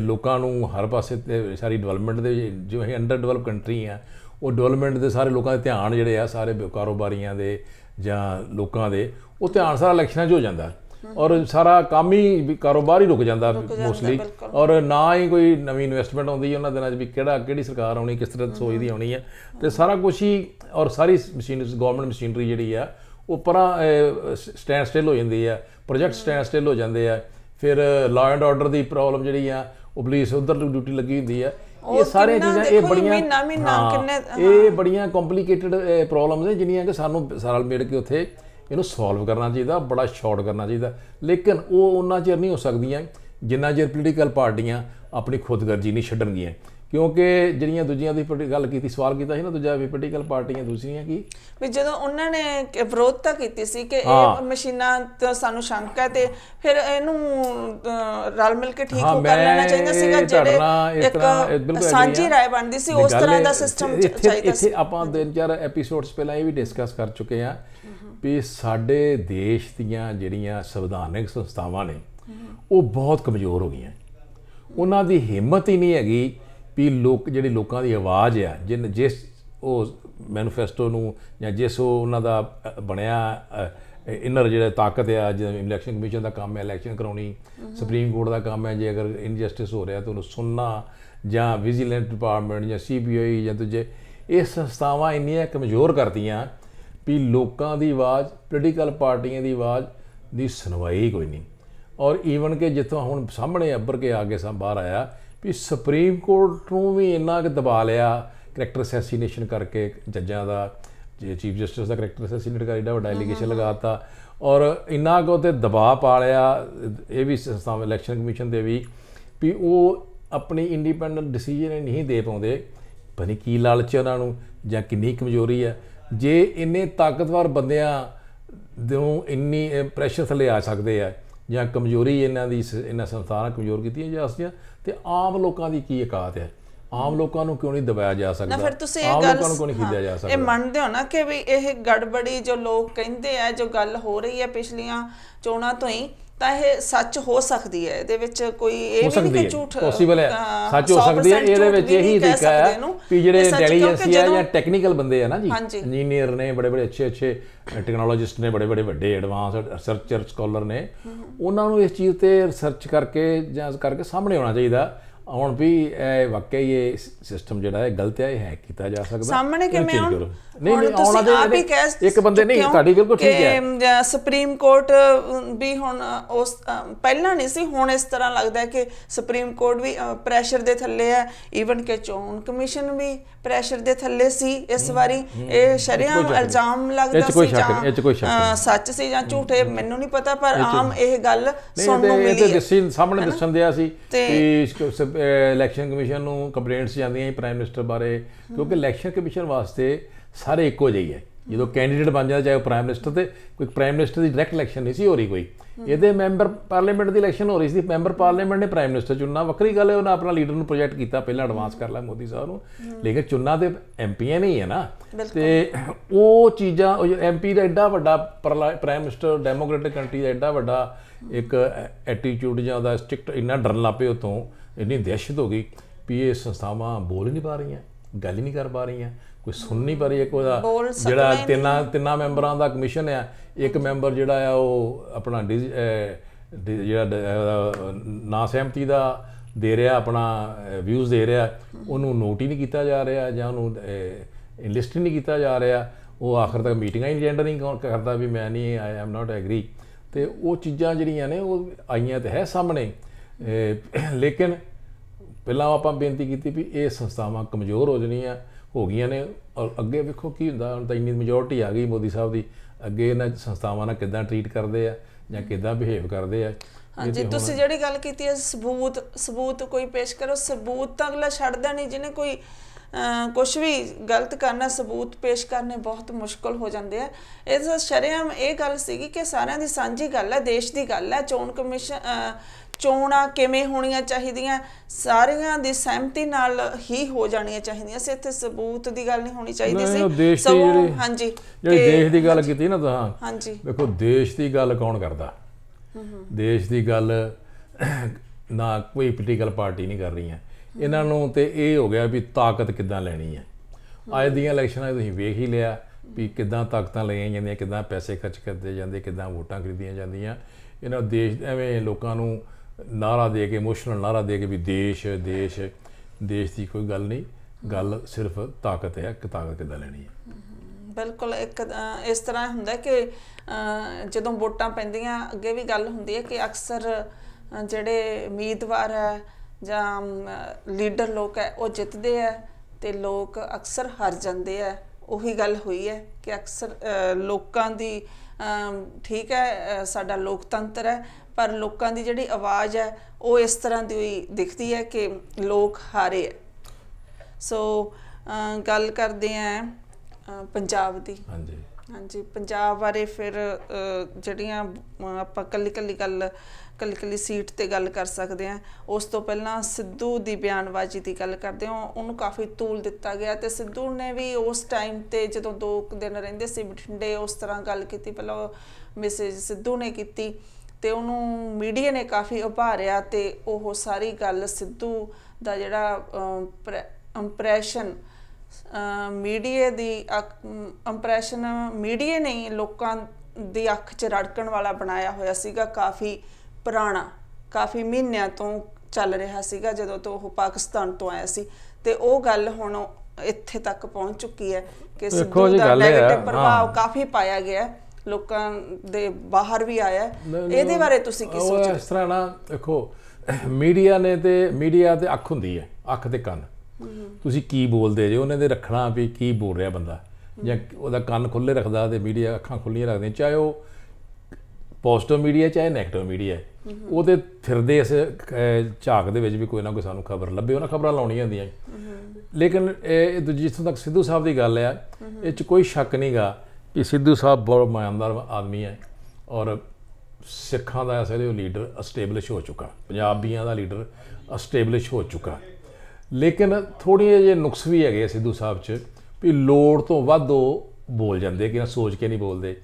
ਲੋਕਾਂ ਨੂੰ ਹਰ ਪਾਸੇ ਤੇ ਸਾਰੀ ਡਿਵੈਲਪਮੈਂਟ ਦੇ ਜੋ ਇਹ ਅੰਡਰ ਡਿਵੈਲਪ ਕੰਟਰੀ ਆ ਉਹ ਡਿਵੈਲਪਮੈਂਟ ਦੇ ਸਾਰੇ ਲੋਕਾਂ ਦੇ ਧਿਆਨ ਜਿਹੜੇ ਆ ਸਾਰੇ ਕਾਰੋਬਾਰੀਆਂ ਦੇ ਜਾਂ ਲੋਕਾਂ ਦੇ ਉਹ ਧਿਆਨ ਸਾਰਾ ਇਲੈਕਸ਼ਨਾਂ 'ਚ ਹੋ ਜਾਂਦਾ। ਔਰ ਸਾਰਾ ਕੰਮ ਹੀ ਕਾਰੋਬਾਰ ਹੀ ਰੁਕ ਜਾਂਦਾ ਮੋਸਟਲੀ। ਔਰ ਨਾ ਹੀ ਕੋਈ ਨਵੀਂ ਇਨਵੈਸਟਮੈਂਟ ਆਉਂਦੀ ਹੈ ਉਹਨਾਂ ਦਿਨਾਂ 'ਚ ਵੀ ਕਿਹੜਾ ਕਿਹੜੀ ਸਰਕਾਰ ਆਉਣੀ ਕਿਸ ਤਰ੍ਹਾਂ ਸੋਚਦੀ ਆਉਣੀ ਹੈ ਤੇ ਸਾਰਾ ਕੁਝ ਹੀ ਔਰ ਸਾਰੀ ਮਸ਼ੀਨਰੀ ਗਵਰਨਮੈਂਟ ਮਸ਼ੀਨਰੀ ਜਿਹੜੀ ਆ ਉਹ ਪਰਾਂ ਸਟੈਂਡ ਸਟਿਲ ਹੋ ਜਾਂਦੀ ਆ ਪ੍ਰੋਜੈਕਟ ਸਟੈਂਡ ਸਟਿਲ ਹੋ ਜਾਂਦੇ ਆ। ਫਿਰ ਲਾਅ ਐਂਡ ਆਰਡਰ ਦੀ ਪ੍ਰੋਬਲਮ ਜਿਹੜੀ ਆ ਉਹ ਪੁਲਿਸ ਉਧਰ ਡਿਊਟੀ ਲੱਗੀ ਹੁੰਦੀ ਆ। ਇਹ ਕਿੰਨਾ ਚੀਜ਼ਾਂ ਇਹ ਬੜੀਆਂ ਮਹੀਨਾ- ਮਹੀਨਾ ਹਾਂ, ਕਿੰਨੇ- ਇਹ ਬੜੀਆਂ ਕੰਪਲਿਕੇਟਡ ਪ੍ਰੋਬਲਮਸ ਨੇ ਜਿੰਨੀਆਂ ਕਿ ਸਾਨੂੰ ਸਾਲ ਮਿਲ ਕੇ ਉੱਥੇ ਇਹਨੂੰ ਸੋਲਵ ਕਰਨਾ ਚਾਹੀਦਾ ਬੜਾ ਸ਼ਾਰਟ ਕਰਨਾ ਚਾਹੀਦਾ। ਲੇਕਿਨ ਉਹ ਉਹਨਾਂ ਚਿਰ ਨਹੀਂ ਹੋ ਸਕਦੀਆਂ ਜਿੰਨਾ ਚਿਰ ਪੋਲੀਟੀਕਲ ਪਾਰਟੀਆਂ ਆਪਣੀ ਖੁਦਗਰਜੀ ਨਹੀਂ ਛੱਡਣਗੀਆਂ। ਕਿਉਂਕਿ ਜਿਹੜੀਆਂ ਦੂਜੀਆਂ ਦੀ ਗੱਲ ਕੀਤੀ ਸਵਾਲ ਕੀਤਾ ਸੀ ਨਾ ਦੂਜਾ ਵੀ ਪੋਲੀਟੀਕਲ ਪਾਰਟੀਆਂ ਦੂਸਰੀਆਂ ਕੀ? ਵੀ ਜਦੋਂ ਉਹਨਾਂ ਨੇ ਵਿਰੋਧਤਾ ਕੀਤੀ ਸੀ ਕਿ। ਇਹ ਮਸ਼ੀਨਾਂ ਤੋਂ ਸਾਨੂੰ ਸ਼ੰਕਾ ਹੈ ਤੇ ਫਿਰ ਇਹਨੂੰ ਰਲ ਮਿਲ ਕੇ ਠੀਕ ਹਾਂ, ਕਰ ਲੈਣਾ ਚਾਹੀਦਾ ਸੀਗਾ ਜਿਹੜੇ ਇੱਕ ਬਿਲਕੁਲ ਸਾਂਝੀ ਰਾਏ ਬਣਦੀ ਸੀ ਉਸ ਤਰ੍ਹਾਂ ਦਾ ਸਿਸਟਮ ਚਾਹੀਦਾ ਸੀ। ਇੱਥੇ ਆਪਾਂ ਤਿੰਨ ਚਾਰ ਐਪੀਸੋਡਸ ਪਹਿਲਾਂ ਇਹ ਵੀ ਡਿਸਕਸ ਕਰ ਚੁੱਕੇ ਆ ਵੀ ਸਾਡੇ ਦੇਸ਼ ਦੀਆਂ ਜਿਹੜੀਆਂ ਸੰਵਿਧਾਨਿਕ ਸੰਸਥਾਵਾਂ ਨੇ ਉਹ ਬਹੁਤ ਕਮਜ਼ੋਰ ਹੋ ਗਈਆਂ। ਉਹਨਾਂ ਦੀ ਹਿੰਮਤ ਹੀ ਨਹੀਂ ਹੈਗੀ ਵੀ ਲੋਕ, ਜਿਹੜੀ ਲੋਕਾਂ ਦੀ ਆਵਾਜ਼ ਆ, ਜਿਨ ਜਿਸ ਉਹ ਮੈਨੀਫੈਸਟੋ ਨੂੰ ਜਾਂ ਜਿਸ ਉਹ ਉਹਨਾਂ ਦਾ ਬਣਿਆ ਇਨਰ ਜਿਹੜਾ ਤਾਕਤ ਆ, ਜਿਵੇਂ ਇਲੈਕਸ਼ਨ ਕਮਿਸ਼ਨ ਦਾ ਕੰਮ ਹੈ ਇਲੈਕਸ਼ਨ ਕਰਾਉਣੀ ਸੁਪਰੀਮ ਕੋਰਟ ਦਾ ਕੰਮ ਹੈ ਜੇ ਅਗਰ ਇਨਜਸਟਿਸ ਹੋ ਰਿਹਾ ਤਾਂ ਉਹਨੂੰ ਸੁਣਨਾ, ਜਾਂ ਵਿਜੀਲੈਂਟ ਡਿਪਾਰਟਮੈਂਟ ਜਾਂ ਸੀਬੀਆਈ ਜਾਂ ਦੂਜੇ, ਇਹ ਸੰਸਥਾਵਾਂ ਇੰਨੀਆਂ ਕਮਜ਼ੋਰ ਕਰਦੀਆਂ ਵੀ ਲੋਕਾਂ ਦੀ ਆਵਾਜ਼ ਪੋਲੀਟੀਕਲ ਪਾਰਟੀਆਂ ਦੀ ਆਵਾਜ਼ ਦੀ ਸੁਣਵਾਈ ਕੋਈ ਨਹੀਂ। ਔਰ ਈਵਨ ਕਿ ਜਿੱਥੋਂ ਹੁਣ ਸਾਹਮਣੇ ਅੱਬਰ ਕੇ ਆਗੇ ਸਾਂ ਬਾਹਰ ਆਇਆ ਵੀ ਸੁਪਰੀਮ ਕੋਰਟ ਨੂੰ ਵੀ ਇੰਨਾ ਕਿ ਦਬਾ ਲਿਆ ਕਰੈਕਟਰ ਅਸੈਸੀਨੇਸ਼ਨ ਕਰਕੇ ਜੱਜਾਂ ਦਾ ਜੇ ਚੀਫ ਜਸਟਿਸ ਦਾ ਕਰੈਕਟਰ ਅਸੈਸੀਨੇਟ ਕਰ ਏਡਾ ਵੱਡਾ ਐਲੀਗੇਸ਼ਨ ਲਗਾਤਾ ਔਰ ਇੰਨਾ ਕੁ ਤੇ ਦਬਾਅ ਪਾ ਲਿਆ ਇਹ ਵੀ ਸੰਸਥਾ ਇਲੈਕਸ਼ਨ ਕਮਿਸ਼ਨ ਦੇ ਵੀ ਵੀ ਉਹ ਆਪਣੀ ਇੰਡੀਪੈਂਡੈਂਟ ਡਿਸੀਜਨ ਨਹੀਂ ਦੇ ਪਾਉਂਦੇ। ਪਤਾ ਨਹੀਂ ਕੀ ਲਾਲਚ ਉਹਨਾਂ ਨੂੰ ਜਾਂ ਕਿੰਨੀ ਕਮਜ਼ੋਰੀ ਹੈ। ਜੇ ਇੰਨੇ ਤਾਕਤਵਰ ਬੰਦਿਆਂ ਨੂੰ ਇੰਨੀ ਪ੍ਰੈਸ਼ਰ ਥੱਲੇ ਆ ਸਕਦੇ ਆ ਜਾਂ ਕਮਜ਼ੋਰੀ ਇਹਨਾਂ ਦੀ ਇਹਨਾਂ ਸੰਸਥਾਨਾਂ ਕਮਜ਼ੋਰ ਕੀਤੀਆਂ ਜਾ ਸਕਦੀਆਂ ਤੇ ਆਮ ਲੋਕਾਂ ਦੀ ਕੀ ਔਕਾਤ ਹੈ? ਆਮ ਲੋਕਾਂ ਨੂੰ ਕਿਉਂ ਨਹੀਂ ਦਬਾਇਆ ਜਾ ਨਾ ਸਕਦਾ? ਫਿਰ ਤੁਸੀਂ ਇਹ ਆਮ ਗੱਲ ਲੋਕਾਂ ਨੂੰ ਕਿਉਂ ਨਹੀਂ ਖਰੀਦਿਆ ਜਾ ਹਾਂ, ਇਹ ਸਕਦਾ ਮੰਨਦੇ ਹੋ ਨਾ ਕਿ ਵੀ ਇਹ ਗੜਬੜੀ ਜੋ ਲੋਕ ਕਹਿੰਦੇ ਆ ਜੋ ਗੱਲ ਹੋ ਰਹੀ ਹੈ ਪਿਛਲੀਆਂ ਚੋਣਾਂ ਤੋਂ ਹੀ ਤਾਂ ਇਹ ਸੱਚ ਹੋ ਸਕਦੀ ਹੈ। ਇਹਦੇ ਵਿੱਚ ਕੋਈ ਇਹ ਹੋ ਵੀ ਨਹੀਂ ਕਿ ਹੈ। ਝੂਠ ਪੋਸੀਬਲ ਹੈ। ਸੱਚ ਹੋ ਸਕਦੀ ਹੈ। 100% ਇਹਦੇ ਵਿੱਚ ਇਹੀ ਤਰੀਕਾ ਹੈ। ਵੀ ਜਿਹੜੇ ਕਿਉਂਕਿ ਇੰਟੈਲੀਜੈਂਸੀ ਆ ਜਾਂ ਟੈਕਨੀਕਲ ਬੰਦੇ ਆ ਨਾ ਜੀ। ਇੰਜੀਨੀਅਰ ਨੇ ਬੜੇ ਬੜੇ ਅੱਛੇ ਅੱਛੇ ਟੈਕਨੋਲੋਜਿਸਟ ਨੇ ਬੜੇ ਬੜੇ ਵੱਡੇ ਐਡਵਾਂਸ ਰਿਸਰਚਰ ਸਕਾਲਰ ਨੇ। ਉਹਨਾਂ ਨੂੰ ਇਸ ਚੀਜ਼ ਤੇ ਰਿਸਰਚ ਕਰਕੇ ਜਾਂ ਕਰਕੇ ਸਾਹਮਣੇ ਆਉਣਾ ਚਾਹੀਦਾ। ਹੁਣ ਵੀ ਇਹ ਵਾਕਈ ਇਹ ਸਿਸਟਮ ਜਿਹੜਾ ਹੈ ਗਲਤ ਹੈ ਇਹ ਹੈਕ ਕੀਤਾ ਜਾ ਸਕਦਾ। ਸਾਹਮਣੇ ਕਿਵੇਂ। ਨਹੀਂ ਹੁਣ ਨਹੀਂ ਤੁਸੀਂ ਆਉਣਾ ਦੇ ਇੱਕ ਬੰਦੇ ਨਹੀਂ ਤੁਹਾਡੀ ਬਿਲਕੁਲ ਠੀਕ ਹੈ। ਸੁਪਰੀਮ ਕੋਰਟ ਵੀ ਹੁਣ ਉਸ ਪਹਿਲਾਂ ਨਹੀਂ ਸੀ ਹੁਣ ਇਸ ਤਰ੍ਹਾਂ ਲੱਗਦਾ ਹੈ ਕਿ ਸੁਪਰੀਮ ਕੋਰਟ ਵੀ ਪ੍ਰੈਸ਼ਰ ਦੇ ਥੱਲੇ ਹੈ। ਈਵਨ ਕਿ ਚੋਣ ਕਮਿਸ਼ਨ ਵੀ ਪ੍ਰੈਸ਼ਰ ਦੇ ਥੱਲੇ ਸੀ ਇਸ ਵਾਰੀ। ਇਹ ਸ਼ਰਿਆਮ। ਇਲਜ਼ਾਮ ਲੱਗਦਾ ਸੀ ਨਹੀਂ। ਸੱਚ ਸੀ ਜਾਂ ਝੂਠ ਮੈਨੂੰ ਨਹੀਂ ਪਤਾ ਪਰ ਆਮ ਇਹ ਗੱਲ ਸੁਣਨ ਨੂੰ ਮਿਲੀ ਤੇ ਹੈ। ਦੱਸੀ ਸਾਹਮਣੇ ਦੱਸਣ ਦਿਆ ਸੀ ਕਿ ਇਲੈਕਸ਼ਨ ਕਮਿਸ਼ਨ ਨੂੰ ਕੰਪਲੇਂਟਸ ਜਾਂਦੀਆਂ ਸੀ ਪ੍ਰਾਈਮ ਮਿਨਿਸਟਰ ਬਾਰੇ ਕਿਉਂਕਿ ਇਲੈਕਸ਼ਨ ਕਮਿਸ਼ਨ ਵਾਸਤੇ ਸਾਰੇ ਇੱਕੋ ਜਿਹੇ ਹੈ। ਜਦੋਂ ਕੈਂਡੀਡੇਟ ਬਣ ਜਾਂਦਾ ਚਾਹੇ ਪ੍ਰਾਈਮ ਮਿਨਿਸਟਰ ਤੇ ਕੋਈ ਪ੍ਰਾਈਮ ਮਿਨਿਸਟਰ ਦੀ ਡਾਇਰੈਕਟ ਇਲੈਕਸ਼ਨ ਨਹੀਂ ਸੀ ਹੋ ਰਹੀ ਕੋਈ। ਇਹਦੇ ਮੈਂਬਰ ਪਾਰਲੀਮੈਂਟ ਦੀ ਇਲੈਕਸ਼ਨ ਹੋ ਰਹੀ ਸੀ। ਮੈਂਬਰ ਪਾਰਲੀਮੈਂਟ ਨੇ ਪ੍ਰਾਈਮ ਮਿਨਿਸਟਰ ਚੁਣਨਾ। ਵੱਖਰੀ ਗੱਲ ਹੈ ਉਹਨਾਂ ਆਪਣਾ ਲੀਡਰ ਨੂੰ ਪ੍ਰੋਜੈਕਟ ਕੀਤਾ ਪਹਿਲਾਂ ਐਡਵਾਂਸ ਕਰ ਲਿਆ ਮੋਦੀ ਸਾਹਿਬ ਨੂੰ। ਲੇਕਿਨ ਚੁਣਨਾ ਤੇ ਐਮਪੀਆਂ ਨਹੀਂ ਹੈ ਨਾ। ਤੇ ਉਹ ਚੀਜ਼ਾਂ ਐਮਪੀ ਦਾ ਐਡਾ ਵੱਡਾ ਪ੍ਰਾਈਮ ਮਿਨਿਸਟਰ ਡੈਮੋਕ੍ਰੈਟਿਕ ਕੰਟਰੀ ਦਾ ਐਡਾ ਵੱਡਾ ਇੱਕ ਐਟੀਟਿਊਡ ਜਾਂ ਉਹਦਾ ਸਟ੍ਰਿਕਟ ਇੰਨਾ ਡਰਨ ਲੱਪੇ ਉਤੋਂ ਇੰਨੀ ਦਹਿਸ਼ਤ ਹੋ ਗਈ ਵੀ ਇਹ ਸੰਸਥਾਵਾਂ ਬੋਲ ਹੀ ਨਹੀਂ ਪਾ ਰਹੀਆਂ। ਗੱਲ ਹੀ ਨਹੀਂ ਕਰ ਪਾ ਰਹੀਆਂ ਕੋਈ ਸੁਣ ਨਹੀਂ ਪਾ ਰਹੀ ਇੱਕ ਉਹਦਾ ਜਿਹੜਾ ਤਿੰਨਾਂ ਤਿੰਨਾਂ ਮੈਂਬਰਾਂ ਦਾ ਕਮਿਸ਼ਨ ਆ ਇੱਕ ਮੈਂਬਰ ਜਿਹੜਾ ਆ ਉਹ ਆਪਣਾ ਜਿਹੜਾ ਨਾ ਸਹਿਮਤੀ ਦਾ ਦੇ ਰਿਹਾ ਆਪਣਾ ਵਿਊਜ਼ ਦੇ ਰਿਹਾ ਉਹਨੂੰ ਨੋਟ ਹੀ ਨਹੀਂ ਕੀਤਾ ਜਾ ਰਿਹਾ ਜਾਂ ਉਹਨੂੰ ਇਨਲਿਸਟ ਹੀ ਨਹੀਂ ਕੀਤਾ ਜਾ ਰਿਹਾ। ਉਹ ਆਖਰ ਤੱਕ ਮੀਟਿੰਗਾਂ ਹੀ ਅਟੈਂਡ ਨਹੀਂ ਕਰ- ਕਰਦਾ ਵੀ ਮੈਂ ਨਹੀਂ ਆਈ ਐਮ ਨਾਟ ਐਗਰੀ ਤੇ ਉਹ ਚੀਜ਼ਾਂ ਜਿਹੜੀਆਂ ਨੇ ਉਹ ਆਈਆਂ ਤੇ ਹੈ ਸਾਹਮਣੇ। ਲੇਕਿਨ ਪਹਿਲਾਂ ਆਪਾਂ ਬੇਨਤੀ ਕੀਤੀ ਵੀ ਇਹ ਸੰਸਥਾਵਾਂ ਕਮਜ਼ੋਰ ਹੋ ਜਾਣੀਆਂ ਹੋ ਗਈਆਂ ਨੇ ਔਰ ਅੱਗੇ ਵੇਖੋ ਕੀ ਹੁੰਦਾ ਹੁਣ ਤਾਂ ਇੰਨੀ ਮੈਜੋਰਟੀ ਆ ਗਈ ਮੋਦੀ ਸਾਹਿਬ ਦੀ ਅੱਗੇ ਇਹਨਾਂ ਸੰਸਥਾਵਾਂ ਨਾਲ ਕਿੱਦਾਂ ਟਰੀਟ ਕਰਦੇ ਆ ਜਾਂ ਕਿੱਦਾਂ ਬਿਹੇਵ ਕਰਦੇ ਆ ਹਾਂਜੀ ਤੁਸੀਂ ਜਿਹੜੀ ਗੱਲ ਕੀਤੀ ਹੈ ਸਬੂਤ ਸਬੂਤ ਕੋਈ ਪੇਸ਼ ਕਰੋ ਸਬੂਤ ਤਾਂ ਅਗਲਾ ਛੱਡਦਾ ਨਹੀਂ ਜਿਹਨੇ ਕੋਈ ਕੁਝ ਵੀ ਗਲਤ ਕਰਨਾ ਸਬੂਤ ਪੇਸ਼ ਕਰਨੇ ਬਹੁਤ ਮੁਸ਼ਕਲ ਹੋ ਜਾਂਦੇ ਆ। ਤਾਂ ਸ਼ਰੇਆਮ ਇਹ ਗੱਲ ਸੀਗੀ ਕਿ ਸਾਰਿਆਂ ਦੀ ਸਾਂਝੀ ਗੱਲ ਹੈ ਦੇਸ਼ ਦੀ ਗੱਲ ਹੈ ਚੋਣ ਕਮਿਸ਼ਨ ਚੋਣਾਂ ਕਿਵੇਂ ਹੋਣੀਆਂ ਚਾਹੀਦੀਆਂ ਸਾਰਿਆਂ ਦੀ ਸਹਿਮਤੀ ਨਾਲ ਹੀ ਹੋ ਜਾਣੀਆਂ ਚਾਹੀਦੀਆਂ ਸੀ। ਇੱਥੇ ਸਬੂਤ ਦੀ ਗੱਲ ਨਹੀਂ ਹੋਣੀ ਚਾਹੀਦੀ ਸੀ। ਸਗੋਂ- ਹਾਂਜੀ ਜਿਹੜੀ ਦੇਸ਼ ਦੀ ਗੱਲ ਕੀਤੀ ਨਾ ਤਾਂ ਹਾਂਜੀ। ਵੇਖੋ ਦੇਸ਼ ਦੀ ਗੱਲ ਕੌਣ ਕਰਦਾ? ਦੇਸ਼ ਦੀ ਗੱਲ ਨਾ ਕੋਈ ਪੋਲੀਟੀਕਲ ਪਾਰਟੀ ਨਹੀਂ ਕਰ ਰਹੀਆਂ। ਇਹਨਾਂ ਨੂੰ ਤੇ ਇਹ ਹੋ ਗਿਆ ਵੀ ਤਾਕਤ ਕਿੱਦਾਂ ਲੈਣੀ ਹੈ। ਅੱਜ ਦੀਆਂ ਇਲੈਕਸ਼ਨਾਂ ਤੁਸੀਂ ਵੇਖ ਹੀ ਲਿਆ ਵੀ ਕਿੱਦਾਂ ਤਾਕਤਾਂ ਲਈਆਂ ਜਾਂਦੀਆਂ ਕਿੱਦਾਂ ਪੈਸੇ ਖਰਚ ਕਰਦੇ ਜਾਂਦੇ ਕਿੱਦਾਂ ਵੋਟਾਂ ਖਰੀਦੀਆਂ ਜਾਂਦੀਆਂ। ਇਹਨਾਂ ਦੇਸ਼ ਐਵੇਂ ਲੋਕਾਂ ਨੂੰ ਨਾਰਾ ਦੇ ਕੇ ਇਮੋਸ਼ਨਲ ਨਾਰਾ ਦੇ ਕੇ ਵੀ ਦੇਸ਼ ਦੇਸ਼ ਦੇਸ਼ ਦੀ ਕੋਈ ਗੱਲ ਨਹੀਂ। ਗੱਲ ਸਿਰਫ ਤਾਕਤ ਹੈ ਕਿ ਤਾਕਤ ਕਿੱਦਾਂ ਲੈਣੀ ਹੈ? ਬਿਲਕੁਲ, ਇੱਕ ਇਸ ਤਰ੍ਹਾਂ ਹੁੰਦਾ ਕਿ ਜਦੋਂ ਵੋਟਾਂ ਪੈਂਦੀਆਂ, ਅੱਗੇ ਵੀ ਗੱਲ ਹੁੰਦੀ ਹੈ ਕਿ ਅਕਸਰ ਜਿਹੜੇ ਉਮੀਦਵਾਰ ਹੈ ਜਾਂ ਲੀਡਰ ਲੋਕ ਹੈ, ਉਹ ਜਿੱਤਦੇ ਹੈ ਤੇ ਲੋਕ ਅਕਸਰ ਹਾਰ ਜਾਂਦੇ ਹੈ। ਉਹੀ ਗੱਲ ਹੋਈ ਹੈ ਕਿ ਅਕਸਰ ਲੋਕਾਂ ਦੀ ਠੀਕ ਹੈ ਸਾਡਾ ਲੋਕਤੰਤਰ ਹੈ, ਪਰ ਲੋਕਾਂ ਦੀ ਜਿਹੜੀ ਆਵਾਜ਼ ਹੈ, ਉਹ ਇਸ ਤਰ੍ਹਾਂ ਦੀ ਹੋਈ ਦਿਖਦੀ ਹੈ ਕਿ ਲੋਕ ਹਾਰੇ ਹੈ। ਸੋ ਗੱਲ ਕਰਦੇ ਆਂ ਪੰਜਾਬ ਦੀ। ਹਾਂਜੀ। ਹਾਂਜੀ, ਪੰਜਾਬ ਬਾਰੇ ਫਿਰ ਜਿਹੜੀਆਂ ਆਪਾਂ ਕੱਲੀ ਕੱਲੀ ਗੱਲ ਕੱਲੀ ਕੱਲੀ ਸੀਟ ਤੇ ਗੱਲ ਕਰ ਸਕਦੇ ਹਾਂ, ਉਸ ਤੋਂ ਪਹਿਲਾਂ ਸਿੱਧੂ ਦੀ ਬਿਆਨਬਾਜ਼ੀ ਦੀ ਗੱਲ ਕਰਦੇ ਹਾਂ, ਉਹਨੂੰ ਕਾਫੀ ਤੂਲ ਦਿੱਤਾ ਗਿਆ ਤੇ ਸਿੱਧੂ ਨੇ ਵੀ ਉਸ ਟਾਈਮ ਤੇ ਜਦੋਂ ਦੋ ਕੁ ਦਿਨ ਰਹਿੰਦੇ ਸੀ ਬਠਿੰਡੇ, ਉਸ ਤਰ੍ਹਾਂ ਗੱਲ ਕੀਤੀ, ਪਹਿਲਾਂ ਮੈਸੇਜ ਸਿੱਧੂ ਨੇ ਕੀਤੀ ਤੇ ਉਹਨੂੰ ਮੀਡੀਆ ਨੇ ਕਾਫੀ ਉਭਾਰਿਆ ਤੇ ਉਹ ਸਾਰੀ ਗੱਲ ਸਿੱਧੂ ਦਾ ਜਿਹੜਾ ਇੰਪ੍ਰੈਸ਼ਨ ਮੀਡੀਆ ਦੀ ਇੰਪ੍ਰੈਸ਼ਨ ਮੀਡੀਆ ਨੇ ਲੋਕਾਂ ਦੀ ਅੱਖ 'ਚ ਰੜਕਣ ਵਾਲਾ ਬਣਾਇਆ ਹੋਇਆ ਸੀਗਾ ਕਾਫੀ ਪੁਰਾਣਾ ਕਾਫੀ ਮਹੀਨਿਆਂ ਤੋਂ ਚੱਲ ਰਿਹਾ ਸੀਗਾ ਜਦੋਂ ਤੋਂ ਉਹ ਪਾਕਿਸਤਾਨ ਤੋਂ ਆਇਆ ਸੀ ਤੇ ਉਹ ਗੱਲ ਹੁਣ ਇੱਥੇ ਤੱਕ ਪਹੁੰਚ ਚੁੱਕੀ ਹੈ ਕਿ ਸਿੱਧੂ ਦਾ ਹੈ, ਨੈਗੇਟਿਵ ਪ੍ਰਭਾਵ ਹਾਂ। ਕਾਫੀ ਪਾਇਆ ਗਿਆ ਹੈ, ਲੋਕਾਂ ਦੇ ਬਾਹਰ ਵੀ ਆਇਆ ਹੈ। ਨਹੀਂ, ਨਹੀਂ, ਇਹਦੇ ਬਾਰੇ ਤੁਸੀਂ ਕੀ ਸੋਚਦੇ ਇਸ ਤਰ੍ਹਾਂ ਨਾ ਦੇਖੋ ਮੀਡੀਆ ਨੇ ਤੇ ਮੀਡੀਆ ਤੇ ਅੱਖ ਹੁੰਦੀ ਹੈ ਅੱਖ ਤੇ ਕੰਨ ਤੁਸੀਂ ਕੀ ਬੋਲਦੇ ਜੇ? ਉਹਨੇ ਦੇ ਰੱਖਣਾ ਵੀ ਕੀ ਬੋਲ ਰਿਹਾ ਬੰਦਾ? ਜਾਂ ਉਹਦਾ ਕੰਨ ਖੁੱਲੇ ਰੱਖਦਾ ਤੇ ਮੀਡੀਆ ਅੱਖਾਂ ਖੁੱਲੀਆਂ ਰੱਖਦੇ ਚਾਹੇ ਉਹ ਪੋਜ਼ਿਟਿਵ ਮੀਡੀਆ, ਚਾਹੇ ਨੈਗੇਟਿਵ ਮੀਡੀਆ ਉਹਦੇ ਫਿਰਦੇ ਇਸ ਝਾਕ ਦੇ ਵਿੱਚ ਵੀ ਕੋਈ ਨਾ ਕੋਈ ਸਾਨੂੰ ਖਬਰ ਲੱਭੇ। ਉਹਨਾਂ ਖਬਰਾਂ ਲਾਉਣੀਆਂ ਹੁੰਦੀਆਂ ਲੇਕਿਨ ਇਹ ਦੂਜੀ, ਜਿੱਥੋਂ ਤੱਕ ਸਿੱਧੂ ਸਾਹਿਬ ਦੀ ਗੱਲ ਆ, ਇਹ ਚ ਕੋਈ ਸ਼ੱਕ ਨਹੀਂਗਾ ਕਿ ਸਿੱਧੂ ਸਾਹਿਬ ਬਹੁਤ ਇਮਾਨਦਾਰ ਆਦਮੀ ਹੈ ਔਰ ਸਿੱਖਾਂ ਦਾ ਇਸ ਲੀਡਰ ਅਸਟੇਬਲਿਸ਼ ਹੋ ਚੁੱਕਾ। ਪੰਜਾਬੀਆਂ ਦਾ ਲੀਡਰ ਅਸਟੇਬਲਿਸ਼ ਹੋ ਚੁੱਕਾ। ਲੇਕਿਨ ਥੋੜ੍ਹੇ ਜਿਹੇ ਨੁਕਸ ਵੀ ਹੈਗੇ ਆ ਸਿੱਧੂ ਸਾਹਿਬ 'ਚ ਵੀ ਲੋੜ ਤੋਂ ਵੱਧ ਉਹ ਬੋਲ ਜਾਂਦੇ ਕਿ ਨਾ ਸੋਚ ਕੇ ਨਹੀਂ ਬੋਲਦੇ।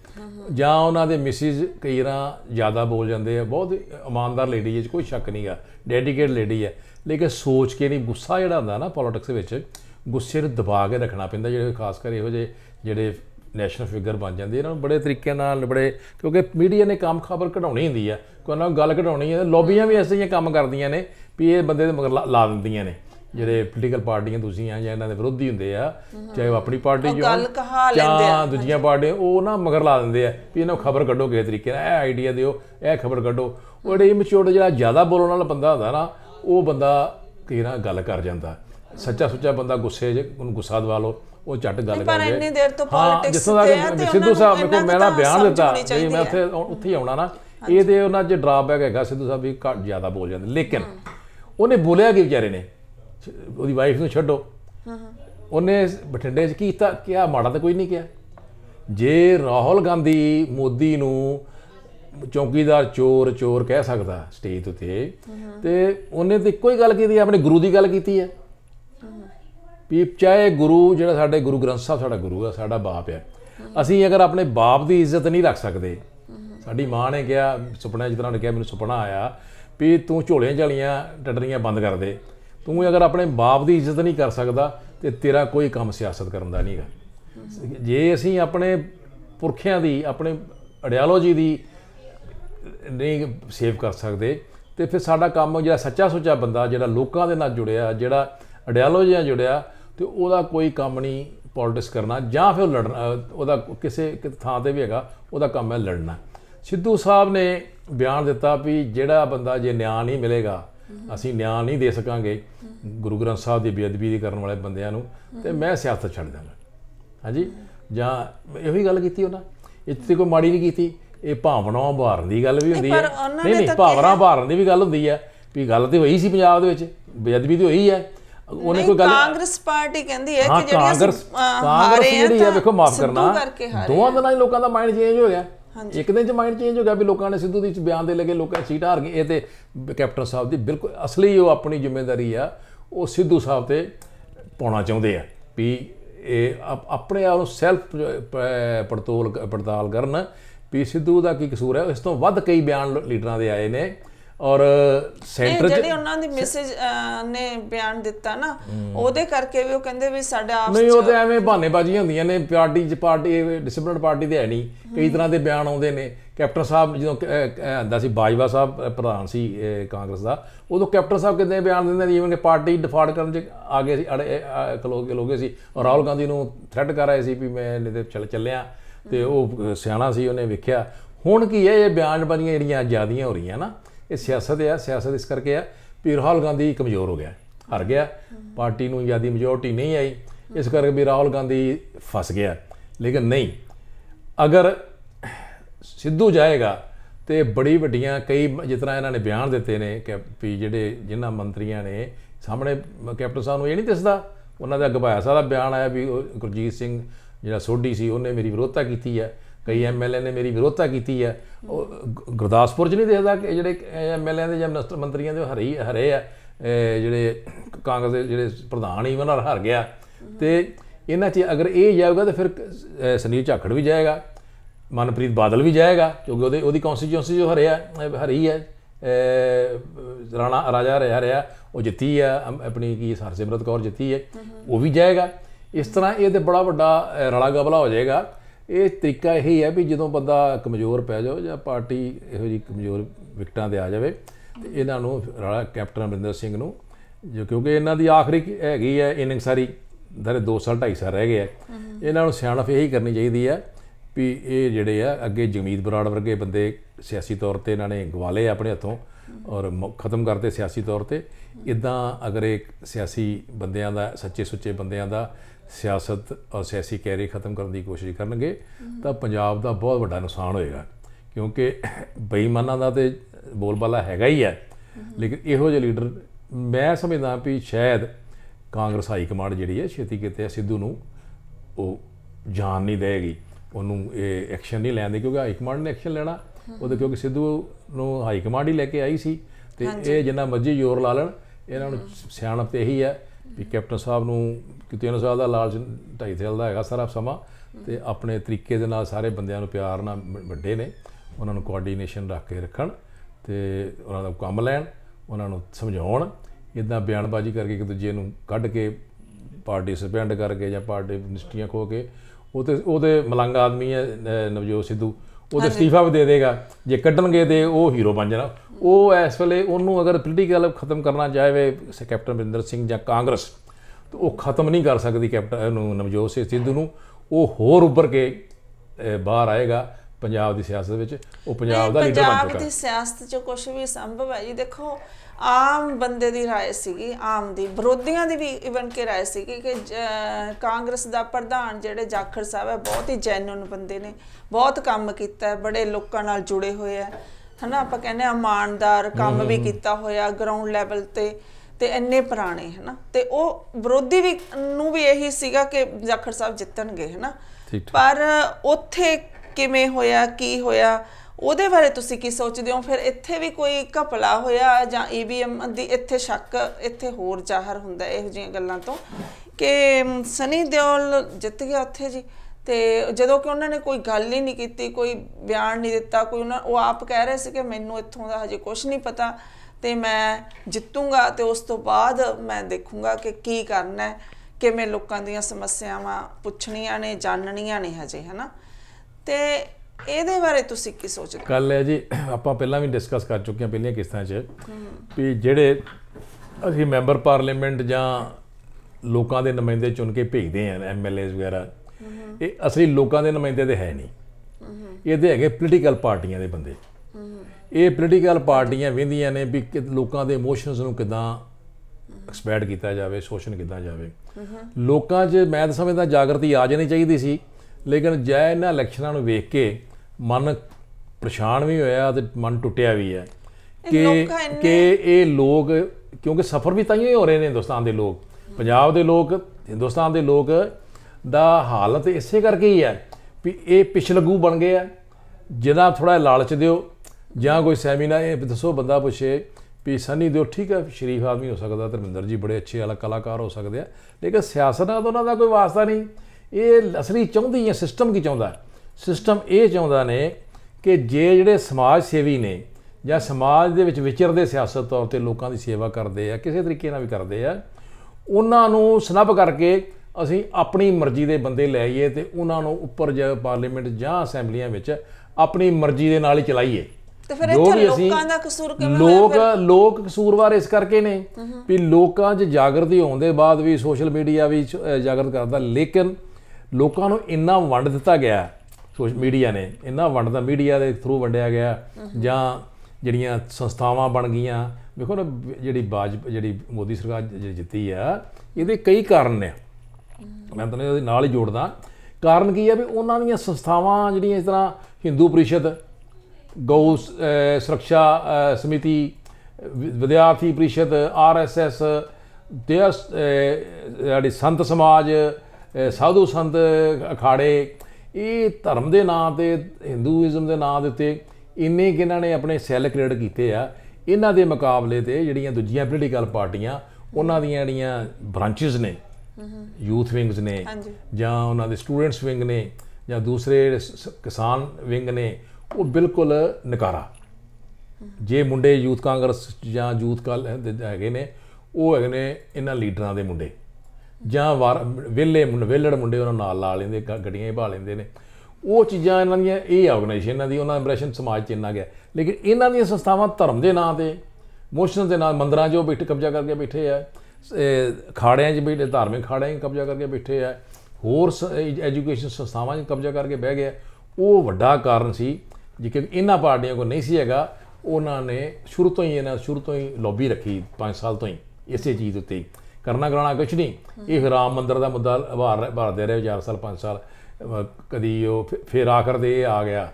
ਜਾਂ ਉਹਨਾਂ ਦੇ ਮਿਸਿਸ ਕਈ ਵਾਰਾਂ ਜ਼ਿਆਦਾ ਬੋਲ ਜਾਂਦੇ ਆ ਬਹੁਤ ਇਮਾਨਦਾਰ ਲੇਡੀ ਹੈ 'ਚ ਕੋਈ ਸ਼ੱਕ ਨਹੀਂਗਾ ਡੈਡੀਕੇਟ ਲੇਡੀ ਹੈ ਲੇਕਿਨ ਸੋਚ ਕੇ ਨਹੀਂ ਗੁੱਸਾ ਜਿਹੜਾ ਹੁੰਦਾ ਨਾ ਪੋਲਿਟਿਕਸ ਵਿੱਚ ਗੁੱਸੇ ਨੂੰ ਦਬਾ ਕੇ ਰੱਖਣਾ ਪੈਂਦਾ ਜਿਹੜੇ ਖਾਸ ਕਰ ਇਹੋ ਜਿਹੇ ਜਿਹੜੇ ਨੈਸ਼ਨਲ ਫਿਗਰ ਬਣ ਜਾਂਦੇ ਇਹਨਾਂ ਨੂੰ ਬੜੇ ਤਰੀਕੇ ਨਾਲ ਬੜੇ ਕਿਉਂਕਿ ਮੀਡੀਆ ਨੇ ਕੰਮ ਖਬਰ ਕਢਾਉਣੀ ਹੁੰਦੀ ਆ ਕੋਈ ਨਾ ਗੱਲ ਕਢਾਉਣੀ ਹੈ ਲੌਬੀਆਂ ਵੀ ਐਸੇ ਹੀ ਕੰਮ ਕਰਦੀਆਂ ਨੇ ਵੀ ਇਹ ਬੰਦੇ ਦੇ ਮਗਰ ਲਾ ਦਿੰਦੀਆਂ ਨੇ। ਜਿਹੜੇ ਪੋਲੀਟੀਕਲ ਪਾਰਟੀਆਂ ਤੁਸੀਂ ਆ ਜਾਂ ਇਹਨਾਂ ਦੇ ਵਿਰੋਧੀ ਹੁੰਦੇ ਆ ਚਾਹੇ ਉਹ ਆਪਣੀ ਪਾਰਟੀ ਜੋ ਗੱਲ ਕਹਾ ਲੈਂਦੇ ਆ। ਦੂਜੀਆਂ ਪਾਰਟੀਆਂ ਉਹ ਨਾ ਮਗਰ ਲਾ ਦਿੰਦੇ ਆ ਵੀ ਇਹਨਾਂ ਨੂੰ ਖਬਰ ਕੱਢੋ ਕਿਸੇ ਤਰੀਕੇ ਨਾਲ ਇਹ ਆਈਡੀਆ ਦਿਓ ਇਹ ਖਬਰ ਕੱਢੋ। ਉਹ ਜਿਹੜੇ ਇਮਚਿਓਰ ਜਿਹੜਾ ਜ਼ਿਆਦਾ ਬੋਲਣ ਵਾਲਾ ਬੰਦਾ ਹੁੰਦਾ ਨਾ ਉਹ ਬੰਦਾ ਕਈ ਨਾ ਗੱਲ ਕਰ ਜਾਂਦਾ। ਸੱਚਾ ਸੁੱਚਾ ਬੰਦਾ ਗੁੱਸੇ 'ਚ ਉਹਨੂੰ ਗੁੱਸਾ ਦਵਾ ਲਓ ਉਹ ਝੱਟ ਗੱਲ ਕਰ ਪਰ ਜਾਏ ਇੰਨੀ ਦੇਰ ਤੋਂ ਹਾਂ, politics ਜਿੱਥੋਂ ਤੱਕ ਤੇ ਸਿੱਧੂ ਸਾਹਿਬ ਮੇਰੇ ਕੋਲ ਮੈਂ ਨਾ ਬਿਆਨ ਦਿੱਤਾ ਵੀ ਮੈਂ ਉੱਥੇ ਉੱਥੇ ਹੀ ਆਉਣਾ ਨਾ ਇਹ ਤੇ ਉਹਨਾਂ 'ਚ ਡਰਾਬੈਕ ਹੈਗਾ ਸਿੱਧੂ ਸਾਹਿਬ ਵੀ ਘੱਟ ਜ਼ਿਆਦਾ ਬੋਲ ਜਾਂਦੇ। ਲੇਕਿਨ ਉਹਨੇ ਬੋਲਿਆ ਕੀ ਵਿਚਾਰੇ ਨੇ? ਉਹਦੀ ਵਾਈਫ ਨੂੰ ਛੱਡੋ। ਉਹਨੇ ਬਠਿੰਡੇ 'ਚ ਕੀ ਕੀਤਾ ਕਿਹਾ ਮਾੜਾ ਤਾਂ ਕੋਈ ਨਹੀਂ ਕਿਹਾ। ਜੇ ਰਾਹੁਲ ਗਾਂਧੀ ਮੋਦੀ ਨੂੰ ਚੌਕੀਦਾਰ ਚੋਰ ਚੋਰ ਕਹਿ ਸਕਦਾ ਸਟੇਜ ਉੱਤੇ ਤੇ ਉਹਨੇ ਤੇ ਇੱਕੋ ਹੀ ਗੱਲ ਕੀਤੀ ਆਪਣੇ ਗੁਰੂ ਦੀ ਗੱਲ ਕੀਤੀ ਹੈ। ਵੀ ਚਾਹੇ ਗੁਰੂ ਜਿਹੜਾ ਸਾਡੇ ਗੁਰੂ ਗ੍ਰੰਥ ਸਾਹਿਬ ਸਾਡਾ ਗੁਰੂ ਹੈ ਸਾਡਾ ਬਾਪ ਹੈ। ਅਸੀਂ ਅਗਰ ਆਪਣੇ ਬਾਪ ਦੀ ਇੱਜ਼ਤ ਨਹੀਂ ਰੱਖ ਸਕਦੇ। ਸਾਡੀ ਮਾਂ ਨੇ ਕਿਹਾ ਸੁਪਨੇ ਜਿਸ ਤਰ੍ਹਾਂ ਨੇ ਕਿਹਾ ਮੈਨੂੰ ਸੁਪਨਾ ਆਇਆ ਵੀ ਤੂੰ ਝੋਲੀਆਂ ਝਾਲੀਆਂ ਟੱਡਰੀਆਂ ਬੰਦ ਕਰ ਦੇ। ਤੂੰ ਅਗਰ ਆਪਣੇ ਬਾਪ ਦੀ ਇੱਜ਼ਤ ਨਹੀਂ ਕਰ ਸਕਦਾ ਤੇ ਤੇਰਾ ਕੋਈ ਕੰਮ ਸਿਆਸਤ ਕਰਨ ਦਾ ਨਹੀਂਗਾ ਜੇ ਅਸੀਂ ਆਪਣੇ ਪੁਰਖਿਆਂ ਦੀ, ਆਪਣੇ ਆਈਡੀਓਲੋਜੀ ਦੀ ਨਹੀਂ ਸੇਵ ਕਰ ਸਕਦੇ, ਤੇ ਫਿਰ ਸਾਡਾ ਕੰਮ ਜਿਹੜਾ ਸੱਚਾ ਸੁੱਚਾ ਬੰਦਾ, ਜਿਹੜਾ ਲੋਕਾਂ ਦੇ ਨਾਲ ਜੁੜਿਆ, ਜਿਹੜਾ ਆਈਡੀਓਲੋਜੀ ਨਾਲ ਜੁੜਿਆ, ਤੇ ਉਹਦਾ ਕੋਈ ਕੰਮ ਨਹੀਂ ਪੋਲਿਟਿਕਸ ਕਰਨਾ, ਜਾਂ ਫਿਰ ਉਹ ਲੜਨਾ, ਉਹਦਾ ਕਿਸੇ ਥਾਂ ਤੇ ਵੀ ਹੈਗਾ, ਉਹਦਾ ਕੰਮ ਹੈ ਲੜਨਾ। ਸਿੱਧੂ ਸਾਹਿਬ ਨੇ ਬਿਆਨ ਦਿੱਤਾ ਵੀ ਜਿਹੜਾ ਬੰਦਾ ਜੇ ਨਿਆਂ ਨਹੀਂ ਮਿਲੇਗਾ ਅਸੀਂ ਨਿਆਂ ਨਹੀਂ ਦੇ ਸਕਾਂਗੇ ਗੁਰੂ ਗ੍ਰੰਥ ਸਾਹਿਬ ਦੀ ਬੇਅਦਬੀ ਦੀ ਕਰਨ ਵਾਲੇ ਬੰਦਿਆਂ ਨੂੰ ਤੇ ਮੈਂ ਸਿਆਸਤ ਛੱਡ ਦਾਂਗਾ ਹਾਂਜੀ? ਜਾਂ ਇਹੋ ਹੀ ਗੱਲ ਕੀਤੀ ਉਹਨਾਂ। ਇੱਥੇ ਕੋਈ ਮਾੜੀ ਨਹੀਂ ਕੀਤੀ। ਇਹ ਭਾਵਨਾਵਾਂ ਭਾਰਨ ਦੀ ਗੱਲ ਵੀ ਹੁੰਦੀ ਹੈ। ਨਹੀਂ ਨਹੀਂ ਭਾਵਨਾ ਭਾਰਨ ਦੀ ਵੀ ਗੱਲ ਹੁੰਦੀ ਹੈ ਵੀ ਗੱਲ ਤੇ ਹੋਈ ਸੀ ਪੰਜਾਬ ਦੇ ਵਿੱਚ ਬੇਅਦਬੀ ਤੇ ਹੋਈ ਹੈ। ਉਹਨੇ ਕੋਈ ਗੱਲ ਕਾਂਗਰਸ ਪਾਰਟੀ ਕਹਿੰਦੀ ਹੈ ਕਿ ਜਿਹੜੀ ਅਸੀਂ ਕਾਂਗਰਸ ਕਾਂਗਰਸ ਜਿਹੜੀ ਹੈ ਵੇਖੋ ਮਾਫ ਕਰਨਾ। ਦੋਵਾਂ ਦਿਨਾਂ ਹੀ ਲੋਕਾਂ ਦਾ ਮਾਈਂਡ ਚੇਂਜ ਹੋ ਗਿਆ। ਇੱਕ ਦਿਨ ਚ ਮਾਈਂਡ ਚੇਂਜ ਹੋ ਗਿਆ ਵੀ ਲੋਕਾਂ ਨੇ ਸਿੱਧੂ ਦੀ ਬਿਆਨ ਦੇ ਲੱਗੇ, ਲੋਕਾਂ ਸੀਟ ਹਾਰ ਗਈ। ਇਹ ਤੇ ਕੈਪਟਨ ਸਾਹਿਬ ਦੀ ਬਿਲਕੁਲ ਅਸਲੀ ਉਹ ਆਪਣੀ ਜ਼ਿੰਮੇਵਾਰੀ ਆ, ਉਹ ਸਿੱਧੂ ਸਾਹਿਬ ਤੇ ਪਾਉਣਾ ਚਾਹੁੰਦੇ ਆ ਵੀ ਇਹ ਆਪਣੇ ਆਪ ਨੂੰ ਸੈਲਫ ਪੜਤੋਲ ਪੜਤਾਲ ਕਰਨ ਵੀ ਸਿੱਧੂ ਦਾ ਕੀ ਕਸੂਰ ਹੈ। ਇਸ ਤੋਂ ਵੱਧ ਕਈ ਬਿਆਨ ਲੀਡਰਾਂ ਦੇ ਆਏ ਨੇ। ਔਰ ਸੈਂਟਰ ਜਿਹੜੀ ਉਹਨਾਂ ਦੀ ਮੈਸੇਜ ਨੇ ਬਿਆਨ ਦਿੱਤਾ ਨਾ ਉਹਦੇ ਕਰਕੇ ਵੀ ਉਹ ਕਹਿੰਦੇ ਵੀ ਸਾਡਾ ਆਪਸ ਨਹੀਂ ਉਹ ਤੇ ਐਵੇਂ ਬਹਾਨੇਬਾਜ਼ੀਆਂ ਹੁੰਦੀਆਂ ਨੇ ਪਾਰਟੀ ਚ ਪਾਰਟੀ ਡਿਸਪਲਿਨ ਪਾਰਟੀ ਦੇ ਹੈ ਨਹੀਂ। ਕਈ ਤਰ੍ਹਾਂ ਦੇ ਬਿਆਨ ਆਉਂਦੇ ਨੇ। ਕੈਪਟਨ ਸਾਹਿਬ ਜਦੋਂ ਆਉਂਦਾ ਸੀ ਬਾਜਵਾ ਸਾਹਿਬ ਪ੍ਰਧਾਨ ਸੀ ਕਾਂਗਰਸ ਦਾ ਉਦੋਂ ਕੈਪਟਨ ਸਾਹਿਬ ਕਿੰਨੇ ਬਿਆਨ ਦਿੰਦੇ ਨੇ ਜਿਵੇਂ ਕਿ ਪਾਰਟੀ ਡਿਫਾਲਟ ਕਰਨ ਚ ਆ ਗਏ ਸੀ ਅੜੇ ਖਲੋ ਕੇ ਲੋਗੇ ਸੀ। ਔਰ ਰਾਹੁਲ ਗਾਂਧੀ ਨੂੰ ਥ੍ਰੈਟ ਕਰ ਰਹੇ ਸੀ ਵੀ ਮੈਂ ਇਹਨੇ ਤੇ ਚੱਲ ਚੱਲਿਆ। ਤੇ ਉਹ ਸਿਆਣਾ ਸੀ ਉਹਨੇ ਵੇਖਿਆ। ਹੁਣ ਕੀ ਹੈ ਇਹ ਬਿਆਨਬਾਜ਼ੀਆਂ ਜਿਹੜੀਆਂ ਜ਼ਿਆਦੀਆਂ ਹੋ ਰਹੀਆਂ ਨਾ ਇਹ ਸਿਆਸਤ ਹੈ ਸਿਆਸਤ ਇਸ ਕਰਕੇ ਆ ਵੀ ਰਾਹੁਲ ਗਾਂਧੀ ਕਮਜ਼ੋਰ ਹੋ ਗਿਆ, ਹਾਰ ਗਿਆ। ਪਾਰਟੀ ਨੂੰ ਜਿਆਦੀ ਮੈਜੋਰਟੀ ਨਹੀਂ ਆਈ। ਇਸ ਕਰਕੇ ਵੀ ਰਾਹੁਲ ਗਾਂਧੀ ਫਸ ਗਿਆ। ਲੇਕਿਨ ਨਹੀਂ, ਅਗਰ ਸਿੱਧੂ ਜਾਏਗਾ ਤੇ ਬੜੀ ਵੱਡੀਆਂ ਕਈ ਜਿਸ ਤਰ੍ਹਾਂ ਇਹਨਾਂ ਨੇ ਬਿਆਨ ਦਿੱਤੇ ਨੇ ਕਿ ਵੀ ਜਿਹੜੇ ਜਿਨ੍ਹਾਂ ਮੰਤਰੀਆਂ ਨੇ, ਸਾਹਮਣੇ ਕੈਪਟਨ ਸਾਹਿਬ ਨੂੰ ਇਹ ਨਹੀਂ ਦੱਸਦਾ। ਉਹਨਾਂ ਦਾ ਗਵਾਇਆ ਸਾਹਿਬ ਦਾ ਬਿਆਨ ਆਇਆ ਵੀ ਉਹ ਗੁਰਜੀਤ ਸਿੰਘ ਜਿਹੜਾ ਸੋਢੀ ਸੀ, ਉਹਨੇ ਮੇਰੀ ਵਿਰੋਧਤਾ ਕੀਤੀ ਹੈ। ਕਈ ਐਮਐਲਏ ਨੇ ਮੇਰੀ ਵਿਰੋਧਤਾ ਕੀਤੀ ਹੈ। ਉਹ ਗੁਰਦਾਸਪੁਰ 'ਚ ਨਹੀਂ ਦੇਖਦਾ ਕਿ ਜਿਹੜੇ ਐਮਐਲਏ ਦੇ ਜਾਂ ਮਿਨਿਸਟਰ ਮੰਤਰੀਆਂ ਦੇ ਹਰੇ ਹਰੇ ਆ। ਜਿਹੜੇ ਕਾਂਗਰਸ ਦੇ ਜਿਹੜੇ ਪ੍ਰਧਾਨ ਹੀ ਉਹਨਾਂ ਹਰ ਗਿਆ। ਤੇ ਇਹਨਾਂ 'ਚ ਅਗਰ ਇਹ ਜਾਊਗਾ ਤਾਂ ਫਿਰ ਸੁਨੀਲ ਝਾਖੜ ਵੀ ਜਾਏਗਾ। ਮਨਪ੍ਰੀਤ ਬਾਦਲ ਵੀ ਜਾਏਗਾ, ਕਿਉਂਕਿ ਉਹਦੇ, ਉਹਦੀ ਕਨਸਟੀਚੁਐਂਸੀ ਜੋ ਹਰਿਆ ਹਰੀ ਹੈ ਰਾਣਾ, ਰਾਜਾ ਹਰਿਆ ਰਿਹਾ, ਉਹ ਜਿੱਤੀ ਆ। ਆਪਣੀ ਕੀ ਹਰਸਿਮਰਤ ਕੌਰ ਜਿੱਤੀ ਹੈ, ਉਹ ਵੀ ਜਾਏਗਾ। ਇਸ ਤਰ੍ਹਾਂ ਇਹ ਤੇ ਬੜਾ ਵੱਡਾ ਰਲਾ ਗਬਲਾ ਹੋ ਜਾਏਗਾ। ਇਹ ਤਰੀਕਾ ਇਹੀ ਹੈ ਵੀ ਜਦੋਂ ਬੰਦਾ ਕਮਜ਼ੋਰ ਪੈ ਜਾਓ ਜਾਂ ਪਾਰਟੀ ਇਹੋ ਜੀ ਕਮਜ਼ੋਰ ਵਿਕਟਾਂ ਤੇ ਆ ਜਾਵੇ, ਤੇ ਇਹਨਾਂ ਨੂੰ ਰਾਣਾ ਕੈਪਟਨ ਅਮਰਿੰਦਰ ਸਿੰਘ ਨੂੰ, ਜੋ ਕਿਉਂਕਿ ਇਹਨਾਂ ਦੀ ਆਖਰੀ ਹੈਗੀ ਹੈ, ਇਨਿੰਗ ਸਾਰੀ ਦਰ 2 ਸਾਲ 2.5 ਸਾਲ ਰਹਿ ਗਏ ਆ ਇਹਨਾਂ ਨੂੰ ਸਿਆਣਪ ਇਹੀ ਕਰਨੀ ਚਾਹੀਦੀ ਹੈ ਵੀ ਇਹ ਜਿਹੜੇ ਆ, ਅੱਗੇ ਜਗਮੀਤ ਬਰਾੜ ਵਰਗੇ ਬੰਦੇ ਸਿਆਸੀ ਤੌਰ ਤੇ ਇਹਨਾਂ ਨੇ ਗਵਾਲੇ ਆਪਣੇ ਹੱਥੋਂ ਔਰ ਮ- ਖਤਮ ਕਰਤੇ ਸਿਆਸੀ ਤੌਰ ਤੇ। ਇਦਾਂ ਅਗਰ ਇਹ ਸਿਆਸੀ ਬੰਦਿਆਂ ਦਾ, ਸੱਚੇ ਸੁੱਚੇ ਬੰਦਿਆਂ ਦਾ ਸਿਆਸਤ ਔਰ ਸਿਆਸੀ ਕੈਰੀ ਖਤਮ ਕਰਨ ਦੀ ਕੋਸ਼ਿਸ਼ ਕਰਨਗੇ ਤਾਂ ਪੰਜਾਬ ਦਾ ਬਹੁਤ ਵੱਡਾ ਨੁਕਸਾਨ ਹੋਏਗਾ। ਕਿਉਂਕਿ ਬੇਈਮਾਨਾਂ ਦਾ ਤੇ ਬੋਲਬਾਲਾ ਹੈਗਾ ਹੀ ਹੈ। ਲੇਕਿਨ ਇਹੋ ਜਿਹੇ ਲੀਡਰ ਮੈਂ ਸਮਝਦਾ ਵੀ ਸ਼ਾਇਦ ਕਾਂਗਰਸ ਹਾਈ ਕਮਾਂਡ ਜਿਹੜੀ ਹੈ ਛੇਤੀ ਕਿਤੇ ਸਿੱਧੂ ਨੂੰ ਉਹ ਜਾਨ ਨਹੀਂ ਦੇਗੀ ਉਹਨੂੰ ਇਹ ਐਕਸ਼ਨ ਨਹੀਂ ਲੈਂਦੇ ਕਿਉਂਕਿ ਹਾਈ ਕਮਾਂਡ ਨੇ ਐਕਸ਼ਨ ਲੈਣਾ। ਉਹਦੇ ਕਿਉਂਕਿ ਸਿੱਧੂ ਨੂੰ ਹਾਈ ਕਮਾਂਡ ਹੀ ਲੈ ਕੇ ਆਈ ਸੀ। ਤੇ ਇਹ ਜਿੰਨਾ ਮਰਜ਼ੀ ਜ਼ੋਰ ਲਾ ਲੈਣ ਇਹਨਾਂ ਨੂੰ ਸਿਆਣਪ ਤੇ ਇਹੀ ਹੈ ਵੀ ਕੈਪਟਨ ਸਾਹਿਬ ਨੂੰ ਕਿ ਤਿੰਨ ਸਾਲ ਦਾ ਲਾਲਚ ਢਾਈ ਸਾਲ ਦਾ ਹੈਗਾ ਸਾਰਾ ਸਮਾਂ ਤੇ ਆਪਣੇ ਤਰੀਕੇ ਦੇ ਨਾਲ ਸਾਰੇ ਬੰਦਿਆਂ ਨੂੰ ਪਿਆਰ ਨਾਲ ਵੱਡੇ ਨੇ। ਉਹਨਾਂ ਨੂੰ ਕੋਆਰਡੀਨੇਸ਼ਨ ਰੱਖ ਕੇ ਰੱਖਣ ਤੇ ਉਹਨਾਂ ਦਾ ਕੰਮ ਲੈਣ ਉਹਨਾਂ ਨੂੰ ਸਮਝਾਉਣ। ਇਦਾਂ ਬਿਆਨਬਾਜ਼ੀ ਕਰਕੇ ਇੱਕ ਦੂਜੇ ਨੂੰ ਕੱਢ ਕੇ ਪਾਰਟੀ ਸਸਪੈਂਡ ਕਰਕੇ ਜਾਂ ਪਾਰਟੀ ਮਿਨਿਸਟਰੀਆਂ ਖੋ ਕੇ ਉਹ ਤੇ ਉਹਦੇ ਮਲੰਗ ਆਦਮੀ ਹੈ ਨਵਜੋਤ ਸਿੱਧੂ। ਉਹਦੇ ਅਸਤੀਫਾ ਵੀ ਦੇ ਦੇਗਾ। ਜੇ ਕੱਢਣਗੇ ਤੇ ਉਹ ਹੀਰੋ ਬਣ ਜਾਣਾ। ਉਹ ਇਸ ਵੇਲੇ ਉਹਨੂੰ ਅਗਰ ਪੋਲੀਟੀਕਲ ਖਤਮ ਕਰਨਾ ਚਾਹਵੇ ਸ- ਕੈਪਟਨ ਅਮਰਿੰਦਰ ਸਿੰਘ ਜਾਂ ਕਾਂਗਰਸ ਤਾਂ ਉਹ ਖਤਮ ਨਹੀਂ ਕਰ ਸਕਦੀ ਕੈਪਟਨ ਨੂੰ ਨਵਜੋਤ ਸਿੰਘ ਸਿੱਧੂ ਨੂੰ ਉਹ ਹੋਰ ਉੱਭਰ ਕੇ ਅਹ, ਬਾਹਰ ਆਏਗਾ ਪੰਜਾਬ ਦੀ ਸਿਆਸਤ ਵਿੱਚ ਉਹ ਪੰਜਾਬ ਦਾ ਲੀਡਰ ਬਣ ਪੰਜਾਬ ਚੁੱਕਾ ਦੀ ਸਿਆਸਤ 'ਚ ਕੁਝ ਵੀ ਸੰਭਵ ਹੈ ਜੀ ਦੇਖੋ ਆਮ ਬੰਦੇ ਦੀ رائے ਸੀਗੀ ਆਮ ਦੀ ਵਿਰੋਧੀਆਂ ਦੀ ਵੀ ਇਵਨ ਕਿ رائے ਸੀਗੀ ਕਿ ਜ- ਕਾਂਗਰਸ ਦਾ ਪ੍ਰਧਾਨ ਜਿਹੜੇ ਜਾਖੜ ਸਾਹਿਬ ਹੈ ਬਹੁਤ ਹੀ ਜੈਨੂਨ ਬੰਦੇ ਨੇ ਬਹੁਤ ਕੰਮ ਕੀਤਾ ਹੈ ਬੜੇ ਲੋਕਾਂ ਨਾਲ ਜੁੜੇ ਹੋਏ ਆ ਹਨਾ ਆਪਾਂ ਕਹਿੰਦੇ ਆ ਇਮਾਨਦਾਰ ਕੰਮ ਵੀ ਕੀਤਾ ਹੋਇਆ ਗਰਾਊਂਡ ਲੈਵਲ ਤੇ ਤੇ ਇੰਨੇ ਪੁਰਾਣੇ ਹਨਾ? ਤੇ ਉਹ ਵਿਰੋਧੀ ਵੀ ਨੂੰ ਵੀ ਇਹੀ ਸੀਗਾ ਕਿ ਜਾਖੜ ਸਾਹਿਬ ਜਿੱਤਣਗੇ ਹਨਾ। ਪਰ ਉੱਥੇ ਕਿਵੇਂ ਹੋਇਆ ਕੀ ਹੋਇਆ? ਉਹਦੇ ਬਾਰੇ ਤੁਸੀਂ ਕੀ ਸੋਚਦੇ ਹੋ? ਫਿਰ ਇੱਥੇ ਵੀ ਕੋਈ ਘਪਲਾ ਹੋਇਆ ਜਾਂ ਈਵੀਐਮ ਦੀ ਇੱਥੇ ਸ਼ੱਕ ਇੱਥੇ ਹੋਰ ਜ਼ਾਹਰ ਹੁੰਦਾ ਇਹੋ ਜਿਹੀਆਂ ਗੱਲਾਂ ਤੋਂ? ਕਿ ਸਨੀ ਦਿਓਲ ਜਿੱਤ ਗਿਆ ਉੱਥੇ ਜੀ ਤੇ ਜਦੋਂ ਕਿ ਉਹਨਾਂ ਨੇ ਕੋਈ ਗੱਲ ਹੀ ਨਹੀਂ ਕੀਤੀ ਕੋਈ ਬਿਆਨ ਨਹੀਂ ਦਿੱਤਾ ਕੋਈ ਉਹ ਆਪ ਕਹਿ ਰਹੇ ਸੀ ਕਿ ਮੈਨੂੰ ਇੱਥੋਂ ਦਾ ਹਜੇ ਕੁਝ ਨਹੀਂ ਪਤਾ। ਤੇ ਮੈਂ ਜਿੱਤੂੰਗਾ ਤੇ ਉਸ ਤੋਂ ਬਾਅਦ ਮੈਂ ਦੇਖੂੰਗਾ ਕਿ ਕੀ ਕਰਨਾ ਹੈ ਕਿਵੇਂ ਲੋਕਾਂ ਦੀਆਂ ਸਮੱਸਿਆਵਾਂ ਪੁੱਛਣੀਆਂ ਨੇ ਜਾਣਨੀਆਂ ਨੇ ਹਜੇ ਹਨਾ? ਤੇ ਇਹਦੇ ਬਾਰੇ ਤੁਸੀਂ ਕੀ ਸੋਚਦੇ? ਗੱਲ ਹੈ ਜੀ ਆਪਾਂ ਪਹਿਲਾਂ ਵੀ ਡਿਸਕਸ ਕਰ ਚੁੱਕੇ ਹਾਂ ਪਹਿਲੀਆਂ ਕਿਸ਼ਤਾਂ 'ਚ ਵੀ ਜਿਹੜੇ ਅਸੀਂ ਮੈਂਬਰ ਪਾਰਲੀਮੈਂਟ ਜਾਂ ਲੋਕਾਂ ਦੇ ਨੁਮਾਇੰਦੇ ਚੁਣ ਕੇ ਭੇਜਦੇ ਆ ਐਮਐਲਏਸ ਵਗੈਰਾ ਇਹ ਅਸਲੀ ਲੋਕਾਂ ਦੇ ਨੁਮਾਇੰਦੇ ਤੇ ਹੈ ਨਹੀਂ। ਇਹਦੇ ਹੈਗੇ ਪੋਲੀਟੀਕਲ ਪਾਰਟੀਆਂ ਦੇ ਬੰਦੇ। ਇਹ ਪੋਲੀਟੀਕਲ ਪਾਰਟੀਆਂ ਵਹਿੰਦੀਆਂ ਨੇ ਵੀ ਕਿ ਲੋਕਾਂ ਦੇ ਇਮੋਸ਼ਨਸ ਨੂੰ ਕਿਦਾਂ ਐਕਸਪੈਕਟ ਕੀਤਾ ਜਾਵੇ ਸ਼ੋਸ਼ਣ ਕਿਦਾਂ ਜਾਵੇ। ਲੋਕਾਂ 'ਚ ਮੈਂ ਤਾਂ ਸਮਝਦਾ ਜਾਗਰਤੀ ਆ ਜਾਣੀ ਚਾਹੀਦੀ ਸੀ ਲੇਕਿਨ ਜੈ ਇਹਨਾਂ ਇਲੈਕਸ਼ਨਾਂ ਨੂੰ ਵੇਖ ਕੇ ਮਨ ਪਰੇਸ਼ਾਨ ਵੀ ਹੋਇਆ ਤੇ ਮਨ ਟੁੱਟਿਆ ਵੀ ਹੈ ਕਿ ਕਿ ਇਹ ਲੋਕ ਕਿਉਂਕਿ ਸਫਰ ਵੀ ਤਾਂ ਹੀ ਹੋ ਰਹੇ ਨੇ ਹਿੰਦੁਸਤਾਨ ਦੇ ਲੋਕ ਪੰਜਾਬ ਦੇ ਲੋਕ ਹਿੰਦੁਸਤਾਨ ਦੇ ਲੋਕ ਦਾ ਹਾਲਤ ਇਸੇ ਕਰਕੇ ਹੀ ਹੈ ਵੀ ਇਹ ਪਿਛਲਗੂ ਬਣ ਗਏ ਆ। ਜਿਹਦਾ ਥੋੜਾ ਲਾਲਚ ਦਿਓ ਜਾਂ ਕੋਈ ਸੈਮੀਨਾਰ, ਇਹ ਦੱਸੋ ਬੰਦਾ ਪੁੱਛੇ ਵੀ ਸਨੀ ਦਿਓ ਠੀਕ ਹੈ, ਸ਼ਰੀਫ ਆਦਮੀ ਹੋ ਸਕਦਾ, ਧਰਮਿੰਦਰ ਜੀ ਬੜੇ ਅੱਛੇ ਵਾਲਾ ਕਲਾਕਾਰ ਹੋ ਸਕਦੇ ਆ। ਲੇਕਿਨ ਸਿਆਸਤ ਨਾਲ ਉਹਨਾਂ ਦਾ ਕੋਈ ਵਾਸਤਾ ਨਹੀਂ। ਇਹ ਅਸਲੀ ਚਾਹੁੰਦੀ ਹੈ ਸਿਸਟਮ ਕੀ ਚਾਹੁੰਦਾ? ਸਿਸਟਮ ਇਹ ਚਾਹੁੰਦਾ ਨੇ ਕਿ ਜੇ ਜਿਹੜੇ ਸਮਾਜ ਸੇਵੀ ਨੇ ਜਾਂ ਸਮਾਜ ਦੇ ਵਿੱਚ ਵਿਚਰਦੇ ਸਿਆਸਤ ਤੌਰ ਤੇ ਲੋਕਾਂ ਦੀ ਸੇਵਾ ਕਰਦੇ ਆ, ਕਿਸੇ ਤਰੀਕੇ ਨਾਲ ਵੀ ਕਰਦੇ ਆ, ਉਹਨਾਂ ਨੂੰ ਸਨੱਬ ਕਰਕੇ ਅਸੀਂ ਆਪਣੀ ਮਰਜ਼ੀ ਦੇ ਬੰਦੇ ਲੈ ਆਈਏ ਤੇ ਉਹਨਾਂ ਨੂੰ ਉੱਪਰ ਜਾ ਪਾਰਲੀਮੈਂਟ ਜਾਂ ਅਸੈਂਬਲੀਆਂ ਵਿੱਚ ਆਪਣੀ ਮਰਜ਼ੀ ਦੇ ਨਾਲ ਹੀ ਚਲਾਈਏ। ਤੇ ਫਿਰ ਇੱਥੇ ਲੋਕਾਂ ਦਾ ਕਸੂਰ ਕਿਵੇਂ ਹੋਇਆ ਲੋਕ ਲੋਕ ਕਸੂਰਵਾਰ ਇਸ ਕਰਕੇ ਨੇ ਵੀ ਲੋਕਾਂ 'ਚ ਜਾਗਰਤੀ ਹੋਣ ਦੇ ਬਾਅਦ ਵੀ ਸੋਸ਼ਲ ਮੀਡੀਆ ਵੀ ਜਾਗਰਤ ਕਰਦਾ। ਲੇਕਿਨ ਲੋਕਾਂ ਨੂੰ ਇੰਨਾ ਵੰਡ ਦਿੱਤਾ ਗਿਆ ਸੋਸ਼ਲ ਮੀਡੀਆ ਨੇ ਇੰਨਾ ਵੰਡਦਾ ਮੀਡੀਆ ਦੇ ਥਰੂ ਵੰਡਿਆ ਗਿਆ ਜਾਂ ਜਿਹੜੀਆਂ ਸੰਸਥਾਵਾਂ ਬਣ ਗਈਆਂ ਵੇਖੋ ਨਾ ਜਿਹੜੀ ਬਾਜ ਜਿਹੜੀ ਮੋਦੀ ਸਰਕਾਰ ਜ- ਜਿੱਤੀ ਆ ਇਹਦੇ ਕਈ ਕਾਰਨ ਨੇ। ਮੈਂ ਤੁਹਾਨੂੰ ਇਹਦੇ ਨਾਲ ਹੀ ਜੋੜਦਾ। ਕਾਰਨ ਕੀ ਹੈ ਵੀ ਉਹਨਾਂ ਦੀਆਂ ਸੰਸਥਾਵਾਂ ਜਿਹੜੀਆਂ ਇਸ ਤਰ੍ਹਾਂ ਹਿੰਦੂ ਪ੍ਰੀਸ਼ਦ ਗਊ ਸੁਰੱਖਿਆ ਸਮਿਤੀ ਵਿਦਿਆਰਥੀ ਪ੍ਰੀਸ਼ਦ ਆਰਐਸਐਸ ਦੇ ਸਾਡੇ ਸੰਤ ਸਮਾਜ ਸਾਧੂ ਸੰਤ ਅਖਾੜੇ ਇਹ ਧਰਮ ਦੇ ਨਾਂ ਤੇ ਹਿੰਦੂਇਜ਼ਮ ਦੇ ਨਾਂ ਦੇ ਉੱਤੇ ਇੰਨੇ ਕਿ ਇਹਨਾਂ ਨੇ ਆਪਣੇ ਸੈੱਲ ਕ੍ਰੀਏਟ ਕੀਤੇ ਆ ਇਹਨਾਂ ਦੇ ਮੁਕਾਬਲੇ ਤੇ ਜਿਹੜੀਆਂ ਦੂਜੀਆਂ ਪੋਲੀਟੀਕਲ ਪਾਰਟੀਆਂ ਉਹਨਾਂ ਦੀਆਂ ਜਿਹੜੀਆਂ ਬ੍ਰਾਂਚਸ ਨੇ ਯੂਥ ਵਿੰਗਸ ਨੇ। ਜਾਂ ਉਹਨਾਂ ਦੇ ਸਟੂਡੈਂਟਸ ਵਿੰਗ ਨੇ ਜਾਂ ਦੂਸਰੇ ਕਿਸਾਨ ਵਿੰਗ ਨੇ ਉਹ ਬਿਲਕੁਲ ਨਕਾਰਾ। ਜੇ ਮੁੰਡੇ ਯੂਥ ਕਾਂਗਰਸ ਜਾਂ ਯੂਥ ਕਾਲ ਦੇ ਹੈਗੇ ਨੇ, ਉਹ ਹੈਗੇ ਨੇ ਇਹਨਾਂ ਲੀਡਰਾਂ ਦੇ ਮੁੰਡੇ। ਜਾਂ ਵਾਰ- ਵਿਹਲੇ ਮੁੰਡੇ, ਵਿਹਲੜ ਮੁੰਡੇ ਉਹਨਾਂ ਨਾਲ ਲਾ ਲੈਂਦੇ, ਗ- ਗੱਡੀਆਂ ਹੀ ਭਾ ਲੈਂਦੇ ਨੇ। ਉਹ ਚੀਜ਼ਾਂ ਇਹਨਾਂ ਦੀਆਂ, ਇਹ ਆਰਗੇਨਾਈਜੇਸ਼ਨ ਇਹਨਾਂ ਦੀ, ਉਹਨਾਂ ਦਾ ਇੰਪ੍ਰੈਸ਼ਨ ਸਮਾਜ 'ਚ ਇੰਨਾ ਗਿਆ। ਲੇਕਿਨ ਇਹਨਾਂ ਦੀਆਂ ਸੰਸਥਾਵਾਂ ਧਰਮ ਦੇ ਨਾਂ ਤੇ, ਮੋਸ਼ਨ ਦੇ ਨਾਂ, ਮੰਦਰਾਂ 'ਚ ਉਹ ਬੈਠੇ, ਕਬਜ਼ਾ ਕਰਕੇ ਬੈਠੇ ਆ। ਖਾੜਿਆਂ 'ਚ ਬੈਠੇ, ਧਾਰਮਿਕ ਖਾੜਿਆਂ 'ਚ ਕਬਜ਼ਾ ਕਰਕੇ ਬੈਠੇ ਆ। ਹੋਰ ਐਜੂਕੇਸ਼ਨ ਸੰਸਥਾਵਾਂ 'ਚ ਕਬਜ਼ਾ ਕਰਕੇ ਬਹਿ ਗਿਆ। ਉਹ ਵੱਡਾ ਕਾਰਨ ਸੀ ਜੇ ਕਿ ਇਹਨਾਂ ਪਾਰਟੀਆਂ ਕੋਲ ਨਹੀਂ ਸੀ ਹੈਗਾ, ਉਹਨਾਂ ਨੇ ਸ਼ੁਰੂ ਤੋਂ ਹੀ ਇਹਨਾਂ ਸ਼ੁਰੂ ਤੋਂ ਹੀ ਲੌਬੀ ਰੱਖੀ 5 ਸਾਲ ਤੋਂ ਹੀ, ਇਸੇ ਚੀਜ਼ ਉੱਤੇ ਹੀ। ਕਰਨਾ ਕਰਾਉਣਾ ਕੁਛ ਨਹੀਂ। ਇਹ ਰਾਮ ਮੰਦਰ ਦਾ ਮੁੱਦਾ ਭਾਰ ਭਾਰਦੇ ਰਹੇ 4 ਸਾਲ 5 ਸਾਲ। ਕਦੀ ਉਹ ਫਿਰ- ਫਿਰ ਆਖਰ ਦੇ ਇਹ ਆ ਗਿਆ।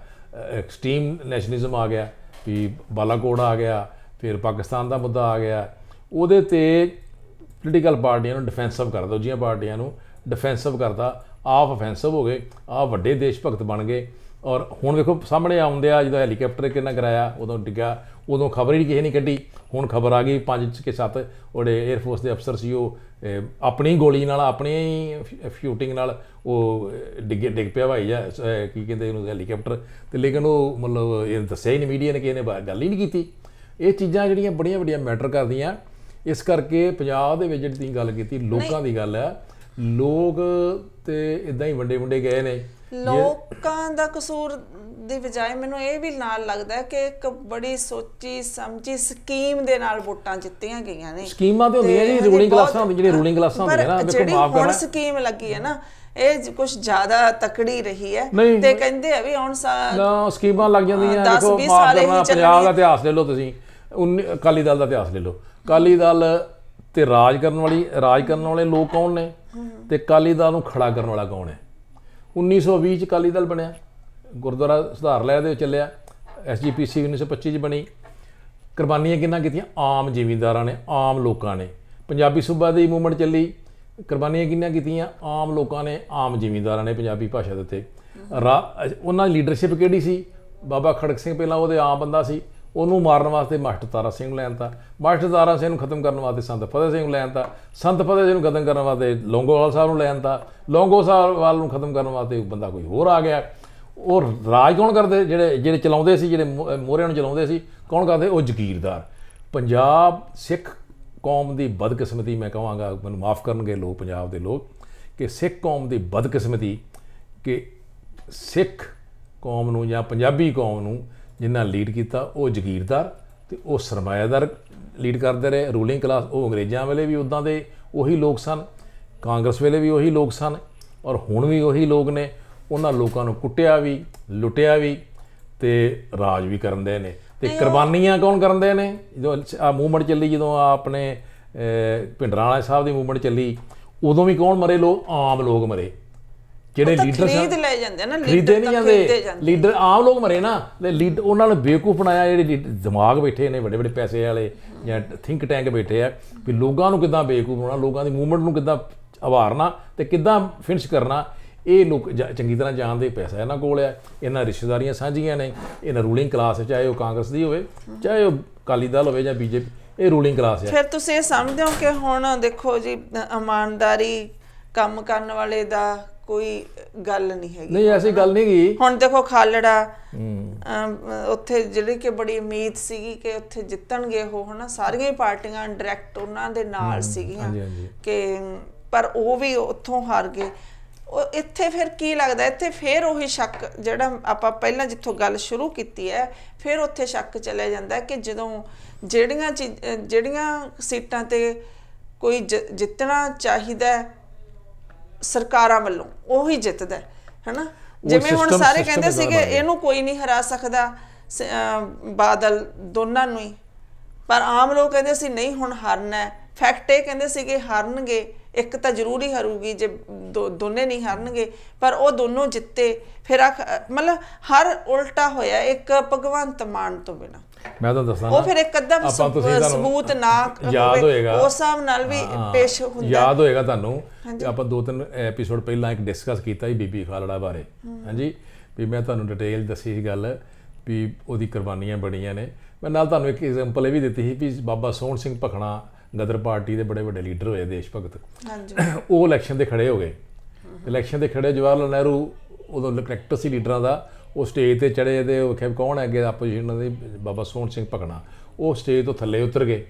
ਐਕਸਟ੍ਰੀਮ ਨੈਸ਼ਨਲਿਜ਼ਮ ਆ ਗਿਆ, ਵੀ ਬਾਲਾਕੋਟ ਆ ਗਿਆ, ਫਿਰ ਪਾਕਿਸਤਾਨ ਦਾ ਮੁੱਦਾ ਆ ਗਿਆ। ਉਹਦੇ ਤੇ ਪੋਲੀਟੀਕਲ ਪਾਰਟੀਆਂ ਨੂੰ ਡਿਫੈਂਸਿਵ ਕਰਦਾ, ਦੂਜੀਆਂ ਪਾਰਟੀਆਂ ਨੂੰ ਡਿਫੈਂਸਿਵ ਕਰਦਾ। ਆਪ ਅਫੈਂਸਿਵ ਹੋ ਗਏ ਆ ਵੱਡੇ ਦੇਸ਼ ਭਗਤ ਬਣ ਗਏ। ਔਰ ਹੁਣ ਵੇਖੋ ਸਾਹਮਣੇ ਆਉਂਦੇ ਆ ਜਦੋਂ ਹੈਲੀਕਾਪਟਰ ਕਿੰਨਾ ਕਰਾਇਆ ਉਦੋਂ ਡਿੱਗਾ ਉਦੋਂ ਖਬਰ ਹੀ ਕਿਸੇ ਨਹੀਂ ਕੱਢੀ। ਹੁਣ ਖਬਰ ਆ ਗਈ ਪੰਜ ਕੇ ਸੱਤ ਉਹਦੇ 에ਅਰ ਫੋਰਸ ਦੇ ਅਫਸਰ ਸੀ ਉਹ ਆਪਣੀ ਗੋਲੀ ਨਾਲ ਆਪਣੀ ਹੀ ਸ਼ੂਟਿੰਗ ਨਾਲ ਉਹ ਡਿੱਗੇ ਡਿੱਗ ਪਿਆ ਭਾਈ ਜਾਂ ਕੀ ਕਹਿੰਦੇ ਉਹਨੂੰ ਹੈਲੀਕਾਪਟਰ ਤੇ ਲੇਕਿਨ ਉਹ ਮਤਲਬ ਇਹ ਦੱਸਿਆ ਹੀ ਨਹੀਂ ਮੀਡੀਆ ਨੇ ਕਿਸੇ ਨੇ ਗੱਲ ਹੀ ਨਹੀਂ ਕੀਤੀ। ਇਹ ਚੀਜ਼ਾਂ ਜਿਹੜੀਆਂ ਬੜੀਆਂ ਵੱਡੀਆਂ ਮੈਟਰ ਕਰਦੀਆਂ। ਇਸ ਕਰਕੇ ਪੰਜਾਬ ਦੇ ਵਿੱਚ ਜਿਹੜੀ ਤੁਸੀਂ ਗੱਲ ਕੀਤੀ ਲੋਕਾਂ ਦੀ ਗੱਲ ਹੈ ਲੋਕ ਤੇ ਇਦਾਂ ਹੀ ਵੰਡੇ ਵੰਡੇ ਗਏ ਨੇ। ਲੋਕਾਂ ਦਾ ਕਸੂਰ ਦੀ ਬਜਾਏ ਮੈਨੂੰ ਇਹ ਵੀ ਨਾਲ ਲੱਗਦਾ ਕਿ ਇੱਕ ਬੜੀ ਸੋਚੀ ਸਮਝੀ ਸਕੀਮ ਦੇ ਨਾਲ ਵੋਟਾਂ ਜਿੱਤੀਆਂ ਗਈਆਂ ਨੇ। ਸਕੀਮਾਂ ਤੇ ਹੁੰਦੀਆਂ ਜੀ ਰੂਲਿੰਗ ਕਲਾਸਾਂ ਹੁੰਦੀਆਂ ਜਿਹੜੀਆਂ ਰੂਲਿੰਗ ਕਲਾਸਾਂ ਪਰ ਹੁੰਦੀਆਂ ਨਾ ਜਿਹੜੀ ਮਾਫ ਹੁਣ ਕਰਨਾ ਸਕੀਮ ਲੱਗੀ ਹੈ ਨਾ ਇਹ ਕੁਝ ਜ਼ਿਆਦਾ ਤਕੜੀ ਰਹੀ ਹੈ। ਤੇ ਕਹਿੰਦੇ ਆ ਵੀ ਹੁਣ ਸਾ- ਨਾ ਸਕੀਮਾਂ ਲੱਗ ਜਾਂਦੀਆਂ ਦੇਖੋ ਮਾਫ ਕਰਨਾ ਪੰਜਾਬ ਦਾ। ਇਤਿਹਾਸ ਲੈ ਲਓ ਤੁਸੀਂ ਅਕਾਲੀ ਦਲ ਦਾ ਇਤਿਹਾਸ ਲੈ ਲਓ। ਅਕਾਲੀ ਦਲ ਤੇ ਰਾਜ ਕਰਨ ਵਾਲੀ ਰਾਜ ਕਰਨ ਵਾਲੇ ਲੋਕ ਕੌਣ ਨੇ? ਤੇ ਅਕਾਲੀ ਦਲ ਨੂੰ ਖੜਾ ਕਰਨ ਵਾਲਾ ਕੌਣ ਹੈ? 1920 ਚ ਅਕਾਲੀ ਦਲ ਬਣਿਆ। ਗੁਰਦੁਆਰਾ ਸੁਧਾਰ ਲਹਿਰ ਦੇ ਵਿੱਚ ਚੱਲਿਆ। ਐਸਜੀਪੀਸੀ 1925 ਚ ਬਣੀ। ਕੁਰਬਾਨੀਆਂ ਕਿੰਨਾ ਕੀਤੀਆਂ? ਆਮ ਜ਼ਿਮੀਂਦਾਰਾਂ ਨੇ, ਆਮ ਲੋਕਾਂ ਨੇ। ਪੰਜਾਬੀ ਸੂਬਾ ਦੀ ਮੂਵਮੈਂਟ ਚੱਲੀ। ਕੁਰਬਾਨੀਆਂ ਕਿੰਨਾ ਕੀਤੀਆਂ? ਆਮ ਲੋਕਾਂ ਨੇ, ਆਮ ਜ਼ਿਮੀਂਦਾਰਾਂ ਨੇ ਪੰਜਾਬੀ ਭਾਸ਼ਾ ਦੇ ਉੱਤੇ। ਰਾ- ਉਹਨਾਂ ਦੀ ਲੀਡਰਸ਼ਿਪ ਕਿਹੜੀ ਸੀ? ਬਾਬਾ ਖੜਕ ਸਿੰਘ ਪਹਿਲਾਂ ਉਹਦੇ ਆਮ ਬੰਦਾ ਸੀ। ਉਹਨੂੰ ਮਾਰਨ ਵਾਸਤੇ ਮਾਸਟਰ ਤਾਰਾ ਸਿੰਘ ਨੂੰ ਲੈਣ ਤਾ, ਮਾਸਟਰ ਤਾਰਾ ਸਿੰਘ ਨੂੰ ਖਤਮ ਕਰਨ ਵਾਸਤੇ ਸੰਤ ਫਤਿਹ ਸਿੰਘ ਨੂੰ ਲੈਣ ਤਾ, ਸੰਤ ਫਤਿਹ ਸਿੰਘ ਨੂੰ ਖਤਮ ਕਰਨ ਵਾਸਤੇ ਲੌਂਗੋਵਾਲ ਸਾਹਿਬ ਨੂੰ ਲੈਣ ਤਾ, ਲੌਂਗੋਵਾਲ ਨੂੰ ਖਤਮ ਕਰਨ ਵਾਸਤੇ ਬੰਦਾ ਕੋਈ ਹੋਰ ਆ ਗਿਆ। ਉਹ ਰਾਜ ਕੌਣ ਕਰਦੇ? ਜਿਹੜੇ ਜਿਹੜੇ ਚਲਾਉਂਦੇ ਸੀ, ਜਿਹੜੇ ਮੋ- ਮੋਹਰਿਆਂ ਨੂੰ ਚਲਾਉਂਦੇ ਸੀ, ਕੌਣ ਕਰਦੇ? ਉਹ ਜ਼ਗੀਰਦਾਰ ਪੰਜਾਬ ਸਿੱਖ ਕੌਮ ਦੀ ਬਦਕਿਸਮਤੀ ਮੈਂ ਕਹਾਂਗਾ, ਮੈਨੂੰ ਮਾਫ ਕਰਨਗੇ ਲੋਕ, ਪੰਜਾਬ ਦੇ ਲੋਕ, ਕਿ ਸਿੱਖ ਕੌਮ ਦੀ ਬਦਕਿਸਮਤੀ ਕਿ ਸਿੱਖ ਕੌਮ ਨੂੰ ਜਾਂ ਪੰਜਾਬੀ ਕੌਮ ਨੂੰ ਜਿਨ੍ਹਾਂ ਲੀਡ ਕੀਤਾ ਉਹ ਜ਼ਗੀਰਦਾਰ ਤੇ ਉਹ ਸਰਮਾਇਆਦਾਰ ਲੀਡ ਕਰਦੇ ਰਹੇ। ਰੂਲਿੰਗ ਕਲਾਸ ਉਹ ਅੰਗਰੇਜ਼ਾਂ ਵੇਲੇ ਵੀ ਉਦਾਂ ਦੇ ਉਹੀ ਲੋਕ ਸਨ ਕਾਂਗਰਸ ਵੇਲੇ ਵੀ ਉਹੀ ਲੋਕ ਸਨ ਔਰ ਹੁਣ ਵੀ ਉਹੀ ਲੋਕ ਨੇ। ਉਹਨਾਂ ਲੋਕਾਂ ਨੂੰ ਕੁੱਟਿਆ ਵੀ ਲੁੱਟਿਆ ਵੀ ਤੇ ਰਾਜ ਵੀ ਕਰਨ ਦੇ ਨੇ। ਤੇ ਕੁਰਬਾਨੀਆਂ ਕੌਣ ਕਰਨ ਦੇ ਨੇ? ਜਦੋਂ ਆ ਮੂਵਮੈਂਟ ਚੱਲੀ ਜਦੋਂ ਆ ਆਪਣੇ ਭਿੰਡਰਾਂ ਵਾਲੇ ਸਾਹਿਬ ਦੀ ਮੂਵਮੈਂਟ ਚੱਲੀ ਉਦੋਂ ਵੀ ਕੌਣ ਮਰੇ ਲੋਕ? ਆਮ ਲੋਕ ਮਰੇ। ਜਿਹੜੇ ਲੀਡਰ ਖਰੀਦ ਲੈ ਜਾਂਦੇ ਨਾ ਖਰੀਦੇ ਨਹੀਂ ਜਾਂਦੇ। ਲੀਡਰ ਆਮ ਲੋਕ ਮਰੇ ਨਾ ਤੇ ਲੀਡ ਉਹਨਾਂ ਨੇ ਬੇਵਕੂਫ ਬਣਾਇਆ ਜਿਹੜੇ ਦਿਮਾਗ ਬੈਠੇ ਨੇ ਵੱਡੇ ਵੱਡੇ ਪੈਸੇ ਵਾਲੇ ਜਾਂ ਥਿੰਕ ਟੈਂਕ ਬੈਠੇ ਆ ਵੀ ਲੋਕਾਂ ਨੂੰ ਕਿੱਦਾਂ ਬੇਵਕੂਫ ਬਣਾਉਣਾ ਲੋਕਾਂ ਦੀ ਮੂਵਮੈਂਟ ਨੂੰ ਕਿੱਦਾਂ ਆਵਾਰਨਾ ਤੇ ਕਿੱਦਾਂ ਫਿਨਿਸ਼ ਕਰਨਾ ਇਹ ਲੋਕ ਚੰਗੀ ਤਰ੍ਹਾਂ ਜਾਣਦੇ ਪੈਸਾ ਇਹਨਾਂ ਕੋਲ ਆ ਇਹਨਾਂ ਰਿਸ਼ਤੇਦਾਰੀਆਂ ਸਾਂਝੀਆਂ ਨੇ ਇਹਨਾਂ ਰੂਲਿੰਗ ਕਲਾਸ ਚਾਹੇ ਉਹ ਕਾਂਗਰਸ ਦੀ ਹੋਵੇ ਚਾਹੇ ਉਹ ਅਕਾਲੀ ਦਲ ਹੋਵੇ ਜਾਂ ਬੀਜੇਪੀ ਇਹ ਰੂਲਿੰਗ ਕਲਾਸ ਹੈ ਫਿਰ ਤੁਸੀਂ ਇਹ ਸਮਝਦੇ ਹੋ ਕਿ ਹੁਣ ਦੇਖੋ ਜੀ ਇਮਾਨਦਾਰੀ ਕੰਮ ਕਰਨ ਵਾਲੇ ਦਾ ਕੋਈ ਗੱਲ ਨਹੀਂ ਹੈਗੀ। ਨਹੀਂ ਐਸੀ ਗੱਲ ਨਹੀਂ ਗਈ। ਹੁਣ ਦੇਖੋ ਖਾਲੜਾ ਉੱਥੇ ਜਿਹੜੀ ਕਿ ਬੜੀ ਉਮੀਦ ਸੀਗੀ ਕਿ ਉੱਥੇ ਜਿੱਤਣਗੇ ਉਹ ਹਨਾ ਸਾਰੀਆਂ ਪਾਰਟੀਆਂ ਡਾਇਰੈਕਟ ਉਹਨਾਂ ਦੇ ਨਾਲ ਸੀਗੀਆਂ। ਕਿ ਪਰ ਉਹ ਵੀ ਉੱਥੋਂ ਹਾਰ ਗਏ। ਉਹ ਇੱਥੇ ਫਿਰ ਕੀ ਲੱਗਦਾ ਇੱਥੇ ਫਿਰ ਉਹੀ ਸ਼ੱਕ ਜਿਹੜਾ ਆਪਾਂ ਪਹਿਲਾਂ ਜਿੱਥੋਂ ਗੱਲ ਸ਼ੁਰੂ ਕੀਤੀ ਹੈ ਫਿਰ ਉੱਥੇ ਸ਼ੱਕ ਚਲਿਆ ਜਾਂਦਾ ਕਿ ਜਦੋਂ ਜਿਹੜੀਆਂ ਜਿਹੜੀਆਂ ਸੀਟਾਂ ਤੇ ਕੋਈ ਜਿੱਤਣਾ ਚਾਹੀਦਾ ਹੈ ਸਰਕਾਰਾਂ ਵੱਲੋਂ ਉਹੀ ਜਿੱਤਦਾ ਹੈ, ਹਨਾ? ਜਿਵੇਂ ਹੁਣ ਸਾਰੇ ਕਹਿੰਦੇ ਸੀਗੇ। ਇਹਨੂੰ ਕੋਈ ਨਹੀਂ ਹਰਾ ਸਕਦਾ ਬਾਦਲ ਦੋਨਾਂ ਨੂੰ ਹੀ। ਪਰ ਆਮ ਲੋਕ ਕਹਿੰਦੇ ਸੀ ਨਹੀਂ ਹੁਣ ਹਾਰਨਾ ਫੈਕਟ ਇਹ ਕਹਿੰਦੇ ਸੀਗੇ ਹਾਰਨਗੇ ਇੱਕ ਤਾਂ ਜ਼ਰੂਰ ਹੀ ਹਾਰੂਗੀ ਜੇ ਦੋ- ਦੋਨੇ ਨਹੀਂ ਹਾਰਨਗੇ ਪਰ ਉਹ ਦੋਨੋਂ ਜਿੱਤੇ ਫਿਰ ਮਤਲਬ ਹਰ ਉਲਟਾ ਹੋਇਆ ਇੱਕ ਭਗਵੰਤ ਮਾਨ ਤੋਂ ਬਿਨਾ। ਮੈਂ ਤੁਹਾਨੂੰ ਦੱਸਦਾ ਉਹ ਫਿਰ ਇੱਕ ਤੁਹਾਨੂੰ ਸਬੂਤ ਨਾ ਯਾਦ ਹੋਏਗਾ। ਉਸ ਹਿਸਾਬ ਨਾਲ ਵੀ ਪੇਸ਼ ਹੁੰਦਾ। ਯਾਦ ਹੋਏਗਾ ਤੁਹਾਨੂੰ ਕਿ ਆਪਾਂ ਦੋ ਤਿੰਨ ਐਪੀਸੋਡ ਪਹਿਲਾਂ ਇੱਕ ਡਿਸਕਸ ਕੀਤਾ ਸੀ ਬੀਬੀ ਖਾਲੜਾ ਬਾਰੇ। ਹਾਂਜੀ ਵੀ ਮੈਂ ਤੁਹਾਨੂੰ ਡਿਟੇਲ ਦੱਸੀ ਸੀ ਗੱਲ ਵੀ ਉਹਦੀ ਕੁਰਬਾਨੀਆਂ ਬੜੀਆਂ ਨੇ। ਮੈਂ ਨਾਲ ਤੁਹਾਨੂੰ ਇੱਕ ਐਗਜ਼ਾਮਪਲ ਇਹ ਵੀ ਦਿੱਤੀ ਸੀ ਵੀ ਬਾਬਾ ਸੋਹਣ ਸਿੰਘ ਭਖਣਾ ਗਦਰ ਪਾਰਟੀ ਦੇ ਬੜੇ ਵੱਡੇ ਲੀਡਰ ਹੋਏ ਦੇਸ਼ ਭਗਤ। ਹਾਂਜੀ। ਉਹ ਇਲੈਕਸ਼ਨ ਦੇ ਖੜੇ ਹੋ ਗਏ। ਇਲੈਕਸ਼ਨ ਦੇ ਖੜੇ ਜਵਾਹਰ ਲਾਲ ਨਹਿਰੂ ਉਦੋਂ ਕਰੈਕਟਰ ਸੀ ਲੀਡਰਾਂ ਦਾ। ਉਹ ਸਟੇਜ ਤੇ ਚੜੇ ਤੇ ਉਹ ਖਿਆ ਕੌਣ ਹੈ ਅੱਗੇ ਉਹਨਾਂ ਦੇ ਬਾਬਾ ਸੋਹਣ ਸਿੰਘ ਭਕਣਾ ਉਹ ਸਟੇਜ ਤੋਂ ਥੱਲੇ ਉਤਰ ਗਏ।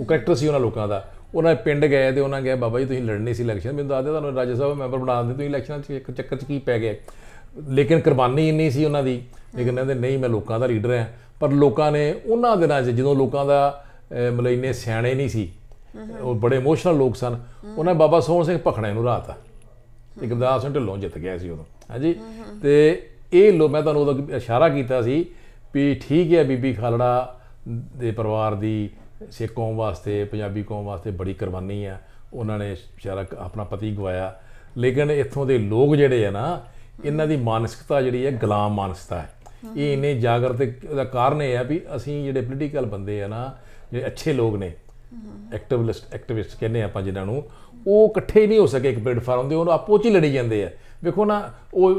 ਉਹ ਕਰੈਕਟਰ ਸੀ ਉਹਨਾਂ ਲੋਕਾਂ ਦਾ। ਉਹਨਾਂ ਪਿੰਡ ਗਏ ਤੇ ਉਹਨਾਂ ਕਿਹਾ, ਬਾਬਾ ਜੀ, ਤੁਸੀਂ ਲੜਨੀ ਸੀ ਇਲੈਕਸ਼ਨ ਮੈਨੂੰ ਦੱਸ ਦਿਓ, ਤੁਹਾਨੂੰ ਰਾਜ ਸਭਾ ਮੈਂਬਰ ਬਣਾ ਦਿੰਦੇ, ਤੁਸੀਂ ਇਲੈਕਸ਼ਨ 'ਚ ਇੱਕ ਚੱਕਰ 'ਚ ਕੀ ਪੈ ਗਏ ਲੇਕਿਨ ਕੁਰਬਾਨੀ ਇੰਨੀ ਸੀ ਉਹਨਾਂ ਦੀ। ਲੇਕਿਨ ਕਹਿੰਦੇ, ਨਹੀਂ, ਮੈਂ ਲੋਕਾਂ ਦਾ ਲੀਡਰ ਹਾਂ। ਪਰ ਲੋਕਾਂ ਨੇ ਉਹਨਾਂ ਦਿਨਾਂ 'ਚ ਜਦੋਂ ਲੋਕਾਂ ਦਾ ਮਤਲਬ ਇੰਨੇ ਸਿਆਣੇ ਨਹੀਂ ਸੀ, ਉਹ ਬੜੇ ਇਮੋਸ਼ਨਲ ਲੋਕ ਸਨ, ਉਹਨਾਂ ਬਾਬਾ ਸੋਹਣ ਸਿੰਘ ਭਖਣੇ ਨੂੰ ਰਾਤਾ ਤੇ ਗੁਰਦਾਸ ਸਿੰਘ ਢਿੱਲੋਂ ਜਿੱਤ ਗਿਆ ਸੀ ਉਦੋਂ। ਹਾਂਜੀ? ਤੇ ਇਹ ਲੋ, ਮੈਂ ਤੁਹਾਨੂੰ ਉਦੋਂ ਇਸ਼ਾਰਾ ਕੀਤਾ ਸੀ ਵੀ ਠੀਕ ਹੈ ਬੀਬੀ ਖਾਲੜਾ ਦੇ ਪਰਿਵਾਰ ਦੀ ਸਿੱਖ ਕੌਮ ਵਾਸਤੇ, ਪੰਜਾਬੀ ਕੌਮ ਵਾਸਤੇ ਬੜੀ ਕੁਰਬਾਨੀ ਆ। ਉਹਨਾਂ ਨੇ ਵਿਚਾਰਾ ਆਪਣਾ ਪਤੀ ਗਵਾਇਆ। ਲੇਕਿਨ ਇੱਥੋਂ ਦੇ ਲੋਕ ਜਿਹੜੇ ਆ ਨਾ, ਇਹਨਾਂ ਦੀ ਮਾਨਸਿਕਤਾ ਜਿਹੜੀ ਹੈ ਗੁਲਾਮ ਮਾਨਸਿਕਤਾ ਹੈ। ਇਹ ਇੰਨੇ ਜਾਗਰਤ ਦਾ ਕਾਰਨ ਇਹ ਆ ਵੀ ਅਸੀਂ ਜਿਹੜੇ ਪੋਲੀਟੀਕਲ ਬੰਦੇ ਆ ਨਾ ਜਿਹੜੇ ਅੱਛੇ ਲੋਕ ਨੇ ਐਕਟਿਵਿਸਟ ਐਕਟਿਵਿਸਟ ਕਹਿੰਦੇ ਆਪਾਂ ਜਿਨ੍ਹਾਂ ਨੂੰ, ਉਹ ਇਕੱਠੇ ਨਹੀਂ ਹੋ ਸਕੇ ਇੱਕ ਪਲੇਟਫਾਰਮ ਦੇ, ਉਹਨੂੰ ਆਪੋ ਚ ਹੀ ਲੜੀ ਜਾਂਦੇ ਆ। ਵੇਖੋ ਨਾ ਉਹ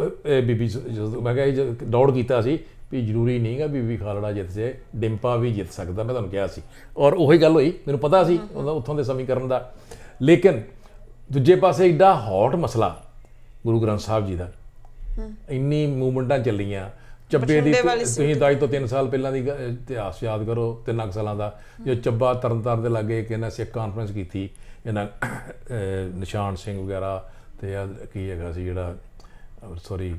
ਬੀਬੀ ਜਦੋਂ ਮੈਂ ਕਿਹਾ ਦੌੜ ਕੀਤਾ ਸੀ ਵੀ ਜ਼ਰੂਰੀ ਨਹੀਂਗਾ ਬੀਬੀ ਖਾਲੜਾ ਜਿੱਤ ਜੇ ਡਿੰਪਾ ਵੀ ਜਿੱਤ ਸਕਦਾ ਮੈਂ ਤੁਹਾਨੂੰ ਕਿਹਾ ਸੀ। ਔਰ ਉਹੀ ਗੱਲ ਹੋਈ ਮੈਨੂੰ ਪਤਾ ਸੀ ਉਹਦਾ ਉੱਥੋਂ ਦੇ ਸਮੀਕਰਨ ਦਾ। ਲੇਕਿਨ ਦੂਜੇ ਪਾਸੇ ਏਡਾ ਹੌਟ ਮਸਲਾ ਗੁਰੂ ਗ੍ਰੰਥ ਸਾਹਿਬ ਜੀ ਦਾ। ਇੰਨੀ ਮੂਵਮੈਂਟਾਂ ਚੱਲੀਆਂ ਚੱਬੇ ਦੀ ਤੁਸੀਂ ਦਾਈ ਤੋਂ 3 ਸਾਲ ਪਹਿਲਾਂ ਦੀ ਇਤਿਹਾਸ ਯਾਦ ਕਰੋ ਤਿੰਨ ਸਾਲਾਂ ਦਾ ਜੋ ਚੱਬਾ ਤਰਨਤਾਰਨ ਦੇ ਲਾਗੇ ਇੱਕ ਇਹਨਾਂ ਸਿੱਖ ਕਾਨਫਰੰਸ ਕੀਤੀ ਇਹਨਾਂ ਨਿਸ਼ਾਨ ਸਿੰਘ ਵਗੈਰਾ ਤੇ ਆਹ ਕੀ ਹੈਗਾ ਸੀ ਜਿਹੜਾ ਸੌਰੀ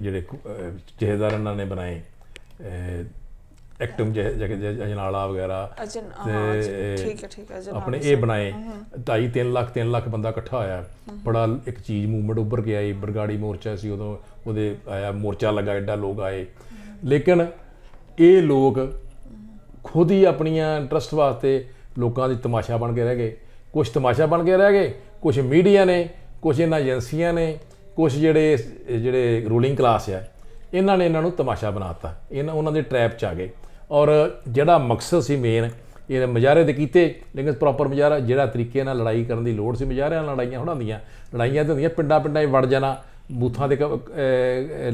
ਜਿਹੜੇ ਇਹਨਾਂ ਨੇ ਬਣਾਏ ਐਕਟਮ ਜਹ ਅਜਨਾਲਾ ਵਗੈਰਾ ਅਜਨ ਤੇ ਹਾਂ ਜੀ, ਠੀਕ ਹੈ ਠੀਕ ਹੈ ਅਜਨ ਆਪਣੇ ਇਹ ਬਣਾਏ। 2.5 3 ਲੱਖ 3 ਲੱਖ ਬੰਦਾ ਇਕੱਠਾ ਹੋਇਆ ਬੜਾ ਇੱਕ ਚੀਜ਼ ਮੂਵਮੈਂਟ ਉੱਭਰ ਕੇ ਆਈ ਬਰਗਾੜੀ ਮੋਰਚਾ ਸੀ ਉਦੋਂ ਉਹਦੇ ਆਇਆ ਮੋਰਚਾ ਲੱਗਾ ਐਡਾ ਲੋਕ ਆਏ। ਲੇਕਿਨ ਇਹ ਲੋਕ ਖੁਦ ਹੀ ਆਪਣੀਆਂ ਇੰਟਰਸਟ ਵਾਸਤੇ ਲੋਕਾਂ ਦੀ ਤਮਾਸ਼ਾ ਬਣ ਕੇ ਰਹਿ ਗਏ। ਕੁਝ ਤਮਾਸ਼ਾ ਬਣ ਕੇ ਰਹਿ ਗਏ ਕੁਝ ਮੀਡੀਆ ਨੇ ਕੁਝ ਇਹਨਾਂ ਏਜੰਸੀਆਂ ਨੇ ਕੁਝ ਜਿਹੜੇ ਜਿਹੜੇ ਰੂਲਿੰਗ ਕਲਾਸ ਆ, ਇਹਨਾਂ ਨੇ ਇਹਨਾਂ ਨੂੰ ਤਮਾਸ਼ਾ ਬਣਾਤਾ ਇਹਨਾਂ, ਉਹਨਾਂ ਦੇ ਟ੍ਰੈਪ ਚ ਆ ਗਏ। ਔਰ ਜਿਹੜਾ ਮਕਸਦ ਸੀ ਮੇਨ ਇਹ ਮਜਾਰੇ ਦੇ ਕੀਤੇ, ਲੇਕਿਨ ਪ੍ਰੋਪਰ ਮਜਾਰਾ ਜਿਹੜਾ ਤਰੀਕੇ ਨਾਲ ਲੜਾਈ ਕਰਨ ਦੀ ਲੋੜ ਸੀ ਮਜਾਰਿਆਂ ਨਾਲ ਲੜਾਈਆਂ ਥੋੜ੍ਹਾ ਹੁੰਦੀਆਂ। ਲੜਾਈਆਂ ਤਾਂ ਹੁੰਦੀਆਂ, ਪਿੰਡਾਂ ਪਿੰਡਾਂ 'ਚ ਵੜ ਜਾਣਾ, ਬੂਥਾਂ ਦੇ ਕ-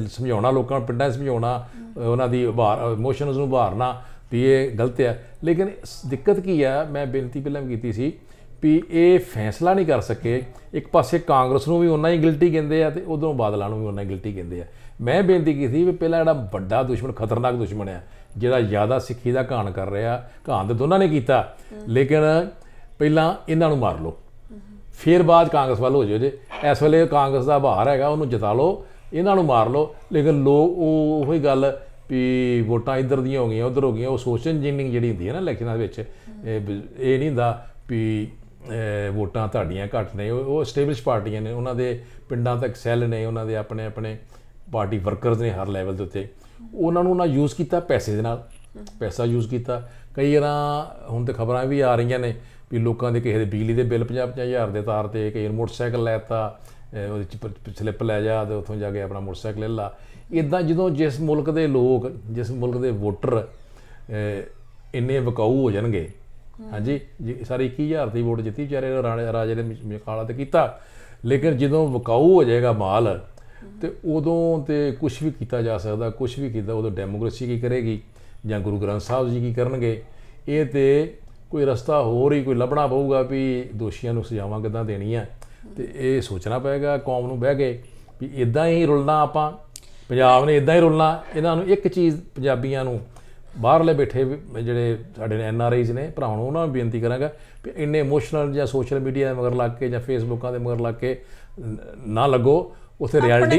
ਸਮਝਾਉਣਾ, ਲੋਕਾਂ ਨੂੰ ਪਿੰਡਾਂ 'ਚ ਸਮਝਾਉਣਾ ਉਹਨਾਂ ਦੀ ਉਭਾਰ ਇਮੋਸ਼ਨਸ ਨੂੰ ਉਭਾਰਨਾ, ਵੀ ਇਹ ਗਲਤ ਹੈ ਲੇਕਿਨ ਦਿੱਕਤ ਕੀ ਆ, ਮੈਂ ਬੇਨਤੀ ਪਹਿਲਾਂ ਵੀ ਕੀਤੀ ਸੀ ਵੀ ਇਹ ਫੈਸਲਾ ਨਹੀਂ ਕਰ ਸਕੇ। ਇੱਕ ਪਾਸੇ ਕਾਂਗਰਸ ਨੂੰ ਵੀ ਉਹਨਾਂ ਹੀ ਗਿਲਟੀ ਕਹਿੰਦੇ ਆ ਤੇ ਉਧਰੋਂ ਬਾਦਲਾਂ ਨੂੰ ਵੀ ਉਹਨਾਂ ਹੀ ਗਿਲਟੀ ਕਹਿੰਦੇ ਆ। ਮੈਂ ਬੇਨਤੀ ਕੀਤੀ ਵੀ ਪਹਿਲਾਂ ਜਿਹੜਾ ਵੱਡਾ ਦੁਸ਼ਮਣ, ਖਤਰਨਾਕ ਦੁਸ਼ਮਣ ਆ, ਜਿਹੜਾ ਜ਼ਿਆਦਾ ਸਿੱਖੀ ਦਾ ਘਾਣ ਕਰ ਰਿਹਾ, ਘਾਣ ਤੇ ਦੋਨਾਂ ਨੇ ਕੀਤਾ, ਲੇਕਿਨ ਪਹਿਲਾਂ ਇਹਨਾਂ ਨੂੰ ਮਾਰ ਲਓ। ਫਿਰ ਬਾਅਦ ਕਾਂਗਰਸ ਵੱਲ ਹੋ ਜਾਓ ਜੇ। ਇਸ ਵੇਲੇ ਕਾਂਗਰਸ ਦਾ ਬਹਾਰ ਹੈਗਾ, ਉਹਨੂੰ ਜਿਤਾ ਲਓ, ਇਹਨਾਂ ਨੂੰ ਮਾਰ ਲਓ। ਲੇਕਿਨ ਲੋਕ ਉਹ ਉਹੀ ਗੱਲ ਵੀ ਵੋਟਾਂ ਇੱਧਰ ਦੀਆਂ ਹੋ ਗਈਆਂ, ਉੱਧਰ ਹੋ ਗਈਆਂ, ਉਹ ਸੋਸ਼ਲ ਇੰਜੀਨੀਅਰਿੰਗ ਜਿਹੜੀ ਹੁੰਦੀ ਹੈ ਨਾ ਇਲੈਕਸ਼ਨਾਂ ਦੇ ਵਿੱਚ ਇਹ ਨਹੀਂ ਹੁੰਦਾ ਵੀ ਵੋਟਾਂ ਤੁਹਾਡੀਆਂ ਘੱਟ ਨੇ। ਉਹ ਉਹ ਸਟੇਬਲਿਸ਼ ਪਾਰਟੀਆਂ ਨੇ। ਉਹਨਾਂ ਦੇ ਪਿੰਡਾਂ ਤੱਕ ਸੈੱਲ ਨੇ। ਉਹਨਾਂ ਦੇ ਆਪਣੇ ਆਪਣੇ ਪਾਰਟੀ ਵਰਕਰਸ ਨੇ ਹਰ ਲੈਵਲ ਦੇ ਉੱਤੇ। ਉਹਨਾਂ ਨੂੰ ਨਾ ਯੂਜ਼ ਕੀਤਾ ਪੈਸੇ ਦੇ ਨਾਲ। ਪੈਸਾ ਯੂਜ਼ ਕੀਤਾ। ਕਈ ਵਾਰਾਂ ਹੁਣ ਤੇ ਖਬਰਾਂ ਵੀ ਆ ਰਹੀਆਂ ਨੇ ਵੀ ਲੋਕਾਂ ਦੇ ਕਿਸੇ ਦੇ ਬਿਜਲੀ ਦੇ ਬਿੱਲ 50 ਹਜ਼ਾਰ ਦੇ ਤਾਰ ਤੇ ਕਈ ਵਾਰ ਮੋਟਰਸਾਈਕਲ ਲੈਤਾ ਅਹ, ਉਹਦੇ ਚ ਪ- ਸਲਿੱਪ ਲੈ ਜਾ ਤੇ ਉੱਥੋਂ ਜਾ ਕੇ ਆਪਣਾ ਮੋਟਰਸਾਈਕਲ ਲੈ ਲਾ। ਇਦਾਂ ਜਦੋਂ ਜਿਸ ਮੁਲਕ ਦੇ ਲੋਕ, ਜਿਸ ਮੁਲਕ ਦੇ ਵੋਟਰ ਇੰਨੇ ਵਿਕਾਊ ਹੋ ਜਾਣਗੇ ਹਾਂਜੀ, ਜੀ, ਸਾਰੇ 21000 ਦੀ ਵੋਟ ਜਿੱਤੀ, ਵਿਚਾਰੇ ਰਾਜੇ ਨੇ ਮਿਕਾਲਾ ਤੇ ਕੀਤਾ। ਲੇਕਿਨ ਜਦੋਂ ਵਿਕਾਊ ਹੋ ਜਾਏਗਾ ਮਾਲ, ਤੇ ਉਦੋਂ ਤੇ ਕੁਝ ਵੀ ਕੀਤਾ ਜਾ ਸਕਦਾ ਕੁਝ ਵੀ ਕੀਤਾ, ਉਦੋਂ ਡੈਮੋਕ੍ਰੇਸੀ ਕੀ ਕਰੇਗੀ? ਜਾਂ ਗੁਰੂ ਗ੍ਰੰਥ ਸਾਹਿਬ ਜੀ ਕੀ ਕਰਨਗੇ? ਇਹ ਤੇ ਕੋਈ ਰਸਤਾ ਹੋਰ ਹੀ ਕੋਈ ਲੱਭਣਾ ਪਊਗਾ ਵੀ ਦੋਸ਼ੀਆਂ ਨੂੰ ਸਜ਼ਾਵਾਂ ਕਿੱਦਾਂ ਦੇਣੀਆਂ? ਤੇ ਇਹ ਸੋਚਣਾ ਪਏਗਾ, ਕੌਮ ਨੂੰ ਬਹਿ ਕੇ, ਵੀ ਇਦਾਂ ਹੀ ਰੁਲਣਾ ਆਪਾਂ, ਪੰਜਾਬ ਨੇ ਇਦਾਂ ਹੀ ਰੁਲਣਾ, ਇਹਨਾਂ ਨੂੰ ਇੱਕ ਚੀਜ਼ ਪੰਜਾਬੀਆਂ ਨੂੰ ਬਾਹਰਲੇ ਬੈਠੇ ਜਿਹੜੇ ਸਾਡੇ ਐਨ ਆਰ ਆਈਜ਼ ਨੇ ਭਰਾਵਾਂ ਨੂੰ ਉਹਨਾਂ ਨੂੰ ਬੇਨਤੀ ਕਰਾਂਗਾ ਵੀ ਇੰਨੇ ਇਮੋਸ਼ਨਲ ਜਾਂ ਸੋਸ਼ਲ ਮੀਡੀਆ ਦੇ ਮਗਰ ਲੱਗ ਕੇ ਜਾਂ ਫੇਸਬੁੱਕਾਂ ਦੇ ਮਗਰ ਲੱਗ ਕੇ ਨ- ਲੱਗੋ ਉੱਥੇ ਰਿਐਲਿਟੀ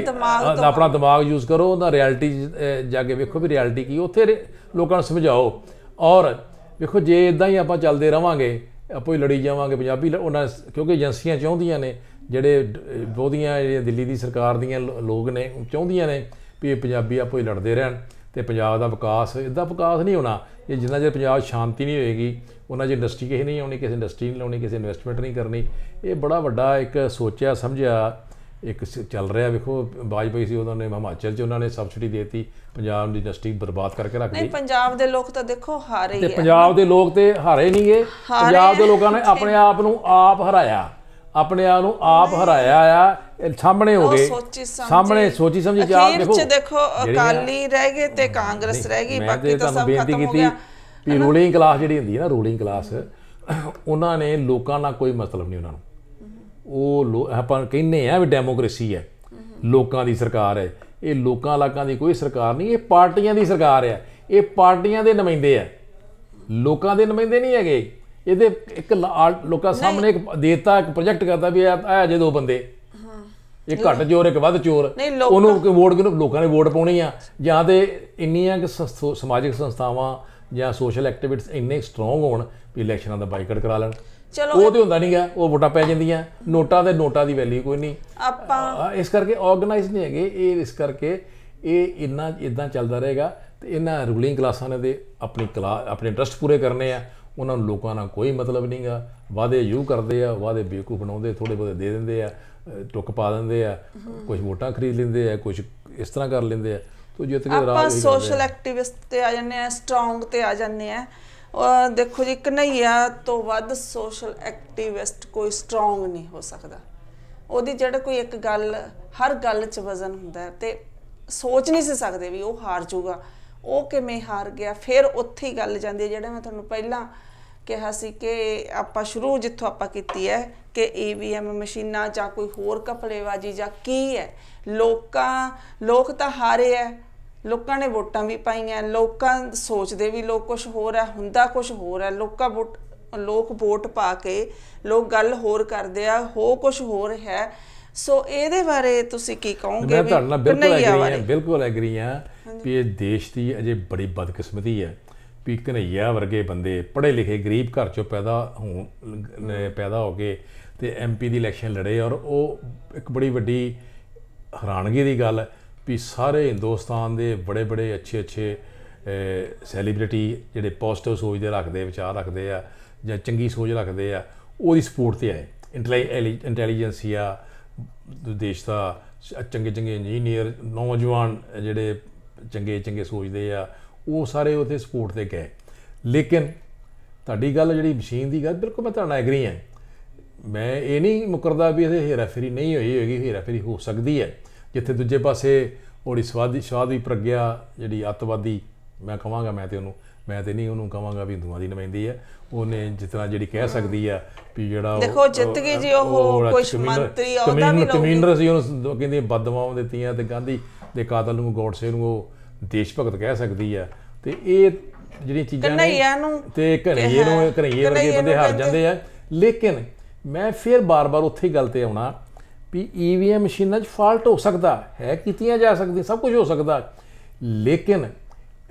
ਆਪਣਾ ਦਿਮਾਗ ਯੂਜ਼ ਕਰੋ ਉਹਦਾ ਰਿਐਲਿਟੀ ਜਾ ਕੇ ਵੇਖੋ ਵੀ ਰਿਐਲਿਟੀ ਕੀ ਉਹਥੇ ਰੇ- ਲੋਕਾਂ ਨੂੰ ਸਮਝਾਓ। ਔਰ ਵੇਖੋ ਜੇ ਇਦਾਂ ਹੀ ਆਪਾਂ ਚੱਲਦੇ ਰਵਾਂਗੇ ਆਪੋ ਹੀ ਲੜੀ ਜਾਵਾਂਗੇ ਪੰਜਾਬੀ ਉਹਨਾਂ ਕਿਉਂਕਿ ਏਜੰਸੀਆਂ ਚਾਹੁੰਦੀਆਂ ਨੇ ਜਿਹੜੇ ਬਹੁਤੀਆਂ ਜਿਹੜੀਆਂ ਦਿੱਲੀ ਦੀ ਸਰਕਾਰ ਦੀਆਂ ਲੋਕ ਨੇ ਚਾਹੁੰਦੀਆਂ ਨੇ ਵੀ ਇਹ ਪੰਜਾਬੀ ਆਪੋ ਹੀ ਲੜਦੇ ਰਹਿਣ। ਤੇ ਪੰਜਾਬ ਦਾ ਵਿਕਾਸ ਇਦਾਂ ਵਿਕਾਸ ਨਹੀਂ ਹੋਣਾ। ਇਹ ਜਿੰਨਾ ਚਿਰ ਪੰਜਾਬ ਸ਼ਾਂਤੀ ਨਹੀਂ ਹੋਏਗੀ ਉਹਨਾਂ 'ਚ ਇੰਡਸਟਰੀ ਕਿਸੇ ਨਹੀਂ ਆਉਣੀ ਕਿਸੇ ਇੰਡਸਟਰੀ ਨਹੀਂ ਲਾਉਣੀ ਕਿਸੇ ਇਨਵੈਸਟਮੈਂਟ ਨਹੀਂ ਕਰਨੀ। ਇਹ ਬੜਾ ਵੱਡਾ ਇੱਕ ਸੋਚਿਆ ਸਮਝਿਆ ਇੱਕ ਚੱਲ ਰਿਹਾ। ਵੇਖੋ ਵਾਜਪਾਈ ਸੀ ਉਹਨਾਂ ਨੇ ਹਿਮਾਚਲ 'ਚ ਉਹਨਾਂ ਨੇ ਸਬਸਿਡੀ ਦੇਤੀ ਪੰਜਾਬ ਦੀ ਇੰਡਸਟਰੀ ਬਰਬਾਦ ਕਰਕੇ ਰੱਖ ਨਹੀਂ ਦਿੱਤੀ। ਪੰਜਾਬ ਦੇ ਲੋਕ ਤਾਂ ਦੇਖੋ ਹਾਰੇ ਤੇ ਹੀ ਆ। ਪੰਜਾਬ ਦੇ ਲੋਕ ਤੇ ਹਾਰੇ ਨਹੀਂਗੇ ਪੰਜਾਬ ਦੇ ਲੋਕਾਂ ਨੇ ਆਪਣੇ ਆਪ ਨੂੰ ਆਪ ਹਰਾਇਆ। ਆਪਣੇ ਆਪ ਨੂੰ ਆਪ ਹਰਾਇਆ ਆ ਸਾਹਮਣੇ ਹੋ ਗਏ। ਸਾਹਮਣੇ ਸੋਚੀ ਸਮਝੀ ਜਾ ਦੇਖੋ ਦੇਖੋ ਅਕਾਲੀ ਰਹਿ ਗਏ ਤੇ ਕਾਂਗਰਸ ਰਹਿ ਗਈ ਬਾਕੀ ਤੇ ਸਭ ਖਤਮ ਹੋ ਕੀਤੀ ਗਿਆ। ਵੀ ਰੂਲਿੰਗ ਕਲਾਸ ਜਿਹੜੀ ਹੁੰਦੀ ਹੈ ਨਾ ਰੂਲਿੰਗ ਕਲਾਸ ਉਹਨਾਂ ਨੇ ਲੋਕਾਂ ਨਾਲ ਕੋਈ ਮਤਲਬ ਨਹੀਂ ਉਹਨਾਂ ਨੂੰ। ਉਹ ਲੋ- ਆਪਾਂ ਕਹਿੰਦੇ ਆ ਵੀ ਡੈਮੋਕ੍ਰੇਸੀ ਹੈ। ਲੋਕਾਂ ਦੀ ਸਰਕਾਰ ਹੈ। ਇਹ ਲੋਕਾਂ ਲਾਕਾਂ ਦੀ ਕੋਈ ਸਰਕਾਰ ਨਹੀਂ ਇਹ ਪਾਰਟੀਆਂ ਦੀ ਸਰਕਾਰ ਹੈ। ਇਹ ਪਾਰਟੀਆਂ ਦੇ ਨੁਮਾਇੰਦੇ ਆ ਲੋਕਾਂ ਦੇ ਨੁਮਾਇੰਦੇ ਨਹੀਂ ਹੈਗੇ। ਇਹਦੇ ਇੱਕ ਲੋਕਾਂ ਸਾਹਮਣੇ ਇੱਕ ਦੇਤਾ ਇੱਕ ਪ੍ਰੋਜੈਕਟ ਕਰਦਾ ਵੀ ਆ ਜੇ ਦੋ ਬੰਦੇ। ਇੱਕ ਘੱਟ ਚੋਰ ਇੱਕ ਵੱਧ ਚੋਰ। ਉਹਨੂੰ ਕਿ ਵੋਟ ਕਿਹਨੂੰ ਲੋਕਾਂ ਨੇ ਵੋਟ ਪਾਉਣੀ ਆ। ਜਾਂ ਤੇ ਇੰਨੀਆਂ ਕਿ ਸਮਾਜਿਕ ਸੰਸਥਾਵਾਂ ਜਾਂ ਸੋਸ਼ਲ ਐਕਟੀਵਿਟੀਜ਼ ਇੰਨੇ ਸਟਰੋਂਗ ਹੋਣ ਵੀ ਇਲੈਕਸ਼ਨਾਂ ਦਾ ਬਾਈਕਾਟ ਕਰਾ ਲੈਣ। ਚਲੋ ਉਹ ਤੇ ਹੁੰਦਾ ਨਹੀਂਗਾ। ਉਹ ਵੋਟਾਂ ਪੈ ਜਾਂਦੀਆਂ। ਨੋਟਾਂ ਦੇ ਨੋਟਾਂ ਦੀ ਵੈਲਿਊ ਕੋਈ ਨਹੀਂ। ਆਪਾਂ ਇਸ ਕਰਕੇ ਆਰਗੇਨਾਈਜ਼ ਨਹੀਂ ਹੈਗੇ। ਇਹ ਇਸ ਕਰਕੇ ਇਹ ਇੰਨਾ ਇਦਾਂ ਚੱਲਦਾ ਰਹੇਗਾ ਤੇ ਇਹਨਾਂ ਰੂਲਿੰਗ ਕਲਾਸਾਂ ਨੇ ਦੇ ਆਪਣੀ ਕਲਾ ਆਪਣੇ ਇੰਟਰਸਟ ਪੂਰੇ ਕਰਨੇ ਆ। ਉਹਨਾਂ ਨੂੰ ਲੋਕਾਂ ਨਾਲ ਕੋਈ ਮਤਲਬ ਨਹੀਂਗਾ ਵਾਅਦੇ ਯੂ ਕਰਦੇ ਆ ਵਾਅਦੇ ਬੇਵਕੂਫ ਬਣਾਉਂਦੇ ਥੋੜੇ ਬਹੁਤੇ ਦੇ ਦਿੰਦੇ ਆ ਟੁੱਕ ਪਾ ਦਿੰਦੇ ਆ ਕੁਝ ਵੋਟਾਂ ਖਰੀਦ ਲੈਂਦੇ ਆ ਕੁਝ ਇਸ ਤਰ੍ਹਾਂ ਕਰ ਲੈਂਦੇ ਆ। ਤੋ ਜਿੱਤ ਕੇ ਆਪਾਂ ਰਾਜ ਕਰਦੇ ਸੋਸ਼ਲ ਐਕਟਿਵਿਸਟ ਤੇ ਆ ਜਾਂਦੇ ਆ ਸਟਰੋਂਗ ਤੇ ਆ ਜਾਂਦੇ ਆ। ਔਰ ਦੇਖੋ ਜੀ ਕਨਈਆ ਤੋਂ ਵੱਧ ਸੋਸ਼ਲ ਐਕਟਿਵਿਸਟ ਕੋਈ ਸਟਰੋਂਗ ਨਹੀਂ ਹੋ ਸਕਦਾ। ਉਹਦੀ ਜਿਹੜਾ ਕੋਈ ਇੱਕ ਗੱਲ ਹਰ ਗੱਲ 'ਚ ਵਜ਼ਨ ਹੁੰਦਾ ਤੇ ਸੋਚ ਨਹੀਂ ਸੀ ਸਕਦੇ ਵੀ ਉਹ ਹਾਰ ਜਾਊਗਾ। ਉਹ ਕਿਵੇਂ ਹਾਰ ਗਿਆ? ਫਿਰ ਉੱਥੇ ਹੀ ਗੱਲ ਜਾਂਦੀ ਹੈ ਜਿਹੜਾ ਮੈਂ ਤੁਹਾਨੂੰ ਪਹਿਲਾਂ ਕਿਹਾ ਸੀ ਕਿ ਆਪਾਂ ਸ਼ੁਰੂ ਜਿੱਥੋਂ ਆਪਾਂ ਕੀਤੀ ਹੈ ਕਿ ਈਵੀਐਮ ਮਸ਼ੀਨਾਂ ਜਾਂ ਕੋਈ ਹੋਰ ਕਪੜੇਬਾਜੀ ਜਾਂ ਕੀ ਹੈ? ਲੋਕਾਂ ਲੋਕ ਤਾਂ ਹਾਰੇ ਹੈ। ਲੋਕਾਂ ਨੇ ਵੋਟਾਂ ਵੀ ਪਾਈਆਂ ਲੋਕਾਂ ਸੋਚਦੇ ਵੀ ਲੋਕ ਕੁਝ ਹੋਰ ਹੈ ਹੁੰਦਾ ਕੁਝ ਹੋਰ ਹੈ। ਲੋਕਾਂ ਵੋਟ ਲੋਕ ਵੋਟ ਪਾ ਕੇ ਲੋਕ ਗੱਲ ਹੋਰ ਕਰਦੇ ਆ ਹੋ ਕੁਝ ਹੋਰ ਹੈ। ਸੋ ਇਹਦੇ ਬਾਰੇ ਤੁਸੀਂ ਕੀ ਕਹੋਗੇ ਮੈਂ ਤੁਹਾਡੇ ਨਾਲ ਬਿਲਕੁਲ ਐਗਰੀ ਹਾਂ? ਬਿਲਕੁਲ ਐਗਰੀ ਹਾਂ। ਵੀ ਇਹ ਦੇਸ਼ ਦੀ ਅਜੇ ਬੜੀ ਬਦਕਿਸਮਤੀ ਹੈ ਵੀ ਕਨਈਆ ਵਰਗੇ ਬੰਦੇ ਪੜ੍ਹੇ ਲਿਖੇ ਗਰੀਬ ਘਰ ਚੋਂ ਪੈਦਾ ਹੋਣ ਪੈਦਾ ਹੋ ਕੇ ਤੇ ਐਮਪੀ ਦੀ ਇਲੈਕਸ਼ਨ ਲੜੇ ਔਰ ਉਹ ਇੱਕ ਬੜੀ ਵੱਡੀ ਹੈਰਾਨਗੀ ਦੀ ਗੱਲ ਹੈ ਵੀ ਸਾਰੇ ਹਿੰਦੁਸਤਾਨ ਦੇ ਬੜੇ ਬੜੇ ਅੱਛੇ ਅੱਛੇ ਸੈਲੀਬ੍ਰਿਟੀ ਜਿਹੜੇ ਪੋਜ਼ਿਟਿਵ ਸੋਚ ਦੇ ਰੱਖਦੇ, ਵਿਚਾਰ ਰੱਖਦੇ ਆ ਜਾਂ ਚੰਗੀ ਸੋਚ ਰੱਖਦੇ ਆ, ਉਹਦੀ ਸਪੋਰਟ ਤੇ ਆਏ। ਇੰਟੈਲੀਜੈਂਸੀਆ ਦੇਸ਼ ਦਾ ਚੰਗੇ ਚੰਗੇ ਇੰਜੀਨੀਅਰ, ਨੌਜਵਾਨ ਜਿਹੜੇ ਚੰਗੇ ਚੰਗੇ ਸੋਚਦੇ ਆ ਉਹ ਸਾਰੇ ਉਹਦੇ ਸਪੋਰਟ ਤੇ ਗਏ। ਲੇਕਿਨ ਤੁਹਾਡੀ ਗੱਲ ਜਿਹੜੀ ਮਸ਼ੀਨ ਦੀ ਗੱਲ ਬਿਲਕੁਲ ਮੈਂ ਤੁਹਾਡੇ ਨਾਲ ਐਗਰੀ ਹਾਂ। ਮੈਂ ਇਹ ਨਹੀਂ ਮੁਕਰਦਾ ਵੀ ਇਹ ਹੇਰਾਫੇਰੀ ਨਹੀਂ ਹੋਈ ਹੋਏਗੀ ਹੇਰਾਫੇਰੀ ਹੋ ਸਕਦੀ ਹੈ। ਜਿੱਥੇ ਦੂਜੇ ਪਾਸੇ ਉਹਦੀ ਸਵਾਦੀ ਸਵਾਦੀ ਪ੍ਰਗਿਆ ਜਿਹੜੀ ਅੱਤਵਾਦੀ ਮੈਂ ਕਹਾਂਗਾ ਮੈਂ ਤੇ ਉਹਨੂੰ ਮੈਂ ਤੇ ਨਹੀਂ ਉਹਨੂੰ ਕਹਾਂਗਾ ਵੀ ਹਿੰਦੂਆਂ ਦੀ ਨੁਮਾਇੰਦੀ ਹੈ। ਉਹਨੇ ਜਿਸ ਤਰ੍ਹਾਂ ਜਿਹੜੀ ਕਹਿ ਸਕਦੀ ਆ ਵੀ ਜਿਹੜਾ ਦੇਖੋ, ਜਿੱਤ ਗਈ ਜੀ ਉਹ ਕਮਿਊਨਰ- ਮੰਤਰੀ ਅਹੁਦਾ ਵੀ ਲਊਗੀ। ਕਮਿਊਨਰ ਸੀ ਉਹਨੂੰ ਕਹਿੰਦੀ ਬਦਦੁਆਵਾਂ ਦਿੱਤੀਆਂ ਤੇ ਗਾਂਧੀ ਦੇ ਕਾਤਲ ਨੂੰ ਗੋਡਸੇ ਨੂੰ ਉਹ ਦੇਸ਼ ਭਗਤ ਕਹਿ ਸਕਦੀ ਆ। ਤੇ ਇਹ ਜਿਹੜੀਆਂ ਚੀਜ਼ਾਂ ਨੇ ਤੇ ਘਨਈਏ ਨੂੰ ਘਨਈਏ ਵਰਗੇ ਬੰਦੇ ਹਾਰ ਜਾਂਦੇ ਆ। ਲੇਕਿਨ ਮੈਂ ਫਿਰ ਬਾਰ-ਬਾਰ ਉੱਥੇ ਹੀ ਗੱਲ ਤੇ ਆਉਣਾ ਵੀ ਈਵੀਐਮ ਮਸ਼ੀਨਾਂ 'ਚ ਫਾਲਟ ਹੋ ਸਕਦਾ ਹੈ ਕੀਤੀਆਂ ਜਾ ਸਕਦੀਆਂ ਸਭ ਕੁਝ ਹੋ ਸਕਦਾ। ਲੇਕਿਨ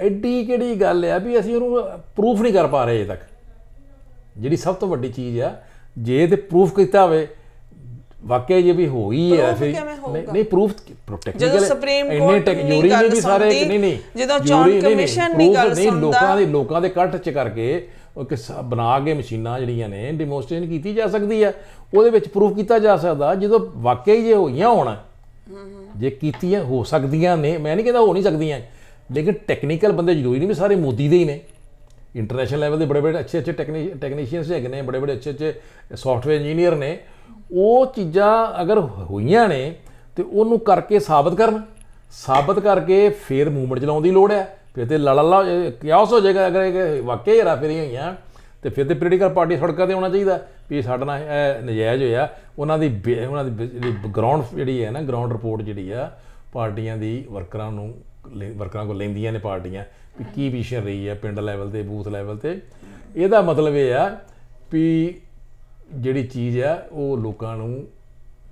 ਐਡੀ ਕਿਹੜੀ ਗੱਲ ਆ ਵੀ ਅਸੀਂ ਉਹਨੂੰ ਪ੍ਰੂਫ ਨਹੀਂ ਕਰ ਪਾ ਰਹੇ ਅਜੇ ਤੱਕ। ਜਿਹੜੀ ਸਭ ਤੋਂ ਵੱਡੀ ਚੀਜ਼ ਆ ਜੇ ਤੇ ਪ੍ਰੂਫ ਕੀਤਾ ਹੋਵੇ ਵਾਕਿਆ ਜੇ ਵੀ ਹੋ ਗਈ ਹੈ ਫਿਰ? ਨਹੀਂ ਪ੍ਰੂਫ ਟੈਕਨੀਕਲ ਜਦੋਂ ਨਹੀਂ ਜੂਰੀ ਗੱਲ ਨੇ ਵੀ ਸਾਰੇ ਸੁਣਦੀ, ਨਹੀਂ ਨਹੀਂ ਜਦੋਂ ਨਹੀਂ, ਕਮਿਸ਼ਨ ਨਹੀਂ ਗੱਲ ਨਹੀਂ, ਲੋਕਾਂ ਸੁਣਦਾ। ਦੇ ਲੋਕਾਂ ਦੇ ਕੱਟ ਚ ਕਰਕੇ ਉਹ ਕਿ ਬਣਾ ਕੇ ਮਸ਼ੀਨਾਂ ਜਿਹੜੀਆਂ ਨੇ ਡੈਮੋਨਸਟ੍ਰੇਸ਼ਨ ਕੀਤੀ ਜਾ ਸਕਦੀ ਆ ਉਹਦੇ ਵਿੱਚ ਪ੍ਰੂਫ ਕੀਤਾ ਜਾ ਸਕਦਾ ਜਦੋਂ ਵਾਕਿਆ ਹੀ ਜੇ ਹੋਈਆਂ ਹੋਣ ਜੇ ਕੀਤੀਆਂ ਹੋ ਸਕਦੀਆਂ ਨੇ ਮੈਂ ਨਹੀਂ ਕਹਿੰਦਾ ਹੋ ਨਹੀਂ ਸਕਦੀਆਂ ਲੇਕਿਨ ਟੈਕਨੀਕਲ ਬੰਦੇ ਜ਼ਰੂਰੀ ਨਹੀਂ ਵੀ ਸਾਰੇ ਮੋਦੀ ਦੇ ਹੀ ਨੇ ਇੰਟਰਨੈਸ਼ਨਲ ਲੈਵਲ ਦੇ ਬੜੇ ਬੜੇ ਅੱਛੇ ਅੱਛੇ ਟੈਕਨੀਸ਼ੀਅਨਸ ਹੈਗੇ ਨੇ ਬੜੇ ਬੜੇ ਅੱਛੇ ਅੱਛੇ ਸੌਫਟਵੇਅਰ ਇੰਜੀਨੀਅਰ ਨੇ ਉਹ ਚੀਜ਼ਾਂ ਅਗਰ ਹੋਈਆਂ ਨੇ ਤੇ ਉਹਨੂੰ ਕਰਕੇ ਸਾਬਤ ਕਰਨ। ਸਾਬਤ ਕਰਕੇ ਫਿਰ ਮੂਵਮੈਂਟ ਚਲਾਉਣ ਦੀ ਲੋੜ ਹੈ। ਫਿਰ ਤੇ ਲੜਾ ਲਾ ਕਿਆਸ ਹੋ ਜਾਏਗਾ। ਅਗਰ ਇਹ ਵਾਕਈ ਹੇਰਾ ਫੇਰੀ ਹੋਈਆਂ, ਤੇ ਫਿਰ ਤੇ ਪੋਲੀਟੀਕਲ ਪਾਰਟੀ ਸੜਕਾਂ ਤੇ ਆਉਣਾ ਚਾਹੀਦਾ। ਵੀ ਸਾਡੇ ਨਾਲ, ਇਹ ਨਜਾਇਜ਼ ਹੋਇਆ। ਉਹਨਾਂ ਦੀ ਬੇ- ਉਹਨਾਂ ਦੀ ਗਰਾਊਂਡ ਜਿਹੜੀ ਹੈ ਨਾ ਗਰਾਊਂਡ ਰਿਪੋਰਟ ਜਿਹੜੀ ਆ, ਪਾਰਟੀਆਂ ਦੀ ਵਰਕਰਾਂ ਨੂੰ ਲੈ- ਵਰਕਰਾਂ ਕੋਲ ਲੈਂਦੀਆਂ ਨੇ ਪਾਰਟੀਆਂ। ਵੀ ਕੀ ਵਿਸ਼ੇ ਰਹੀ ਹੈ ਪਿੰਡ ਲੈਵਲ ਤੇ ਬੂਥ ਲੈਵਲ ਤੇ। ਇਹਦਾ ਮਤਲਬ ਇਹ ਆ ਵੀ ਜਿਹੜੀ ਚੀਜ਼ ਆ, ਉਹ ਲੋਕਾਂ ਨੂੰ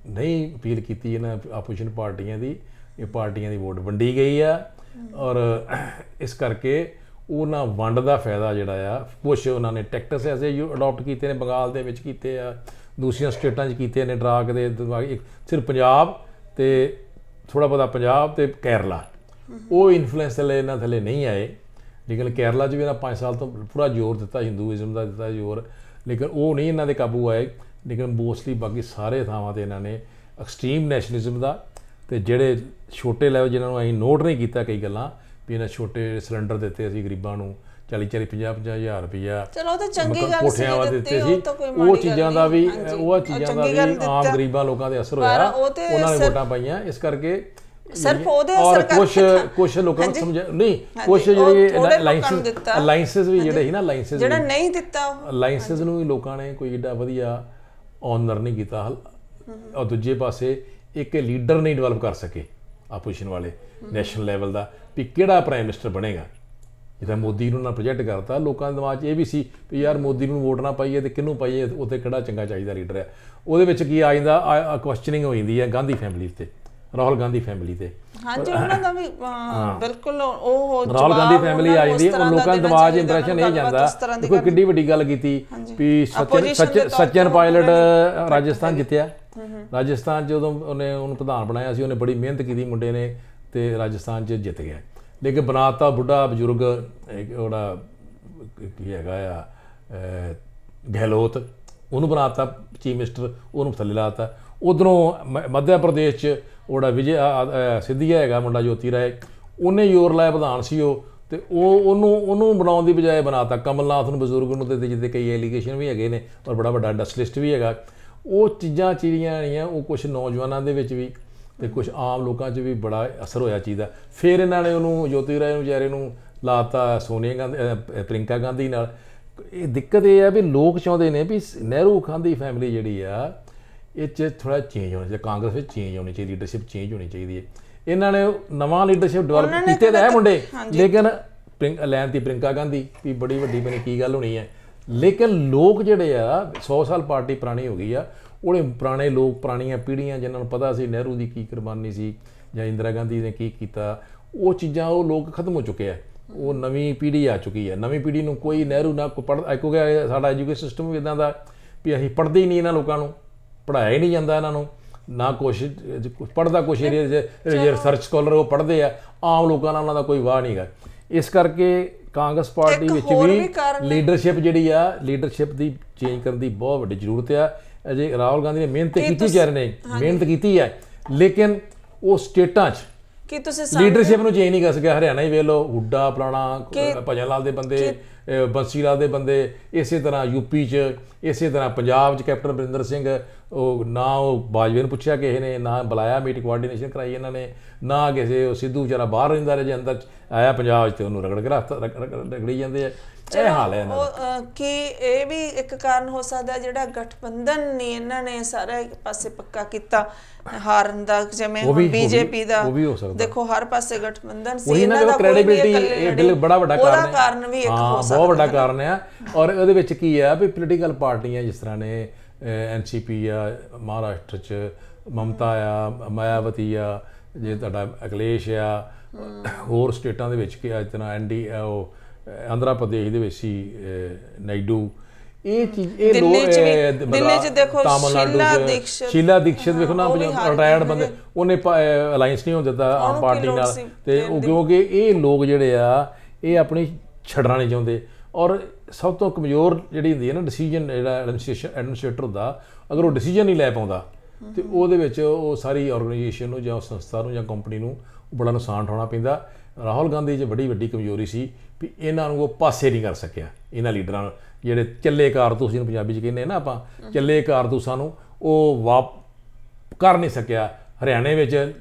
ਨਹੀਂ ਅਪੀਲ ਕੀਤੀ ਇਹਨਾਂ ਆਪੋਜੀਸ਼ਨ ਪਾਰਟੀਆਂ ਦੀ, ਇਹ ਪਾਰਟੀਆਂ ਦੀ ਵੋਟ ਵੰਡੀ ਗਈ ਆ। ਔਰ ਇਸ ਕਰਕੇ ਉਹਨਾਂ ਵੰਡ ਦਾ ਫਾਇਦਾ ਜਿਹੜਾ ਆ, ਕੁਛ ਉਹਨਾਂ ਨੇ ਟੈਕਟਸ ਐਸੇ ਅਡਾਪਟ ਕੀਤੇ ਨੇ, ਬੰਗਾਲ ਦੇ ਵਿੱਚ ਕੀਤੇ ਆ, ਦੂਸਰੀਆਂ ਸਟੇਟਾਂ 'ਚ ਕੀਤੇ ਨੇ, ਡਰਾਕ ਦੇ ਸਿਰਫ ਪੰਜਾਬ ਤੇ ਥੋੜਾ ਬਹੁਤਾ ਪੰਜਾਬ ਤੇ ਕੇਰਲਾ। ਉਹ ਇਨਫਲੂਐਂਸ ਥੱਲੇ ਇਹਨਾਂ ਥੱਲੇ ਨਹੀਂ ਆਏ। ਲੇਕਿਨ ਕੇਰਲਾ 'ਚ ਵੀ ਇਹਨਾਂ 5 ਸਾਲ ਤੋਂ ਪੂਰਾ ਜ਼ੋਰ ਦਿੱਤਾ ਹਿੰਦੂਇਜ਼ਮ ਦਾ ਦਿੱਤਾ ਜ਼ੋਰ। ਲੇਕਿਨ ਉਹ ਨਹੀਂ ਇਹਨਾਂ ਦੇ ਕਾਬੂ ਆਏ। ਲੇਕਿਨ ਮੋਸਟਲੀ ਬਾਕੀ ਸਾਰੇ ਥਾਵਾਂ ਤੇ ਇਹਨਾਂ ਨੇ ਐਕਸਟ੍ਰੀਮ ਨੈਸ਼ਨਲਿਜ਼ਮ ਦਾ ਤੇ ਜਿਹੜੇ ਛੋਟੇ ਲੈਵਲ ਜਿਨ੍ਹਾਂ ਨੂੰ ਅਸੀਂ ਨੋਟ ਨਹੀਂ ਕੀਤਾ ਕਈ ਗੱਲਾਂ ਵੀ ਇਹਨਾਂ ਛੋਟੇ ਸਿਲੰਡਰ ਦਿੱਤੇ ਅਸੀਂ ਗਰੀਬਾਂ ਨੂੰ 40 40 50 50 ਹਜ਼ਾਰ ਰੁਪਇਆ। ਚਲੋ ਤਾਂ ਚੰਗੀ ਗੱਲ ਸੀ ਦਿੱਤੀ, ਸੀ। ਉਹ ਚੀਜ਼ਾਂ ਦਾ ਵੀ। ਉਹ ਚੀਜ਼ਾਂ ਦਾ ਵੀ ਆਮ। ਗਰੀਬਾਂ ਲੋਕਾਂ ਦੇ ਅਸਰ ਹੋਇਆ। ਉਹਨਾਂ ਨੇ ਵੋਟਾਂ ਪਾਈਆਂ। ਇਸ ਕਰਕੇ ਸਿਰਫ ਉਹਦੇ ਔਰ ਅਸਰ ਕੁਝ ਕਰਕੇ ਕੁਝ ਲੋਕਾਂ ਨੂੰ। ਸਮਝ ਨਹੀਂ ਕੁਝ ਜਿਹੜੇ ਦਿੱਤਾ। ਅਲਾਈਐਂਸਸ ਵੀ ਜਿਹੜੇ ਸੀ ਨਾ ਅਲਾਈਐਂਸਸ ਜਿਹੜਾ ਨਹੀਂ ਦਿੱਤਾ। ਅਲਾਈਐਂਸਸ ਨੂੰ ਵੀ ਲੋਕਾਂ ਨੇ ਕੋਈ ਏਡਾ ਵਧੀਆ ਆਨਰ ਨਹੀਂ ਕੀਤਾ। ਹਲ ਔਰ ਦੂਜੇ ਪਾਸੇ ਇੱਕ ਲੀਡਰ ਨਹੀਂ ਡਿਵੈਲਪ ਕਰ ਸਕੇ ਆਪੋਜੀਸ਼ਨ ਵਾਲੇ ਨੈਸ਼ਨਲ ਲੈਵਲ ਦਾ ਵੀ ਕਿਹੜਾ ਪ੍ਰਾਈਮ ਮਿਨਿਸਟਰ ਬਣੇਗਾ? ਜਿੱਦਾਂ ਮੋਦੀ ਨੂੰ ਨਾ ਪ੍ਰੋਜੈਕਟ ਕਰਤਾ ਲੋਕਾਂ ਦੇ ਦਿਮਾਗ 'ਚ ਇਹ ਵੀ ਸੀ ਵੀ ਯਾਰ ਮੋਦੀ ਨੂੰ ਵੋਟ ਨਾ ਪਾਈਏ ਤੇ ਕਿਹਨੂੰ ਪਾਈਏ? ਉੱਥੇ ਕਿਹੜਾ ਚੰਗਾ ਚਾਹੀਦਾ ਲੀਡਰ ਹੈ ਉਹਦੇ ਵਿੱਚ ਕੀ ਆ ਜਾਂਦਾ? ਕੁਐਸਚਨਿੰਗ ਹੋ ਜਾਂਦੀ ਹੈ ਗਾਂਧੀ ਫੈਮਿਲੀ ਤੇ ਰਾਹੁਲ ਗਾਂਧੀ ਫੈਮਿਲੀ ਤੇ। ਹਾਂਜੀ ਉਹਨਾਂ ਦਾ ਵੀ ਬਿਲਕੁਲ ਉਹ ਰਾਹੁਲ ਗਾਂਧੀ ਫੈਮਿਲੀ ਆ ਜਾਂਦੀ ਉਹ ਲੋਕਾਂ ਦੇ ਦਿਮਾਗ ਇੰਪ੍ਰੈਸ਼ਨ ਇਹ ਜਾਂਦਾ ਕਰਨੀ। ਕਿੱਡੀ ਵੱਡੀ ਗੱਲ ਕੀਤੀ ਵੀ ਸਚਨ ਪਾਇਲਟ ਰਾਜਸਥਾਨ ਜਿੱਤਿਆ। ਰਾਜਸਥਾਨ ਜਦੋਂ ਉਹਨੇ ਉਹਨੂੰ ਪ੍ਰਧਾਨ ਬਣਾਇਆ ਸੀ ਉਹਨੇ ਬੜੀ ਮਿਹਨਤ ਕੀਤੀ ਮੁੰਡੇ ਨੇ ਤੇ ਰਾਜਸਥਾਨ 'ਚ ਜਿੱਤ ਗਿਆ। ਲੇਕਿਨ ਬਣਾਤਾ ਬੁੱਢਾ ਬਜ਼ੁਰਗ ਇੱਕ ਉਹਦਾ ਕੀ ਹੈਗਾ ਆ ਗਹਿਲੋਤ ਉਹਨੂੰ ਬਣਾਤਾ ਚੀਫ ਮਿਨਿਸਟਰ ਉਹਨੂੰ ਥੱਲੇ ਲਾਤਾ ਉਧਰੋਂ ਮੱਧ ਪ੍ਰਦੇਸ਼ 'ਚ ਉਹਦਾ ਵਿਜੇ ਆ- ਸਿੱਧੀਆ ਹੈਗਾ ਮੁੰਡਾ ਜੋਤੀ ਰਾਏ ਉਹਨੇ ਜ਼ੋਰ ਲਾਇਆ ਪ੍ਰਧਾਨ ਸੀ ਉਹ ਤੇ ਉਹ ਉਹਨੂੰ ਉਹਨੂੰ ਬਣਾਉਣ ਦੀ ਬਜਾਏ ਬਣਾਤਾ। ਕਮਲਨਾਥ ਨੂੰ ਬਜ਼ੁਰਗ ਨੂੰ ਤੇ ਜਿੱਤੇ ਕਈ ਐਲੀਗੇਸ਼ਨ ਵੀ ਹੈਗੇ ਨੇ ਔਰ ਬੜਾ ਵੱਡਾ ਇੰਡਸਟਰੀਲਿਸਟ ਵੀ ਹੈਗਾ। ਉਹ ਚੀਜ਼ਾਂ ਚੀੜੀਆਂ ਆਈਆਂ ਉਹ ਕੁਝ ਨੌਜਵਾਨਾਂ ਦੇ ਵਿੱਚ ਵੀ ਤੇ ਕੁਝ ਆਮ ਲੋਕਾਂ 'ਚ ਵੀ ਬੜਾ ਅਸਰ ਹੋਇਆ ਚੀਜ਼ ਦਾ। ਫਿਰ ਇਹਨਾਂ ਨੇ ਉਹਨੂੰ ਜੋਤੀ ਰਾਏ ਨੂੰ ਵਿਚਾਰੇ ਨੂੰ ਲਾਤਾ ਸੋਨੀਆ ਗਾਂਧੀ ਅਹ, ਪ੍ਰਿੰਕਾ ਗਾਂਧੀ ਨਾਲ। ਇਹ ਦਿੱਕਤ ਇਹ ਆ ਵੀ ਲੋਕ ਚਾਹੁੰਦੇ ਨੇ ਵੀ ਨਹਿਰੂ ਨਹਿਰੂ ਦੀ ਫੈਮਿਲੀ ਜਿਹੜੀ ਆ ਇਹ 'ਚ ਥੋੜਾ ਚੇਂਜ ਹੋਣਾ ਚਾਹੀਦਾ ਕਾਂਗਰਸ ਵਿੱਚ ਚੇਂਜ ਹੋਣੀ ਚਾਹੀਦੀ ਲੀਡਰਸ਼ਿਪ ਚੇਂਜ ਹੋਣੀ ਚਾਹੀਦੀ ਹੈ। ਇਹਨਾਂ ਨੇ ਨਵਾਂ ਲੀਡਰਸ਼ਿਪ ਡਿਵੈਲਪ ਕੀਤੇ ਤਾਂ ਹੈ ਮੁੰਡੇ। ਲੇਕਿਨ ਪ੍ਰਿੰਕ ਲੈਣ ਦੀ ਪ੍ਰਿੰਕਾ ਗਾਂਧੀ ਵੀ ਬੜੀ ਵੱਡੀ ਬਣੀ ਕੀ ਗੱਲ ਹੋਣੀ ਹੈ। ਲੇਕਿਨ ਲੋਕ ਜਿਹੜੇ ਆ 100 ਸਾਲ ਪਾਰਟੀ ਪੁਰਾਣੀ ਹੋ ਗਈ ਆ ਉਹਦੇ ਪੁਰਾਣੇ ਲੋਕ ਪੁਰਾਣੀਆਂ ਪੀੜ੍ਹੀਆਂ ਜਿਨ੍ਹਾਂ ਨੂੰ ਪਤਾ ਸੀ ਨਹਿਰੂ ਦੀ ਕੀ ਕੁਰਬਾਨੀ ਸੀ ਜਾਂ ਇੰਦਰਾ ਗਾਂਧੀ ਨੇ ਕੀ ਕੀਤਾ ਉਹ ਚੀਜ਼ਾਂ ਉਹ ਲੋਕ ਖਤਮ ਹੋ ਚੁੱਕੇ ਆ। ਉਹ ਨਵੀਂ ਪੀੜ੍ਹੀ ਆ ਚੁੱਕੀ ਹੈ ਨਵੀਂ ਪੀੜ੍ਹੀ ਨੂੰ ਕੋਈ ਨਹਿਰੂ ਨਾ ਕੋਈ ਪੜ੍ਹ ਕਿਉਂਕਿ ਸਾਡਾ ਐਜੂਕੇਸ਼ਨ ਸਿਸਟਮ ਵੀ ਇਦਾਂ ਦਾ ਵੀ ਅਸੀਂ ਪੜ੍ਹਦੇ ਹੀ ਨਹੀਂ ਇਹਨਾਂ ਲੋਕਾਂ ਨੂੰ। ਪੜ੍ਹਾਇਆ ਹੀ ਨਹੀਂ ਜਾਂਦਾ ਇਹਨਾਂ ਨੂੰ ਨਾ ਕੁਛ ਪੜ੍ਹਦਾ ਕੁਛ ਏਰੀਆ ਜੇ ਰਿਸਰਚ ਸਕਾਲਰ ਉਹ ਪੜ੍ਹਦੇ ਆ ਆਮ ਲੋਕਾਂ ਨਾਲ ਉਹਨਾਂ ਦਾ ਕੋਈ ਵਾਹ ਨਹੀਂਗਾ ਇਸ ਕਰਕੇ ਕਾਂਗਰਸ ਪਾਰਟੀ ਵਿੱਚ ਵੀ ਲੀਡਰਸ਼ਿਪ ਜਿਹੜੀ ਆ ਲੀਡਰਸ਼ਿਪ ਦੀ ਚੇਂਜ ਕਰਨ ਦੀ ਬਹੁਤ ਵੱਡੀ ਜ਼ਰੂਰਤ ਆ। ਅਜੇ ਰਾਹੁਲ ਗਾਂਧੀ ਨੇ ਮਿਹਨਤ ਕੀਤੀ ਵਿਚਾਰੇ ਨੇ ਮਿਹਨਤ ਕੀਤੀ ਹੈ ਲੇਕਿਨ ਉਹ ਸਟੇਟਾਂ 'ਚ ਕੀ ਤੁਸੀਂ ਲੀਡਰਸ਼ਿਪ ਨੂੰ ਚੇਂਜ ਨਹੀਂ ਕਰ ਸਕਿਆ ਹਰਿਆਣਾ ਹੀ ਵੇਖ ਲਓ ਹੁੱਡਾ ਪੁਰਾਣਾ ਭਜਨ ਲਾਲ ਦੇ ਬੰਦੇ ਬੰਸੀਲਾ ਦੇ ਬੰਦੇ, ਇਸੇ ਤਰ੍ਹਾਂ ਯੂਪੀ 'ਚ, ਇਸੇ ਤਰ੍ਹਾਂ ਪੰਜਾਬ 'ਚ ਕੈਪਟਨ ਅਮਰਿੰਦਰ ਸਿੰਘ, ਉਹ ਨਾ ਉਹ ਬਾਜਵੇ ਨੂੰ ਪੁੱਛਿਆ ਕਿਸੇ ਨੇ, ਨਾ ਬੁਲਾਇਆ ਮੀਟਿੰਗ ਕੋਆਰਡੀਨੇਸ਼ਨ ਕਰਾਈ ਇਹਨਾਂ ਨੇ, ਨਾ ਕਿਸੇ, ਉਹ ਸਿੱਧੂ ਵਿਚਾਰਾ ਬਾਹਰ ਰਹਿੰਦਾ ਰਿਹਾ, ਜੇ ਅੰਦਰ ਆਇਆ ਪੰਜਾਬ 'ਚ ਤੇ ਉਹਨੂੰ ਰਗੜ ਕੇ ਰਗੜੀ ਜਾਂਦੇ ਆ। ਇਹ ਹਾਲ ਹੈ ਇਹਨਾਂ ਦਾ। ਕੀ ਇਹ ਵੀ ਇੱਕ ਕਾਰਨ ਹੋ ਸਕਦਾ ਜਿਹੜਾ ਗਠਬੰਧਨ ਨਹੀਂ ਇਹਨਾਂ ਨੇ ਸਾਰਾ ਇੱਕ ਪਾਸੇ ਪੱਕਾ ਕੀਤਾ ਹਾਰਨ ਦਾ ਜਿਵੇਂ ਬੀਜੇਪੀ ਦਾ। ਸਕਦਾ। ਦੇਖੋ ਹਰ ਪਾਸੇ ਗਠਬੰਧਨ ਸੀ ਨਾ ਇਹਨਾਂ ਦਾ ਕ੍ਰੈਡੀਬਿਲਟੀ ਇਹ ਬਿਲ ਬੜਾ ਵੱਡਾ ਉਹਦਾ ਕਾਰਨ ਹੈ। ਕਾਰਨ ਵੀ ਇੱਕ ਹਾਂ, ਹੋ ਬਹੁਤ ਸਕਦਾ ਵੱਡਾ ਕਾਰਨ ਹੈ। ਔਰ ਉਹਦੇ ਵਿੱਚ ਕੀ ਹੈ ਵੀ ਪੋਲੀਟੀਕਲ ਪਾਰਟੀਆਂ ਜਿਸ ਤਰ੍ਹਾਂ ਨੇ ਐਨਸੀਪੀ ਆ ਮਹਾਰਾਸ਼ਟਰ ਚ ਮਮਤਾ ਆ ਮਾਇਆਵਤੀ ਆ ਜੇ ਤੁਹਾਡਾ ਅਖਿਲੇਸ਼ ਆ ਹੋਰ ਸਟੇਟਾਂ ਦੇ ਵਿੱਚ ਕੀ ਆ ਜਿਸ ਤਰ੍ਹਾਂ ਐਨਡੀ ਉਹ ਆਂਧਰਾ ਪ੍ਰਦੇਸ਼ ਦੇ ਵਿੱਚ ਸੀ ਨਾਇਡੂ। ਇਹ ਚੀਜ਼ ਇਹ ਅਹ, ਦਿੱਲੀ ਚ ਦੇਖੋ ਤਾਮਿਲਨਾਡੂ ਸ਼ੀਲਾ ਦੀਕਸ਼ਿਤ। ਸ਼ੀਲਾ ਦੀਕਸ਼ਿਤ ਵੇਖੋ ਨਾ ਰਿਟਾਇਰਡ ਬੰਦੇ। ਉਹਨੇ ਅਲਾਈਅੰਸ ਨਹੀਂ ਹੋਣ ਦਿੱਤਾ ਆਮ ਪਾਰਟੀ ਨਾਲ। ਤੇ ਉਹ ਕਿਉਂਕਿ ਇਹ ਲੋਕ ਜਿਹੜੇ ਆ ਇਹ ਆਪਣੀ ਛੱਡਣਾ ਨਹੀਂ ਚਾਹੁੰਦੇ। ਔਰ ਸਭ ਤੋਂ ਕਮਜ਼ੋਰ ਜਿਹੜੀ ਹੁੰਦੀ ਹੈ ਨਾ ਡਿਸੀਜਨ ਜਿਹੜਾ ਐਡਮਿਨਿਸਟ੍ਰੇਸ਼ਨ ਐਡਮਿਨਿਸਟ੍ਰੇਟਰ ਹੁੰਦਾ ਅਗਰ ਉਹ ਡਿਸੀਜਨ ਨਹੀਂ ਲੈ ਪਾਉਂਦਾ ਤੇ ਉਹਦੇ ਵਿੱਚ ਉਹ ਸਾਰੀ ਆਰਗੇਨਾਈਜੇਸ਼ਨ ਨੂੰ ਜਾਂ ਸੰਸਥਾ ਨੂੰ ਜਾਂ ਕੰਪਨੀ ਨੂੰ ਬੜਾ ਨੁਕਸਾਨ ਉਠਾਉਣਾ ਪੈਂਦਾ। ਰਾਹੁਲ ਗਾਂਧੀ 'ਚ ਬੜੀ ਵੱਡੀ ਕਮਜ਼ੋਰੀ ਸੀ। ਵੀ ਇਹਨਾਂ ਨੂੰ ਉਹ ਪਾਸੇ ਨਹੀਂ ਕਰ ਸਕਿਆ। ਇਹਨਾਂ ਲੀਡਰਾਂ ਨੂੰ ਜਿਹੜੇ ਚੱਲੇ ਕਾਰਤੂਸ ਜਿਹਨੂੰ ਪੰਜਾਬੀ 'ਚ ਕਹਿੰਦੇ ਨਾ ਆਪਾਂ ਚੱਲੇ ਕਾਰਤੂਸਾਂ ਨੂੰ ਉਹ ਵਾਪ ਕਰ ਨਹੀਂ ਸਕਿਆ। ਹਰਿਆਣੇ ਵਿੱਚ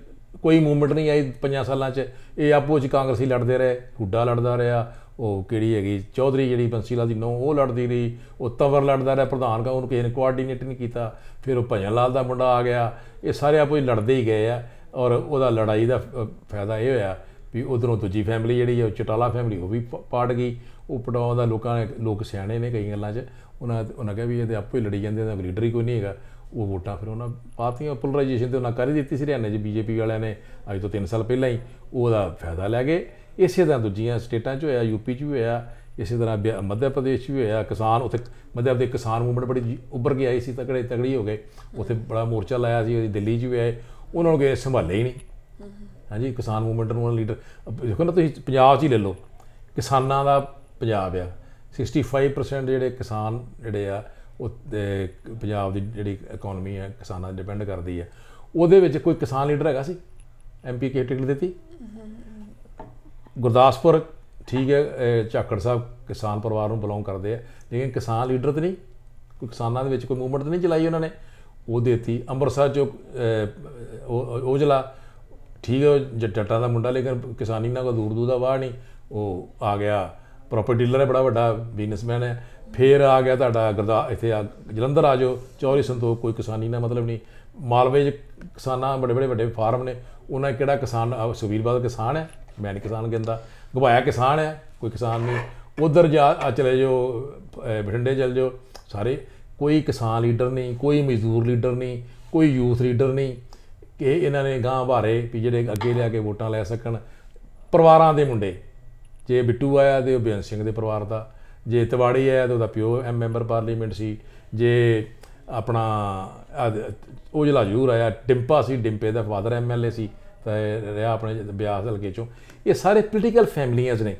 ਕੋਈ ਮੂਵਮੈਂਟ ਨਹੀਂ ਆਈ ਪੰਜਾਂ ਸਾਲਾਂ 'ਚ। ਇਹ ਆਪੋ 'ਚ ਕਾਂਗਰਸੀ ਲੜਦੇ ਰਹੇ ਹੁੱਡਾ ਲੜਦਾ ਰਿਹਾ। ਉਹ ਕਿਹੜੀ ਹੈਗੀ? ਚੌਧਰੀ ਜਿਹੜੀ ਬੰਸੀਲਾ ਦੀ ਨੋ ਉਹ ਲੜਦੀ ਰਹੀ। ਉਹ ਤਵਰ ਲੜਦਾ ਰਿਹਾ ਪ੍ਰਧਾਨ ਕਾ ਉਹਨੂੰ ਕਿਸੇ ਨੇ ਕੋਆਰਡੀਨੇਟ ਨਹੀਂ ਕੀਤਾ। ਫਿਰ ਉਹ ਭਜਨ ਲਾਲ ਦਾ ਮੁੰਡਾ ਆ ਗਿਆ। ਇਹ ਸਾਰੇ ਆਪੋ ਹੀ ਲੜਦੇ ਹੀ ਗਏ ਆ। ਔਰ ਉਹਦਾ ਲੜਾਈ ਦਾ ਅ, ਫਾਇਦਾ ਇਹ ਹੋਇਆ ਵੀ ਉਧਰੋਂ ਦੂਜੀ ਫੈਮਿਲੀ ਜਿਹੜੀ ਹੈ ਉਹ ਚਟਾਲਾ ਫੈਮਿਲੀ ਉਹ ਵੀ ਪ- ਪਾੜ ਗਈ। ਉਹ ਪਟਾਉ ਦਾ ਲੋਕਾਂ ਨੇ, ਲੋਕ ਸਿਆਣੇ ਨੇ ਕਈ ਗੱਲਾਂ 'ਚ। ਉਹਨਾਂ ਉਹਨਾਂ ਕਿਹਾ ਵੀ ਇਹਦੇ ਆਪੋ ਹੀ ਲੜੀ ਜਾਂਦੇ ਇਹਦਾ ਲੀਡਰ ਹੀ ਕੋਈ ਨਹੀਂ ਹੈਗਾ। ਉਹ ਵੋਟਾਂ ਫਿਰ ਉਹਨਾਂ ਪਾਰਟੀਆਂ ਪੋਲਰਾਈਜੇਸ਼ਨ ਤੇ ਉਹਨਾਂ ਕਰ ਹੀ ਦਿੱਤੀ ਸੀ ਹਰਿਆਣੇ 'ਚ, ਬੀਜੇਪੀ ਵਾਲਿਆਂ ਨੇ ਅੱਜ ਤੋਂ 3 ਸਾਲ ਪਹਿਲਾਂ ਹੀ। ਉਹਦਾ ਫਾਇਦਾ ਲੈ ਗਏ। ਇਸੇ ਤਰ੍ਹਾਂ ਦੂਜੀਆਂ ਸਟੇਟਾਂ 'ਚ ਹੋਇਆ, ਯੂਪੀ 'ਚ ਵੀ ਹੋਇਆ, ਇਸੇ ਤਰ੍ਹਾਂ ਬਿਆ- ਮੱਧ ਪ੍ਰਦੇਸ਼ 'ਚ ਵੀ ਹੋਇਆ। ਕਿਸਾਨ ਉੱਥੇ, ਮੱਧ ਪ੍ਰਦੇਸ਼ ਕਿਸਾਨ ਮੂਵਮੈਂਟ ਬੜੀ ਉੱਭਰ ਕੇ ਆਈ ਸੀ, ਤਕੜੇ ਤਗੜੀ ਹੋ ਗਏ। ਉੱਥੇ ਬੜਾ ਮੋਰਚਾ ਲਾਇਆ ਸੀ ਦਿੱਲੀ 'ਚ ਵੀ ਆਏ। ਉਹਨਾਂ ਨੂੰ ਗਏ ਸੰਭਾਲੇ ਹੀ ਨਹੀਂ। ਹਾਂਜੀ ਕਿਸਾਨ ਮੂਵਮੈਂਟ ਨੂੰ ਉਹਨਾਂ ਲੀਡਰ ਦੇਖੋ ਨਾ ਤੁਸੀਂ ਪੰਜਾਬ 'ਚ ਹੀ ਲੈ ਲਓ। ਕਿਸਾਨਾਂ ਦਾ ਪੰਜਾਬ ਆ। 65% ਜਿਹੜੇ ਕਿਸਾਨ ਜਿਹੜੇ ਆ ਉਹ ਪੰਜਾਬ ਦੀ ਜਿਹੜੀ ਇਕਨੋਮੀ ਆ ਕਿਸਾਨਾਂ ਤੇ ਡਿਪੈਂਡ ਕਰਦੀ ਆ। ਉਹਦੇ ਵਿੱਚ ਕੋਈ ਕਿਸਾਨ ਲੀਡਰ ਹੈਗਾ ਸੀ? ਐਮਪੀ ਕੇ ਟਿਕਟ ਦਿੱਤੀ? ਗੁਰਦਾਸਪੁਰ ਠੀਕ ਹੈ ਅਹ, ਝਾਕੜ ਸਾਹਿਬ ਕਿਸਾਨ ਪਰਿਵਾਰ ਨੂੰ ਬਿਲੋਂਗ ਕਰਦੇ ਆ। ਲੇਕਿਨ ਕਿਸਾਨ ਲੀਡਰ ਤੇ ਨਹੀਂ ਕੋਈ ਕਿਸਾਨਾਂ ਦੇ ਵਿੱਚ ਕੋਈ ਮੂਵਮੈਂਟ ਨਹੀਂ ਚਲਾਈ ਉਹਨਾਂ ਨੇ। ਉਹ ਦੇਤੀ ਅੰਮ੍ਰਿਤਸਰ ਚੋਂ ਅਹ, ਉਹ- ਓਜਲਾ ਠੀਕ ਹੈ ਜ- ਜੱਟਾਂ ਦਾ ਮੁੰਡਾ ਲੇਕਿਨ ਕਿਸਾਨੀ ਨਾਲ ਕੋਈ ਦੂਰ ਦੂਰ ਦਾ ਵਾਹ ਨਹੀਂ, ਉਹ ਆ ਗਿਆ ਪ੍ਰਾਪਰਟੀ ਡੀਲਰ ਹੈ, ਬੜਾ ਵੱਡਾ ਬਿਜ਼ਨਸਮੈਨ ਹੈ, ਫੇਰ ਆ ਗਿਆ ਤੁਹਾਡਾ ਗੁਰਦਾ, ਇੱਥੇ ਆ, ਜਲੰਧਰ ਆ ਜਾਓ, ਚੌਰੀ ਸੰਤੋਖ, ਕੋਈ ਕਿਸਾਨੀ ਨਾਲ ਮਤਲਬ ਨਹੀਂ, ਮਾਲਵੇ 'ਚ ਕਿਸਾਨਾਂ ਬੜੇ ਬੜੇ ਵੱਡੇ ਫਾਰਮ ਨੇ, ਉਹਨਾਂ ਕਿਹੜਾ ਕਿਸਾਨ ਆਹ ਸੁਖਬੀਰ ਬਾਦਲ ਕਿਸਾਨ ਹੈ? ਮੈਂ ਨਹੀਂ ਕਿਸਾਨ ਕਹਿੰਦਾ ਗਵਾਇਆ ਕਿਸਾਨ ਹੈ, ਕੋਈ ਕਿਸਾਨ ਨਹੀਂ, ਉਧਰ ਜਾ ਚਲੇ ਜਾਓ ਬਠਿੰਡੇ ਚਲੇ ਜਾਓ, ਸਾਰੇ, ਕੋਈ ਕਿਸਾਨ ਲੀਡਰ ਨਹੀਂ, ਕੋਈ ਮਜ਼ਦੂਰ ਲੀਡਰ ਨਹੀਂ, ਕੋਈ ਯੂਥ ਲੀਡਰ ਨਹੀਂ ਕਿ ਇਹਨਾਂ ਨੇ ਗਾਂ ਭਾਰੇ ਵੀ ਜਿਹੜੇ ਅੱਗੇ ਲਿਆ ਕੇ ਵੋਟਾਂ ਲੈ ਸਕਣ। ਪਰਿਵਾਰਾਂ ਦੇ ਮੁੰਡੇ, ਜੇ ਬਿੱਟੂ ਆਇਆ ਤੇ ਉਹ ਬੇਅੰਤ ਸਿੰਘ ਦੇ ਪਰਿਵਾਰ ਦਾ, ਜੇ ਤਿਵਾੜੀ ਆਇਆ ਤੇ ਉਹਦਾ ਪਿਓ ਐਮ ਮੈਂਬਰ ਪਾਰਲੀਮੈਂਟ ਸੀ, ਜੇ ਆਪਣਾ ਉਹ ਜਿਹੜਾ ਜ਼ਰੂਰ ਆਇਆ, ਡਿੰਪਾ ਸੀ, ਡਿੰਪੇ ਦਾ ਫਾਦਰ ਐਮਐਲਏ ਸੀ, ਤਾਂ ਰਿਹਾ ਆਪਣੇ ਬਿਆਸ ਹਲਕੇ ਚੋਂ। ਇਹ ਸਾਰੇ ਪੋਲੀਟੀਕਲ ਫੈਮਲੀਆਂ ਨੇ।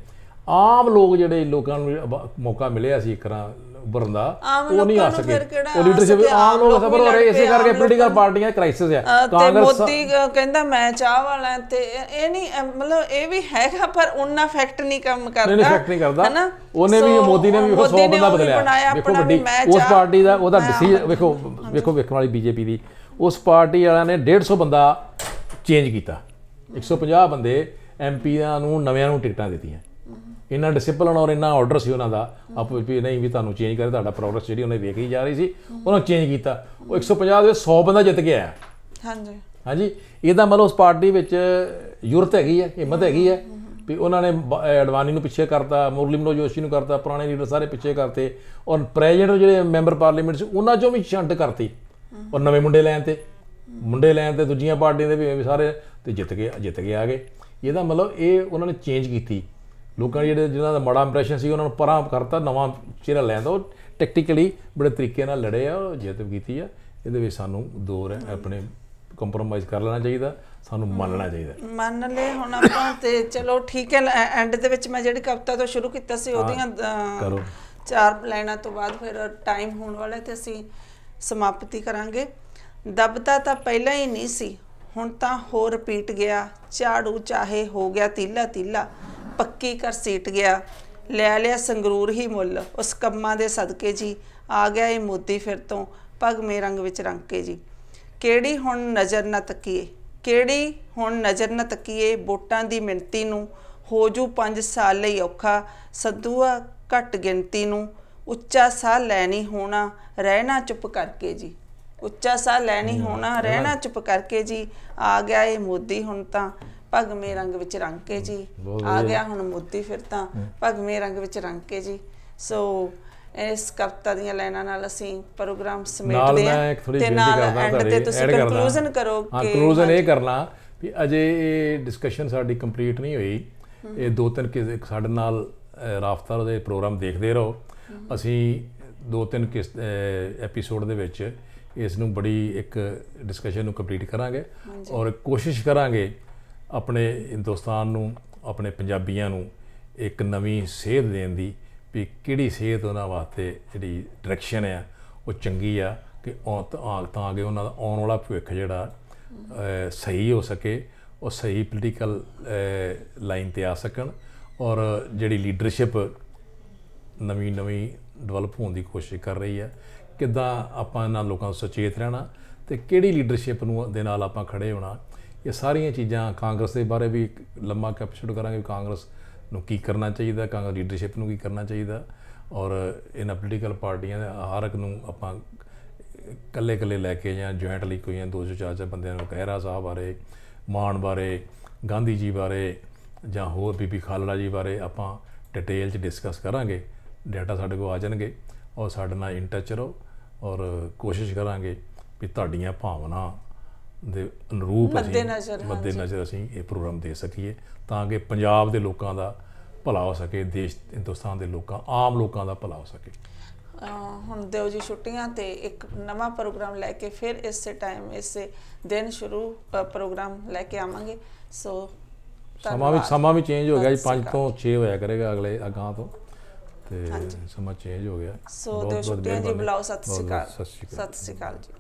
ਆਮ ਲੋਕ ਜਿਹੜੇ ਲੋਕਾਂ ਨੂੰ ਮੌਕਾ ਮਿਲਿਆ ਸੀ ਇੱਕ ਤਰ੍ਹਾਂ ਉੱਭਰਨ ਦਾ ਉਹ ਨਹੀਂ ਆ ਸਕੇ। ਉਹ ਲੀਡਰਸ਼ਿਪ? ਆਮ ਲੋਕ ਵੀ ਹੋ ਰਹੇ ਇਸੇ ਕਰਕੇ ਪੋਲੀਟੀਕਲ ਪਾਰਟੀਆਂ ਕ੍ਰਾਈਸਿਸ ਆ ਕਾਂਗਰਸ ਮੋਦੀ ਕਹਿੰਦਾ ਮੈਂ ਚਾਹ ਵਾਲਾ ਤੇ ਇਹ ਨਹੀਂ ਮਤਲਬ ਇਹ ਵੀ ਹੈਗਾ ਪਰ ਉਹਨਾਂ ਫੈਕਟ ਨਹੀਂ ਕੰਮ ਕਰਦਾ ਨਹੀਂ ਫੈਕਟ ਨਹੀਂ ਕਰਦਾ। ਹੈਨਾ? ਉਹਨੇ ਵੀ ਮੋਦੀ ਨੇ ਵੀ ਵੇਖੋ 100 ਮੋਦੀ ਨੇ ਬੰਦਾ ਉਹ ਬਦਲਿਆ। ਵੇਖੋ ਵੱਡੀ ਉਸ ਪਾਰਟੀ ਦਾ ਉਹਦਾ ਡਿਸੀਜਨ ਵੇਖੋ ਵੇਖੋ ਵੇਖਣ ਵਾਲੀ ਬੀਜੇਪੀ ਦੀ। ਉਸ ਪਾਰਟੀ ਵਾਲਿਆਂ ਨੇ 150 ਬੰਦਾ ਚੇਂਜ ਕੀਤਾ। 150 ਬੰਦੇ ਐਮਪੀਆਂ ਨੂੰ ਨਵਿਆਂ ਨੂੰ ਟਿਕਟਾਂ ਦਿੱਤੀਆਂ। ਇੰਨਾ ਡਿਸਪਲਿਨ ਔਰ ਇੰਨਾ ਆਰਡਰ ਸੀ ਉਹਨਾਂ ਦਾ ਆਪੋ ਵੀ ਨਹੀਂ ਵੀ ਤੁਹਾਨੂੰ ਚੇਂਜ ਕਰੇ ਤੁਹਾਡਾ ਪ੍ਰੋਗਰੈਸ ਜਿਹੜੀ ਉਹਨੇ ਵੇਖੀ ਜਾ ਰਹੀ ਸੀ ਉਹਨਾਂ ਚੇਂਜ ਕੀਤਾ। ਉਹ 150 ਦੇ 100 ਬੰਦਾ ਜਿੱਤ ਕੇ ਆਇਆ ਹਾਂਜੀ। ਹਾਂਜੀ? ਇਹਦਾ ਮਤਲਬ ਉਸ ਪਾਰਟੀ ਵਿੱਚ ਯੁਰਤ ਹੈਗੀ ਹੈ ਹਿੰਮਤ ਹੈਗੀ ਹੈ ਵੀ ਉਹਨਾਂ ਨੇ ਅਡਵਾਨੀ ਨੂੰ ਪਿੱਛੇ ਕਰਤਾ ਮੁਰਲੀ ਮਨੋਜ ਜੋਸ਼ੀ ਨੂੰ ਕਰਤਾ ਪੁਰਾਣੇ ਲੀਡਰ ਸਾਰੇ ਪਿੱਛੇ ਕਰਤੇ ਔਰ ਪ੍ਰੈਜ਼ੀਡੈਂਟ ਜਿਹੜੇ ਮੈਂਬਰ ਪਾਰਲੀਮੈਂਟ ਸੀ ਉਹਨਾਂ ਚੋਂ ਵੀ ਛੰਟ ਕਰਤੀ। ਔਰ ਨਵੇਂ ਮੁੰਡੇ ਲੈਣ ਤੇ ਮੁੰਡੇ ਲੈਣ ਤੇ ਦੂਜੀਆਂ ਪਾਰਟੀਆਂ ਦੇ ਵੀ ਸਾਰੇ ਤੇ ਜਿੱਤ ਕੇ ਜਿੱਤ ਕੇ ਆ ਗਏ। ਇਹਦਾ ਮਤਲਬ ਇਹ ਉਹਨਾਂ ਨੇ ਚੇਂਜ ਕੀਤੀ। ਲੋਕਾਂ ਜਿਹੜੇ ਜਿਨ੍ਹਾਂ ਦਾ ਮਾੜਾ ਇੰਪ੍ਰੈਸ਼ਨ ਸੀ ਉਹਨਾਂ ਨੂੰ ਪਰਾਂ ਕਰਤਾ ਨਵਾਂ ਚਿਹਰਾ ਲੈਣ ਦਾ। ਉਹ ਟੈਕਟੀਕਲੀ ਬੜੇ ਤਰੀਕੇ ਨਾਲ ਲੜੇ ਆ ਜਿੱਤ ਕੀਤੀ ਆ। ਇਹਦੇ ਵਿੱਚ ਸਾਨੂੰ ਦੋ ਰਹਿ- ਆਪਣੇ ਕੰਪਰੋਮਾਈਜ਼ ਕਰ ਲੈਣਾ ਚਾਹੀਦਾ ਸਾਨੂੰ ਮੰਨਣਾ ਚਾਹੀਦਾ। ਮੰਨ ਲਏ ਹੁਣ ਆਪਾਂ ਤੇ ਚਲੋ ਠੀਕ ਹੈ ਐਂਡ ਦੇ ਵਿੱਚ ਮੈਂ ਜਿਹੜੀ ਕਵਿਤਾ ਤੋਂ ਸ਼ੁਰੂ ਕੀਤਾ ਸੀ ਉਹਦੀਆਂ ਕਰੋ। ਚਾਰ ਲਾਈਨਾਂ ਤੋਂ ਬਾਅਦ ਫਿਰ ਟਾਈਮ ਹੋਣ ਵਾਲਾ ਤੇ ਅਸੀਂ ਸਮਾਪਤੀ ਕਰਾਂਗੇ। ਦਬਦਾ ਤਾਂ ਪਹਿਲਾਂ ਹੀ ਨਹੀਂ ਸੀ ਹੁਣ ਤਾਂ ਹੋ ਰਿਪੀਟ ਗਿਆ ਝਾੜੂ ਚਾਹੇ ਹੋ ਗਿਆ ਤੀਲਾ ਤੀਲਾ। ਪੱਕੀ ਕਰ ਸੀਟ ਗਿਆ। ਲੈ ਲਿਆ ਸੰਗਰੂਰ ਹੀ ਮੁੱਲ। ਉਸ ਕੰਮਾਂ ਦੇ ਸਦਕੇ ਜੀ। ਆ ਗਿਆ ਇਹ ਮੋਦੀ ਫਿਰ ਤੋਂ ਭਗਵੇਂ ਰੰਗ ਵਿੱਚ ਰੰਗ ਕੇ ਜੀ। ਕਿਹੜੀ ਹੁਣ ਨਜ਼ਰ ਨਾ ਤੱਕੀਏ? ਕਿਹੜੀ ਹੁਣ ਨਜ਼ਰ ਨਾ ਤੱਕੀਏ? ਵੋਟਾਂ ਦੀ ਮਿਣਤੀ ਨੂੰ ਹੋ ਜੂ 5 ਸਾਲ ਲਈ ਔਖਾ। ਸੱਦੂਆ ਘੱਟ ਗਿਣਤੀ ਨੂੰ। ਉੱਚਾ ਸਾਹ ਲੈਣੀ ਹੋਣਾ ਰਹਿਣਾ ਚੁੱਪ ਕਰਕੇ ਜੀ। ਉੱਚਾ ਸਾਹ ਲੈਣੀ ਹੋਣਾ ਰਹਿਣਾ ਚੁੱਪ ਕਰਕੇ ਜੀ। ਆ ਗਿਆ ਇਹ ਮੋਦੀ ਹੁਣ ਤਾਂ। ਭਗਵੇਂ ਰੰਗ ਵਿੱਚ ਰੰਗ ਕੇ ਜੀ। ਆ। ਗਿਆ ਹੁਣ ਮੋਦੀ ਫਿਰ ਤਾਂ। ਭਗਵੇਂ ਰੰਗ ਵਿੱਚ ਰੰਗ ਕੇ ਜੀ। ਸੋ ਇਸ ਕਵਿਤਾ ਦੀਆਂ ਲਾਈਨਾਂ ਨਾਲ ਅਸੀਂ ਪ੍ਰੋਗਰਾਮ ਸਮੇਟਦੇ ਹਾਂ ਤੇ ਨਾਲ ਐਂਡ ਤੇ ਤੁਸੀਂ ਕਨਕਲੂਜਨ ਕਰੋ ਹਾਂ ਕਿ ਕਨਕਲੂਜਨ ਇਹ ਕਰਨਾ ਵੀ ਅਜੇ ਇਹ ਡਿਸਕਸ਼ਨ ਸਾਡੀ ਕੰਪਲੀਟ ਨਹੀਂ ਹੋਈ। ਇਹ ਦੋ ਤਿੰਨ ਕਿਸ ਸਾਡੇ ਨਾਲ ਰਾਫਤਾਰ ਦੇ ਪ੍ਰੋਗਰਾਮ ਦੇਖਦੇ ਰਹੋ। ਅਸੀਂ ਦੋ ਤਿੰਨ ਕਿਸ ਐਪੀਸੋਡ ਦੇ ਵਿੱਚ ਇਸ ਨੂੰ ਬੜੀ ਇੱਕ ਡਿਸਕਸ਼ਨ ਨੂੰ ਕੰਪਲੀਟ ਕਰਾਂਗੇ ਔਰ ਕੋਸ਼ਿਸ਼ ਕਰਾਂਗੇ ਆਪਣੇ ਹਿੰਦੁਸਤਾਨ ਨੂੰ, ਆਪਣੇ ਪੰਜਾਬੀਆਂ ਨੂੰ ਇੱਕ ਨਵੀਂ ਸੇਧ ਦੇਣ ਦੀ ਵੀ ਕਿਹੜੀ ਸੇਧ ਉਹਨਾਂ ਵਾਸਤੇ ਜਿਹੜੀ ਡਾਇਰੈਕਸ਼ਨ ਆ, ਉਹ ਚੰਗੀ ਆ ਕਿ ਉਹ ਤਾਂ ਤਾਂ ਉਹਨਾਂ ਦਾ ਆਉਣ ਵਾਲਾ ਭਵਿੱਖ ਜਿਹੜਾ ਸਹੀ ਹੋ ਸਕੇ, ਉਹ ਸਹੀ ਪੋਲੀਟੀਕਲ ਲਾਈਨ ਤੇ ਆ ਸਕਣ ਔਰ ਜਿਹੜੀ ਲੀਡਰਸ਼ਿਪ ਨਵੀਂ ਨਵੀਂ ਡਿਵੈਲਪ ਹੋਣ ਦੀ ਕੋਸ਼ਿਸ਼ ਕਰ ਰਹੀ ਹੈ ਕਿੱਦਾਂ ਆਪਾਂ ਇਹਨਾਂ ਲੋਕਾਂ ਨੂੰ ਸੁਚੇਤ ਰਹਿਣਾ ਤੇ ਕਿਹੜੀ ਲੀਡਰਸ਼ਿਪ ਨੂੰ ਦੇ ਨਾਲ ਆਪਾਂ ਖੜੇ ਹੋਣਾ ਇਹ ਸਾਰੀਆਂ ਚੀਜ਼ਾਂ ਕਾਂਗਰਸ ਦੇ ਬਾਰੇ ਵੀ ਇੱਕ ਲੰਮਾ ਐਪੀਸੋਡ ਕਰਾਂਗੇ ਵੀ ਕਾਂਗਰਸ ਨੂੰ ਕੀ ਕਰਨਾ ਚਾਹੀਦਾ, ਕਾਂਗਰਸ ਲੀਡਰਸ਼ਿਪ ਨੂੰ ਕੀ ਕਰਨਾ ਚਾਹੀਦਾ ਔਰ ਇਹਨਾਂ ਪੋਲੀਟੀਕਲ ਪਾਰਟੀਆਂ ਦੇ ਹਰ ਇੱਕ ਨੂੰ ਆਪਾਂ ਕੱਲੇ ਕੱਲੇ ਲੈ ਕੇ ਜਾਂ ਜੁਆਇੰਟਲੀ ਕੋਈ ਜਾਂ 204 ਬੰਦਿਆਂ ਨੂੰ ਕਹਿਰਾ ਸਾਹਿਬ ਬਾਰੇ, ਮਾਨ ਬਾਰੇ, ਗਾਂਧੀ ਜੀ ਬਾਰੇ ਜਾਂ ਹੋਰ ਬੀਬੀ ਖਾਲੜਾ ਜੀ ਬਾਰੇ ਆਪਾਂ ਡਿਟੇਲ 'ਚ ਡਿਸਕਸ ਕਰਾਂਗੇ ਡਾਟਾ ਸਾਡੇ ਕੋਲ ਆ ਜਾਣਗੇ ਔਰ ਸਾਡੇ ਨਾਲ ਇਨ ਟੱਚ ਰਹੋ ਔਰ ਕੋਸ਼ਿਸ਼ ਕਰਾਂਗੇ ਵੀ ਤੁਹਾਡੀਆਂ ਭਾਵਨਾ ਦੇ ਅਨੁਰੂਪ ਅਸੀਂ ਮੱਦੇ ਨਜ਼ਰ ਅਸੀਂ ਇਹ ਪ੍ਰੋਗਰਾਮ ਦੇ ਸਕੀਏ ਤਾਂ ਕਿ ਪੰਜਾਬ ਦੇ ਲੋਕਾਂ ਦਾ ਭਲਾ ਹੋ ਸਕੇ ਦੇਸ਼ ਹਿੰਦੁਸਤਾਨ ਦੇ ਲੋਕਾਂ ਆਮ ਲੋਕਾਂ ਦਾ ਭਲਾ ਹੋ ਸਕੇ। ਹੁਣ ਦਿਓ ਜੀ ਛੁੱਟੀਆਂ ਤੇ ਇੱਕ ਨਵਾਂ ਪ੍ਰੋਗਰਾਮ ਲੈ ਕੇ ਫਿਰ ਇਸੇ ਟਾਈਮ ਇਸੇ ਦਿਨ ਸ਼ੁਰੂ ਪ੍ਰੋਗਰਾਮ ਲੈ ਕੇ ਆਵਾਂਗੇ। ਸੋ ਸਮਾਂ ਵੀ। ਸਮਾਂ ਵੀ ਚੇਂਜ ਹੋ ਗਿਆ ਜੀ ਸਤਿ ਸ਼੍ਰੀ 5 ਤੋਂ 6 ਹੋਇਆ ਕਰੇਗਾ ਅਗਲੇ ਅਗਾਂਹ ਤੋਂ। ਤੇ। ਸਮਾਂ ਚੇਂਜ ਹੋ ਗਿਆ। ਸੋ ਬਹੁਤ ਛੁੱਟੀਆਂ ਜੀ। ਬੁਲਾਓ ਸਤਿ ਸ਼੍ਰੀ ਅਕਾਲ। ਸਤਿ ਸ਼੍ਰੀ ਅਕਾਲ ਜੀ।